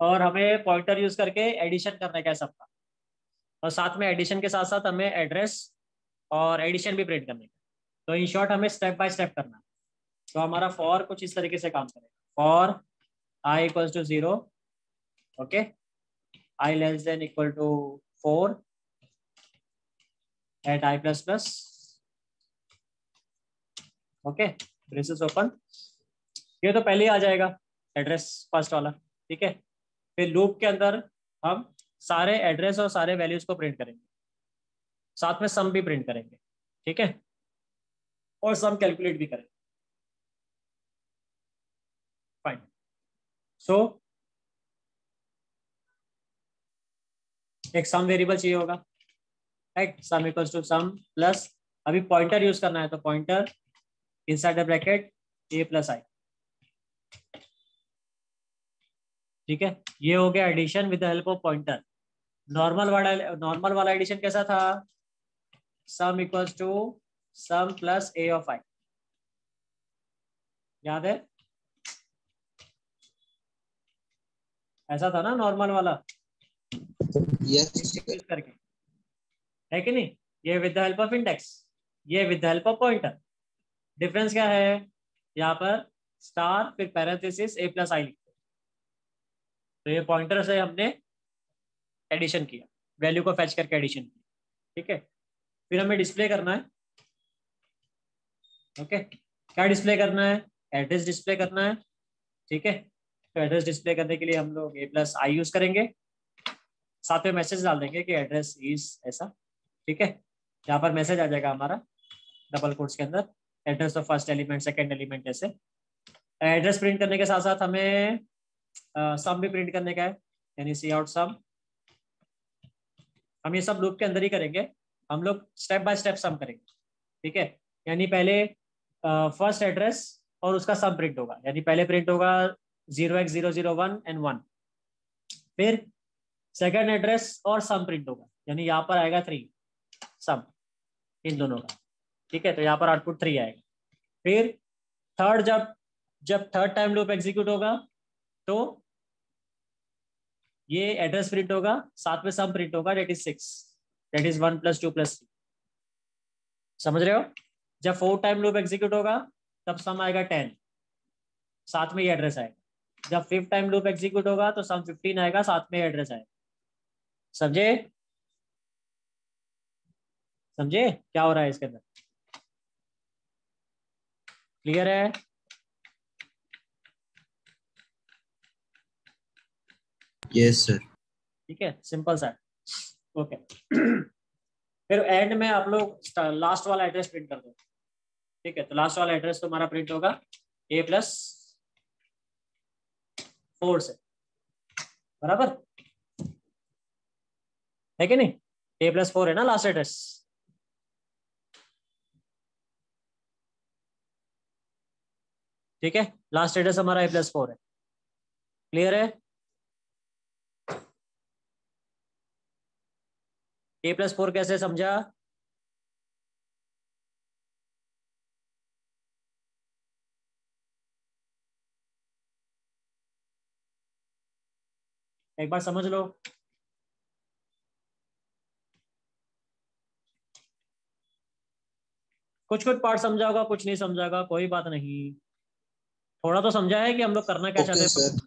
और हमें पॉइंटर यूज़ करके एडिशन करने का है सबका? और साथ में एडिशन के साथ साथ हमें एड्रेस और एडिशन भी प्रिंट करने का तो इन शॉर्ट हमें स्टेप बाय स्टेप करना है। तो हमारा फॉर कुछ इस तरीके से काम करेगा। For I equals to zero okay I less than equal to four at I plus plus okay braces open ये तो पहले ही आ जाएगा एड्रेस फ़र्स्ट वाला, ठीक है? फिर लूप के अंदर हम सारे एड्रेस और सारे वैल्यूज़ को प्रिंट करेंगे। साथ में सम भी प्रिंट करेंगे, ठीक है? और सम कैलकुलेट भी करेंगे फाइन सो so, एक सम वेरिएबल चाहिए होगा right sum equals to sum plus अभी पॉइंटर यूज़ करना है तो pointer inside the bracket a plus I ठीक है? ये हो गया addition with the help of pointer normal वाला नॉर्मल वाला एडिशन कैसा था? Sum equals to sum plus a of I याद है? ऐसा था ना नॉर्मल वाला? यूज़ करके। है कि नहीं? ये with the help of index ये with the help of pointer difference क्या है? यहाँ पर स्टार फिर पैरेंथेसिस ए प्लस आई लिखते तो ये पॉइंटर से हमने एडिशन किया। वैल्यू को फैच करके एडिशन किया। ठीक है? फिर हमें डिस्प्ले करना है। Okay okay. क्या डिस्प्ले करना है? एड्रेस डिस्प्ले करना है। ठीक है? तो एड्रेस डिस्प्ले करने के लिए हम लोग ए प्लस आई यूज़ करेंगे। साथ में मैसेज डाल देंगे कि एड्रेस इज़ ऐसा, ठीक है? यहाँ पर मैसेज आ जाएगा हमारा डबल कोट्स के अंदर address of first element second element ऐसे। एड्रेस प्रिंट करने के साथ साथ हमें सम भी प्रिंट करने का है, यानी सी आउट सम हम ये सब लूप के अंदर ही करेंगे। हम लोग स्टेप बाय स्टेप सम करेंगे, ठीक है? यानी पहले फ़र्स्ट एड्रेस और उसका सम प्रिंट होगा। यानी पहले प्रिंट होगा zero x zero zero one and one फिर सेकेंड एड्रेस और सम प्रिंट होगा। यानी यहाँ पर आएगा थ्री सम इन दोनों का। ठीक है तो यहाँ पर आउटपुट थ्री आएगा। फिर थर्ड जब जब थर्ड टाइम लूप एग्जीक्यूट होगा तो ये एड्रेस प्रिंट होगा, साथ में सम प्रिंट होगा that is six that is one plus two plus three समझ रहे हो? जब फोर्थ टाइम लूप एग्जीक्यूट होगा, तब सम आएगा टेन साथ में ये एड्रेस आएगा। जब फिफ्थ टाइम लूप एग्जीक्यूट होगा तो सम फिफ्टीन आएगा साथ में एड्रेस आएगा। समझे? समझे? क्या हो रहा है इसके अंदर? क्लियर है? यस सर ठीक है? सिंपल सा ओके फिर एंड में आप लोग लास्ट वाला एड्रेस प्रिंट कर दो। ठीक है? तो लास्ट वाला एड्रेस तुम्हारा प्रिंट होगा। ए प्लस फोर से। बराबर? है कि नहीं? ए प्लस फोर है ना लास्ट एड्रेस ठीक है लास्ट एड्रेस हमारा ए प्लस फोर है। क्लियर है? ए प्लस फोर कैसे समझा? एक बार समझ लो। कुछ कुछ पार्ट समझा होगा कुछ नहीं समझा होगा कोई बात नहीं। थोड़ा तो समझा है कि हम लोग करना क्या चाहते हैं।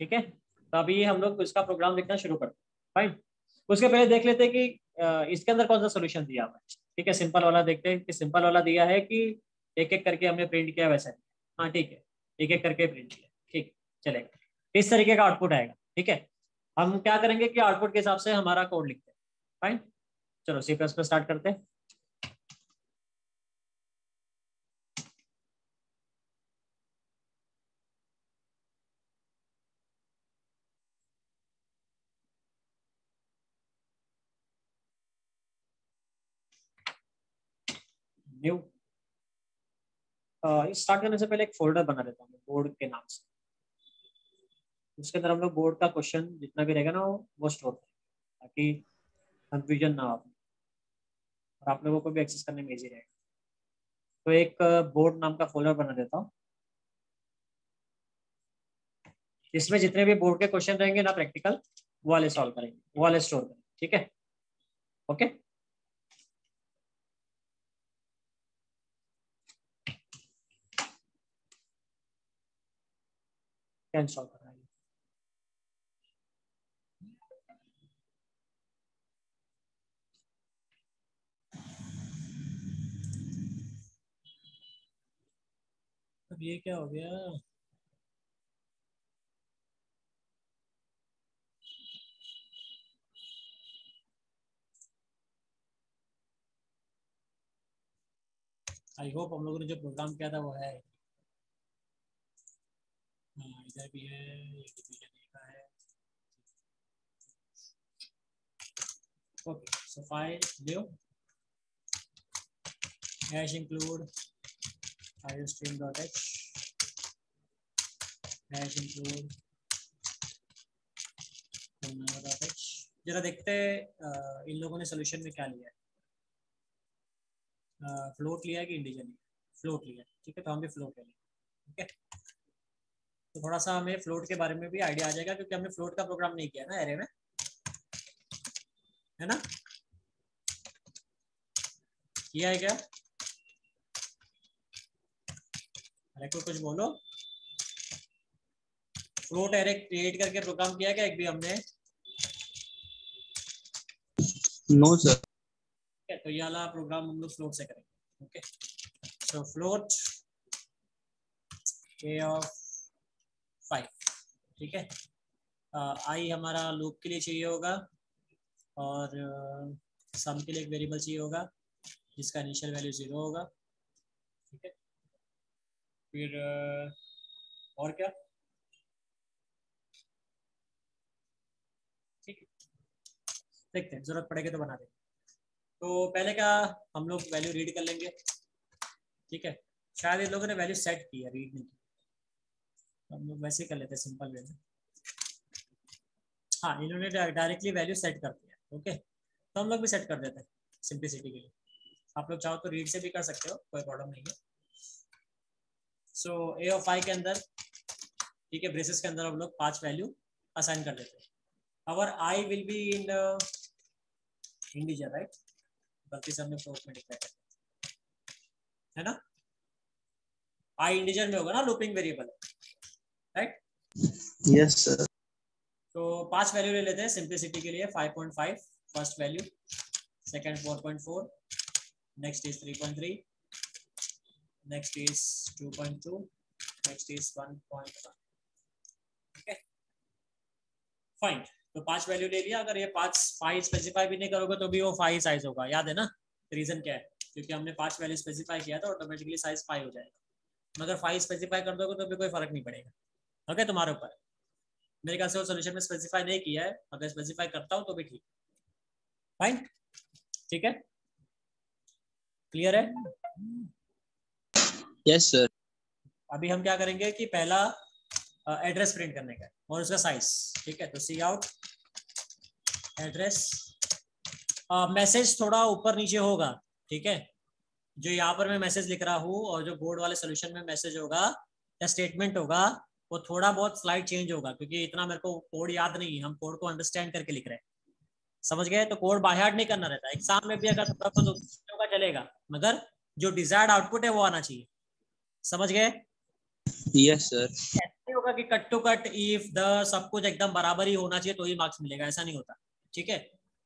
ठीक है? तो अभी हम लोग इसका प्रोग्राम लिखना शुरू करते हैं। फाइन उसके पहले देख लेते हैं कि इसके अंदर कौन सा सोल्यूशन दिया हुआ है। ठीक है? सिंपल वाला देखते हैं कि सिंपल वाला दिया है कि एक एक करके हमने प्रिंट किया वैसा। है ठीक है। एक एक करके प्रिंट किया। ठीक चलेगा। इस तरीके का आउटपुट आएगा, ठीक है? हम क्या करेंगे कि आउटपुट के हिसाब से हमारा कोड लिखते हैं फाइन चलो सी प्लस प्लस स्टार्ट करते हैं। न्यू स्टार्ट करने से पहले एक फोल्डर बना देता हूँ बोर्ड के नाम से। उसके अंदर हम लोग बोर्ड का क्वेश्चन जितना भी रहेगा ना वो, स्टोर करेंगे ताकि कंफ्यूजन ना हो और आप लोगों को भी एक्सेस करने में इजी रहेगा। तो एक बोर्ड नाम का फोल्डर बना देता हूँ। इसमें जितने भी बोर्ड के क्वेश्चन रहेंगे ना प्रैक्टिकल वो वाले सॉल्व करेंगे वो वाले स्टोर करेंगे ठीक है? ओके कैंसल करना है अब ये क्या हो गया? आई होप हम लोगों ने जो प्रोग्राम किया था वो है। हाँ इधर भी है, ये डिवीज़न का है। Okay so file new hash include iostream.h hash include जरा देखते हैं इन लोगों ने सोल्यूशन में क्या लिया है। फ्लोट लिया है कि इंडिजर लिया फ्लोट लिया है, ठीक है तो हम भी फ्लोट ले लेंगे ठीक है? तो थोड़ा सा हमें फ्लोट के बारे में भी आइडिया आ जाएगा, क्योंकि हमने फ्लोट का प्रोग्राम नहीं किया ना एरे में। है ना? किया है क्या? अरे कुछ बोलो। फ्लोट एरे क्रिएट करके प्रोग्राम किया क्या एक भी हमने? नो सर है तो ये वाला प्रोग्राम हम लोग फ्लोट से करेंगे okay so float a of five ठीक है? आई हमारा लूप के लिए चाहिए होगा और सम के लिए एक वेरिएबल चाहिए होगा जिसका इनिशियल वैल्यू ज़ीरो होगा। फिर और क्या? ठीक देखते हैं, ज़रूरत पड़ेगी तो बना देंगे तो पहले क्या हम लोग वैल्यू रीड कर लेंगे? ठीक है। शायद इन लोगों ने वैल्यू सेट की है रीड नहीं की हम लोग वैसे कर लेते हैं सिंपल वे में। हाँ इन्होंने डायरेक्टली वैल्यू सेट कर दिया। ओके तो हम लोग भी सेट कर देते हैं सिंप्लिसिटी के लिए। आप लोग चाहो तो रीड से भी कर सकते हो, कोई प्रॉब्लम नहीं है। सो ए ऑफ़ आई के अंदर ठीक है ब्रेसेस के अंदर हम लोग पाँच वैल्यू असाइन कर देते हैं। Our I will be in integer right गलती से हमने फ्लोट में डिक्लेयर कर है ना? आई इंडिजर में होगा ना looping variable right yes sir तो पाँच वैल्यू ले लेते हैं सिंप्लिसिटी के लिए 5.5 first value second 4.4 next is 3.3 next is 2.2 next is 1.1 okay fine तो पाँच वैल्यू ले लिया। अगर ये पाँच फाइव स्पेसिफाई भी नहीं करोगे तो भी वो फाइव साइज़ होगा। याद है ना? रीजन क्या है? क्योंकि हमने पाँच वैल्यू स्पेसिफाई किया था ऑटोमेटिकली साइज़ फाइव हो जाएगा। मगर फाइव स्पेसिफाई कर दोगे तो भी कोई फ़र्क नहीं पड़ेगा। ओके तुम्हारे ऊपर। मेरे ख्याल से वो सोल्यूशन में स्पेसिफाई नहीं किया है। अगर स्पेसिफाई करता हूँ तो भी ठीक। फाइन ठीक है? क्लियर है? यस सर अभी हम क्या करेंगे कि पहला एड्रेस प्रिंट करने का और उसका साइज़ ठीक है? तो सी आउट एड्रेस मैसेज थोड़ा ऊपर नीचे होगा, ठीक है? जो यहाँ पर मैं मैसेज लिख रहा हूँ और जो बोर्ड वाले सोल्यूशन में मैसेज होगा या स्टेटमेंट होगा, वो थोड़ा बहुत स्लाइड चेंज होगा, क्योंकि इतना मेरे को कोड याद नहीं है। हम कोड को अंडरस्टैंड करके लिख रहे हैं। समझ गए? तो कोड बाहर नहीं करना रहता। एग्ज़ाम में भी अगर थोड़ा होगा, चलेगा। मगर जो डिजायर्ड आउटपुट है, वो आना चाहिए। समझ गए? यस सर ऐसे होगा कि cut to cut if the सब कुछ एकदम बराबर ही होना चाहिए तो ही मार्क्स मिलेगा ऐसा नहीं होता ठीक है?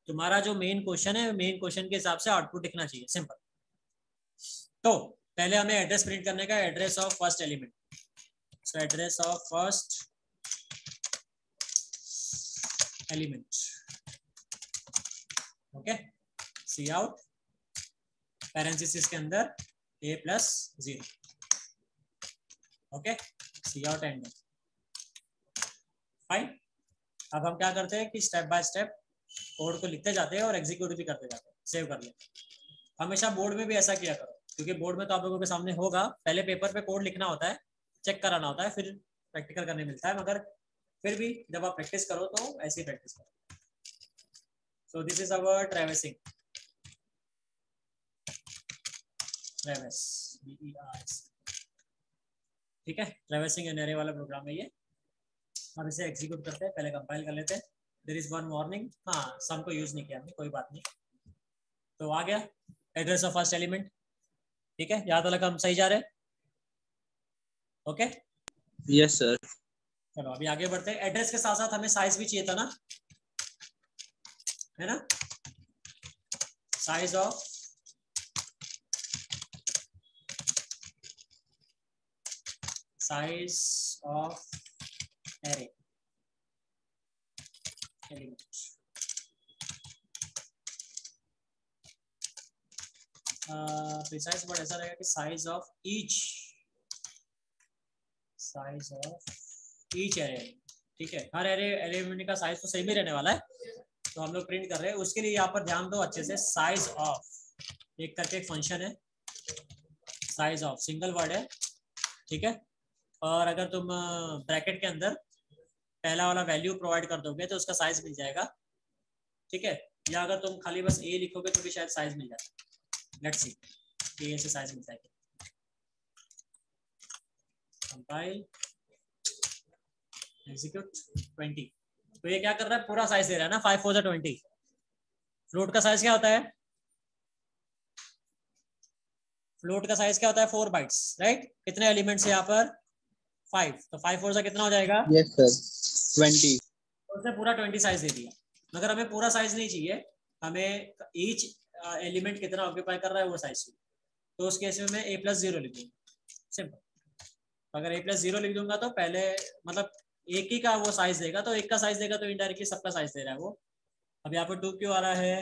तुम्हारा जो मेन क्वेश्चन है मेन क्वेश्चन के हिसाब से आउटपुट दिखना चाहिए सिंपल तो पहले हमें एड्रेस प्रिंट करने का address of first element so address of first element okay C out parenthesis के अंदर a plus zero okay C out end fine अब हम क्या करते हैं कि स्टेप बाय स्टेप कोड को लिखते जाते हैं और एग्जीक्यूट भी करते जाते हैं। सेव कर लेते हमेशा बोर्ड में भी ऐसा किया करो, क्योंकि बोर्ड में तो आप लोगों के सामने होगा। पहले पेपर पे कोड लिखना होता है चेक कराना होता है, फिर प्रैक्टिकल करने मिलता है। मगर फिर भी जब आप प्रैक्टिस करो तो ऐसे ही प्रैक्टिस करो। So this is our traversing traverse ठीक है? ट्रेवेसिंग एन एरे वाला प्रोग्राम है ये। हम इसे एग्जीक्यूट करते हैं पहले कंपाइल कर लेते हैं। देर इज़ वन वार्निंग हाँ सम को यूज़ नहीं किया हमने कोई बात नहीं। तो आ गया एड्रेस ऑफ़ फ़र्स्ट एलिमेंट ठीक है? यहाँ तक हम सही जा रहे हैं? ओके यस सर चलो अभी आगे बढ़ते हैं। एड्रेस के साथ साथ हमें साइज़ भी चाहिए था ना? है ना? Size of size of array. Element precise word ऐसा रहेगा कि size of each size of each array ठीक है? हर एरे एलिमेंट का साइज़ तो सेम ही रहने वाला है। तो हम लोग प्रिंट कर रहे हैं। उसके लिए यहाँ पर ध्यान दो अच्छे से। साइज़ ऑफ़ एक करके एक फ़ंक्शन है। साइज़ ऑफ़ सिंगल वर्ड है। ठीक है? और अगर तुम ब्रैकेट के अंदर पहला वाला वैल्यू प्रोवाइड कर दोगे तो उसका साइज़ मिल जाएगा। ठीक है? या अगर तुम खाली बस ए लिखोगे तो भी शायद साइज़ मिल जाएगा लेट्स सी ए से साइज़ मिल जाएगी। कंपाइल एग्जीक्यूट 20 तो ये क्या कर रहा है? पूरा साइज़ दे रहा है ना? 5 फोर ट्वेंटी फ्लोट का साइज़ क्या होता है? फ्लोट का साइज़ क्या होता है? फोर बाइट्स राइट कितने एलिमेंट्स यहाँ पर? फाइव तो फाइव फोर सा कितना हो जाएगा? यस सर ट्वेंटी उसने पूरा ट्वेंटी साइज़ दे दिया। मगर हमें पूरा साइज़ नहीं चाहिए। हमें ईच एलिमेंट कितना ऑक्यूपाई कर रहा है वो साइज़ चाहिए। तो उस केस में मैं ए प्लस ज़ीरो लिख दूँगा। सिंपल अगर ए प्लस ज़ीरो लिख दूँगा तो पहले मतलब एक ही का वो साइज़ देगा तो एक का साइज़ देगा तो इनडायरेक्टली सबका साइज़ दे रहा है वो। अब यहाँ पर टू क्यों आ रहा है?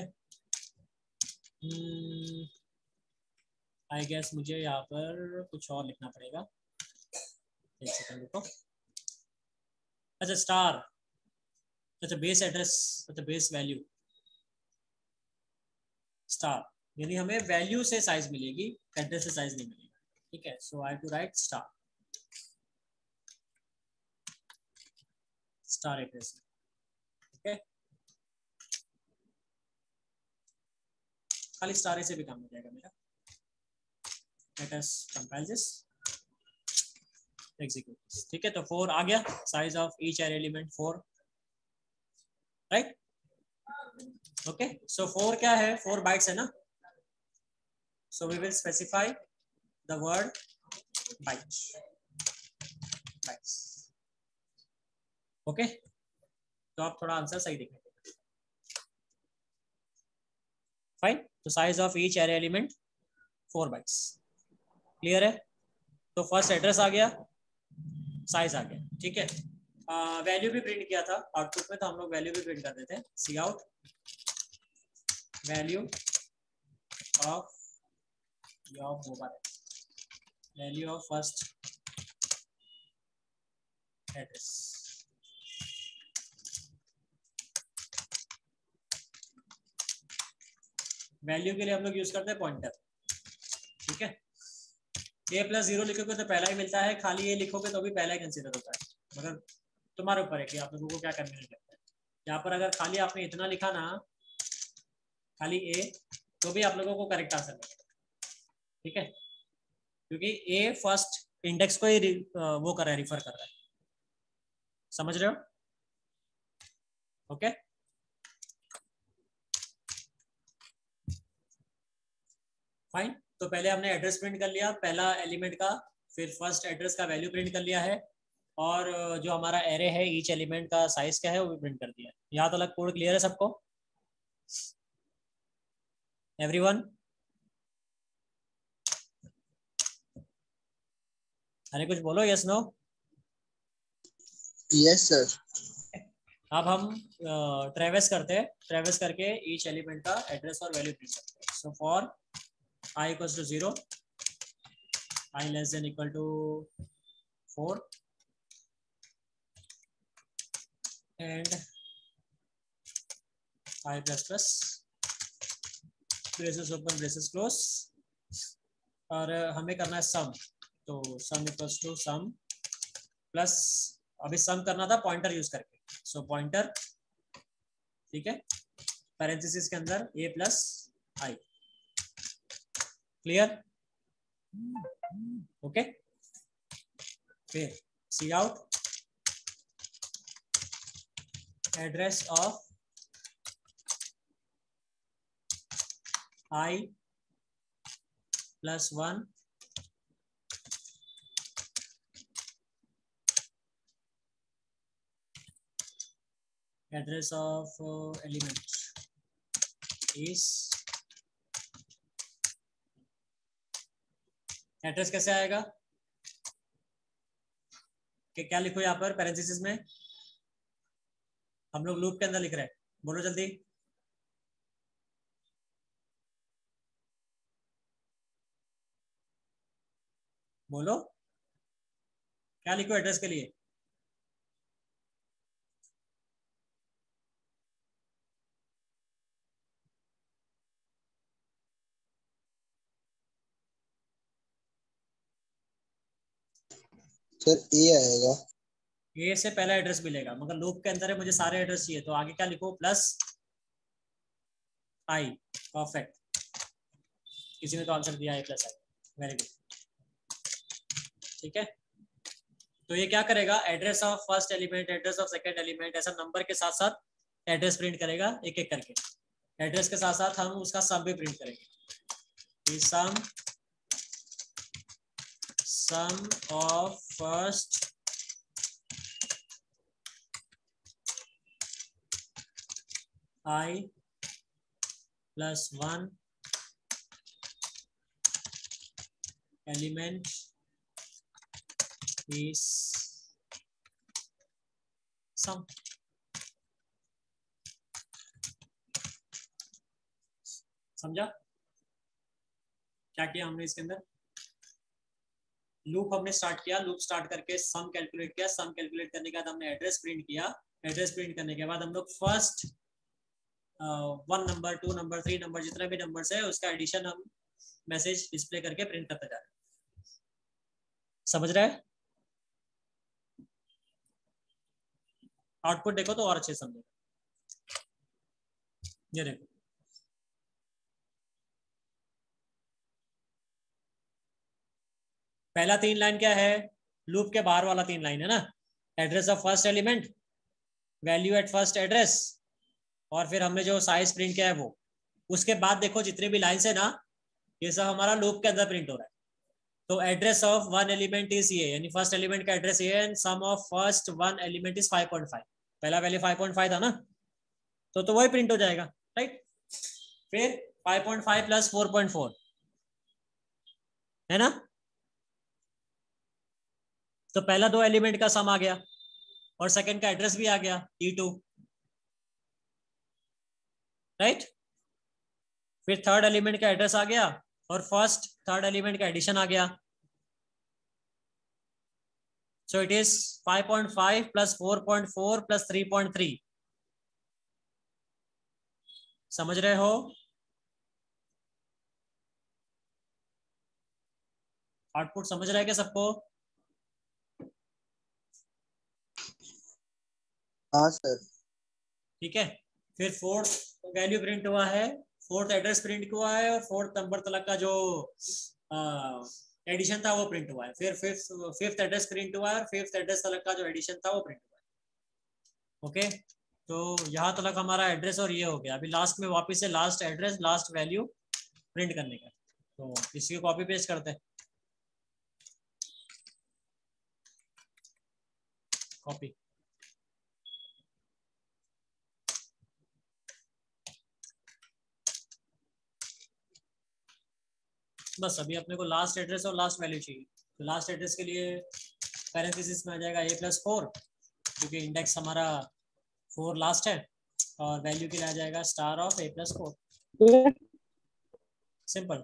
आई hmm, गेस मुझे यहाँ पर कुछ और लिखना पड़ेगा। एक सेकंड रुको अच्छा स्टार अच्छा बेस एड्रेस अच्छा बेस वैल्यू स्टार यानी हमें वैल्यू से साइज़ मिलेगी एड्रेस से साइज़ नहीं मिलेगा। ठीक है so I to write star star address ठीक खाली स्टार से भी काम हो जाएगा मेरा। Let us compile this execute ठीक है तो फोर आ गया. Size of each uh element four right okay so four क्या है? फोर बाइट्स है ना? So we will specify the word byte okay तो आप थोड़ा आंसर सही देखें. फाइन तो size of each array element four bytes clear है? तो फ़र्स्ट एड्रेस आ गया. साइज़ आ गया। ठीक है? वैल्यू भी प्रिंट किया था। आउटपुट में तो हम लोग वैल्यू भी प्रिंट कर देते हैं। C out value of your mobile value of first address value के लिए हम लोग यूज़ करते हैं पॉइंटर ठीक है? ए प्लस ज़ीरो लिखोगे तो पहला ही मिलता है, खाली ए लिखोगे तो भी पहला ही कंसिडर होता है। मगर तुम्हारे ऊपर है कि आप लोगों को क्या करने लगता है। यहाँ पर अगर खाली आपने इतना लिखा ना, खाली ए तो भी आप लोगों को करेक्ट आंसर मिलेगा। ठीक है? क्योंकि ए फ़र्स्ट इंडेक्स को ही वो कर रहा है रिफर कर रहा है। समझ रहे हो? ओके फाइन तो पहले हमने एड्रेस प्रिंट कर लिया पहला एलिमेंट का फिर फ़र्स्ट एड्रेस का वैल्यू प्रिंट कर लिया है। और जो हमारा एरे है ईच एलिमेंट का साइज़ क्या है वो भी प्रिंट कर दिया है। यहाँ तक कोड क्लियर है सबको? एवरीवन अरे कुछ बोलो यस नो यस सर अब हम ट्रेवेस करते हैं। ट्रेवेस करके ईच एलिमेंट का एड्रेस और वैल्यू प्रिंट करते हैं। So for i equals to 0 i less than equal to 4 and i plus plus. Braces open, braces close. और हमें करना है सम तो sum equals to sum plus अभी सम करना था पॉइंटर यूज़ करके. सो पॉइंटर ठीक है? पैरेंथेसिस के अंदर a plus I Clear? Okay. Clear. See out. Address of i plus 1 address of uh, element is address कैसे आएगा? कि क्या लिखो यहाँ पर पैरेंथेसिस में? हम लोग लूप के अंदर लिख रहे हैं। बोलो जल्दी। बोलो। क्या लिखो एड्रेस के लिए? सर ए आएगा। ए से पहला एड्रेस मिलेगा, मगर लूप के अंदर है, मुझे सारे एड्रेस चाहिए तो आगे क्या लिखो? प्लस आई परफेक्ट किसी ने तो आंसर दिया है प्लस आई वेरी गुड ठीक है? तो ये क्या करेगा? Address of first element address of second element ऐसा नंबर के साथ साथ एड्रेस प्रिंट करेगा एक एक करके। एड्रेस के साथ साथ हम उसका सम भी प्रिंट करेंगे। Sum sum of first i plus 1 element is sum. समझा? क्या किया हमने इसके अंदर? लूप हमने स्टार्ट किया लूप स्टार्ट करके सम कैलकुलेट किया। सम कैलकुलेट करने के बाद हमने एड्रेस प्रिंट किया। एड्रेस प्रिंट करने के बाद हम लोग first one number two number three number जितने भी नंबर है, उसका एडिशन हम मैसेज डिस्प्ले करके प्रिंट करते जा रहे समझ रहे आउटपुट देखो तो और अच्छे समझे। ये देखो। पहला तीन लाइन क्या है? लूप के बाहर वाला तीन लाइन है ना? Address of first element value at first address और फिर हमने जो साइज़ प्रिंट किया है वो। उसके बाद देखो, जितने भी लाइन है ना, ये सब हमारा लूप के अंदर प्रिंट हो रहा है। तो address of one element is ये, यानी फ़र्स्ट एलिमेंट का एड्रेस ये and sum of first one element is 5.5 पहला वैल्यू 5.5 था ना? तो तो वही प्रिंट हो जाएगा राइट फिर 5.5 प्लस 4.4 है ना? तो पहला दो एलिमेंट का सम आ गया और सेकंड का एड्रेस भी आ गया ई टू राइट फिर थर्ड एलिमेंट का एड्रेस आ गया और फ़र्स्ट थर्ड एलिमेंट का एडिशन आ गया. So it is 5.5 plus 4.4 plus 3.3 समझ रहे हो? आउटपुट समझ रहे हैं क्या सबको? हाँ सर ठीक है? फिर फोर्थ वैल्यू प्रिंट हुआ है फोर्थ एड्रेस प्रिंट हुआ है और फोर्थ नंबर तक का जो एडिशन था वो प्रिंट हुआ है। फिर फिफ्थ फिफ्थ एड्रेस प्रिंट हुआ है और फिफ्थ एड्रेस तक का जो एडिशन था वो प्रिंट हुआ है। ओके तो यहाँ तक हमारा एड्रेस और ये हो गया। अभी लास्ट में वापस से last address last value print करने का। तो इसकी कॉपी पेस्ट करते हैं। कॉपी बस अभी अपने को लास्ट एड्रेस और लास्ट वैल्यू चाहिए। तो लास्ट एड्रेस के लिए पैरेंथेसिस में आ जाएगा ए प्लस फोर क्योंकि इंडेक्स हमारा फोर लास्ट है, और वैल्यू के लिए आ जाएगा star of a plus four simple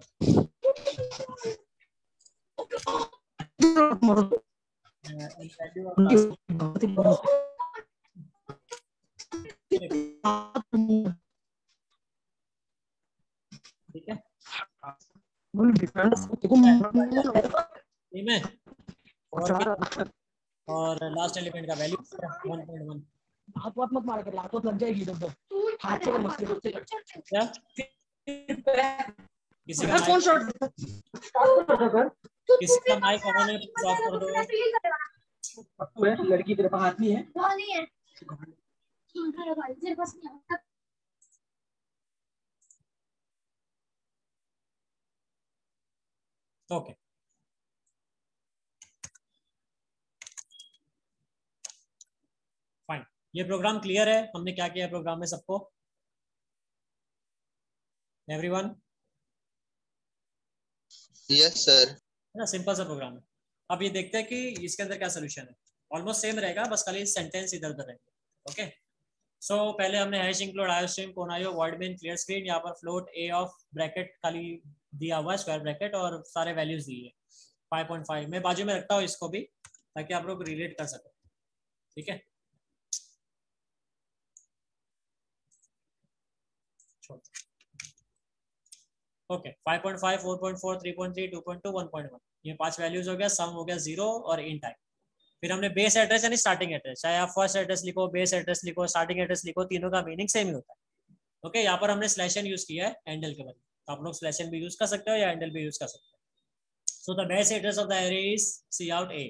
ठीक है। सेम है और लास्ट एलिमेंट का वैल्यू वन पॉइंट वन हाथ वाथ मत मारा कर हाथ वाथ लग जाएगी इधर हाथ से मत कर क्या किसी का कौन शॉट किसी का माइक ऑन है ऑफ़ कर दो लड़की तेरे पास हाथ नहीं है ओके फाइन ये प्रोग्राम क्लियर है? हमने क्या किया प्रोग्राम में सबको? एवरीवन यस सर है ना? सिंपल सा प्रोग्राम है। अब ये देखते हैं कि इसके अंदर क्या सोल्यूशन है। ऑलमोस्ट सेम रहेगा बस खाली सेंटेंस इधर उधर रहेंगे। ओके सो पहले हमने hash include iostream conio void main clear screen यहाँ पर फ्लोट ए ऑफ़ ब्रैकेट खाली दिया हुआ है स्क्वायर ब्रैकेट और सारे वैल्यूज़ दिए फाइव पॉइंट फाइव मैं बाजू में रखता हूँ इसको भी, ताकि आप लोग रिलेट कर सको। ठीक है? ओके 5.5 4.4 3.3 2.2 1.1 ये पाँच वैल्यूज़ हो गया सम हो गया ज़ीरो और इन टाइम फिर हमने बेस एड्रेस यानी स्टार्टिंग एड्रेस चाहे आप फ़र्स्ट एड्रेस लिखो बेस एड्रेस लिखो स्टार्टिंग एड्रेस लिखो, तीनों का मीनिंग सेम ही होता है। ओके यहाँ पर हमने स्लैश एन यूज़ किया है एंडल के बदले। आप लोग स्लैश एन भी यूज़ कर सकते हो या एंडल भी यूज़ कर सकते हो। So the base address of the array is C out a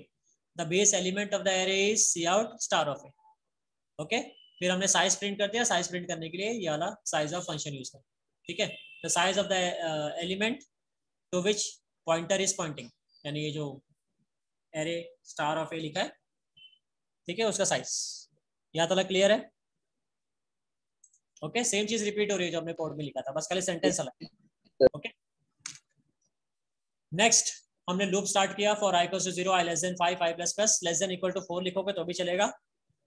the base element of the array is C out star of a okay फिर हमने साइज़ प्रिंट कर दिया। साइज़ प्रिंट करने के लिए ये वाला साइज़ ऑफ़ फ़ंक्शन यूज़ कर। ठीक है? The size of the element to which pointer is pointing यानी ये जो एरे स्टार ऑफ़ ए लिखा है। ठीक है? उसका साइज़ यहाँ तक क्लियर है? ओके सेम चीज़ रिपीट हो रही है जो हमने कोड में लिखा था। बस खाली सेंटेंस अलग। ओके नेक्स्ट हमने लूप स्टार्ट किया for I to zero I less than five I plus plus less than equal to four लिखोगे तो भी चलेगा,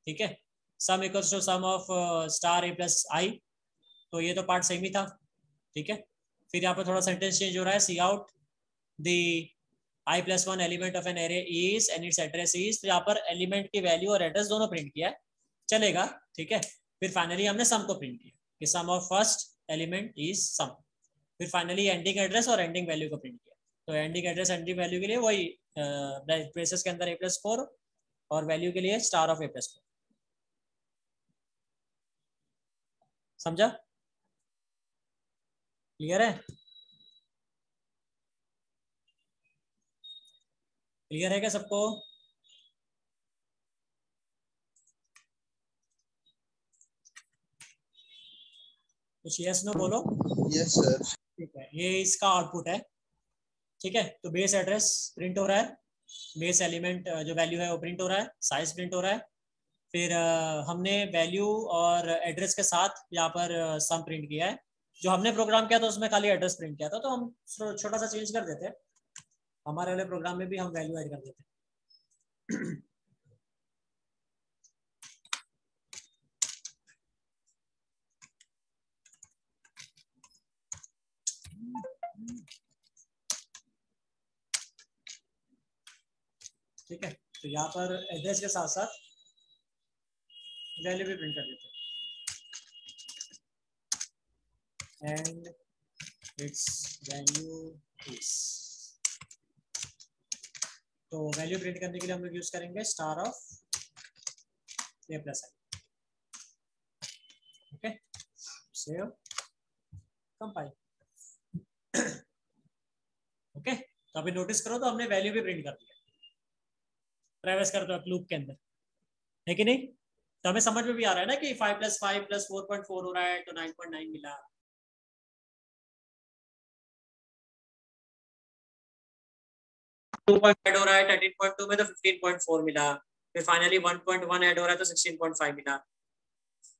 ठीक है? Sum equals to sum of star a plus I तो ये तो पार्ट सेम ही था, ठीक है? फिर यहाँ पर थोड़ा सेंटेंस चेंज हो रहा है C out the I plus one element of an array is and its address is तो यहाँ पर एलिमेंट की वैल्यू और एड्रेस दोनों प्रिंट किया है, चलेगा, ठीक है? फिर फाइनली हमने सम को प्रिंट किया, कि sum of first element is sum फिर फाइनली एंडिंग एड्रेस और एंडिंग वैल्यू को प्रिंट किया। तो एंडिंग एड्रेस एंडिंग वैल्यू के लिए वही ब्रेसेस के अंदर ए प्लस फोर और वैल्यू के लिए star of a plus four समझा? क्लियर है? क्लियर है क्या सबको? कुछ यस नो बोलो। यस सर ठीक है, ये इसका आउटपुट है, ठीक है? तो बेस एड्रेस प्रिंट हो रहा है बेस एलिमेंट जो वैल्यू है वो प्रिंट हो रहा है साइज़ प्रिंट हो रहा है, फिर हमने वैल्यू और एड्रेस के साथ यहाँ पर सम प्रिंट किया है। जो हमने प्रोग्राम किया था, उसमें खाली एड्रेस प्रिंट किया था तो हम छोटा सा चेंज कर देते हमारे वाले प्रोग्राम में भी हम वैल्यू ऐड कर देते ठीक है तो यहाँ पर एड्रेस के साथ साथ वैल्यू भी प्रिंट कर देते हैं। एंड इट्स वैल्यू इज़ तो वैल्यू प्रिंट करने के लिए हम लोग यूज़ करेंगे star of a plus I okay save compile okay तो अभी नोटिस करो तो हमने वैल्यू भी प्रिंट कर दिया। ट्रेवस करते हो लूप के अंदर। है कि नहीं? तो हमें समझ में भी आ रहा है ना कि five plus five plus four point four हो रहा है तो नाइन पॉइंट नाइन मिला। टू पॉइंट ऐड हो रहा है थर्टीन पॉइंट टू में तो फिफ्टीन पॉइंट फोर मिला। फिर finally one point one add हो रहा है तो सिक्सटीन पॉइंट फाइव मिला।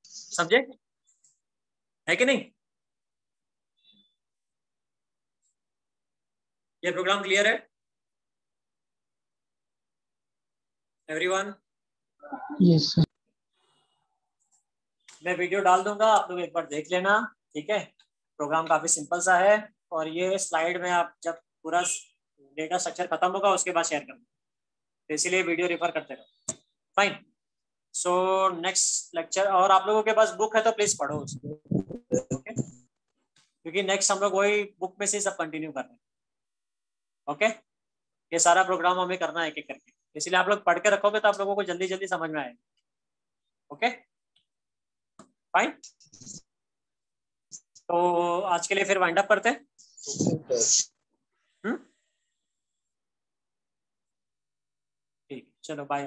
समझे? है कि नहीं? ये प्रोग्राम क्लियर है? एवरीवन यस सर मैं वीडियो डाल दूँगा आप लोग एक बार देख लेना ठीक है? प्रोग्राम काफ़ी सिंपल सा है और ये स्लाइड में आप जब पूरा डेटा स्ट्रक्चर खत्म होगा उसके बाद शेयर करना तो इसीलिए वीडियो रेफर करते रहो। फाइन सो नेक्स्ट लेक्चर और आप लोगों के पास बुक है तो प्लीज़ पढ़ो उसको? क्योंकि नेक्स्ट हम लोग वही बुक में से सब कंटिन्यू कर रहे हैं। ओके? ये सारा प्रोग्राम हमें करना है एक एक करके। इसलिए आप लोग पढ़ के रखोगे तो आप लोगों को जल्दी जल्दी समझ में आएगा। ओके? फाइन तो आज के लिए फिर वाइंड अप करते हैं। हम्म? ठीक चलो बाय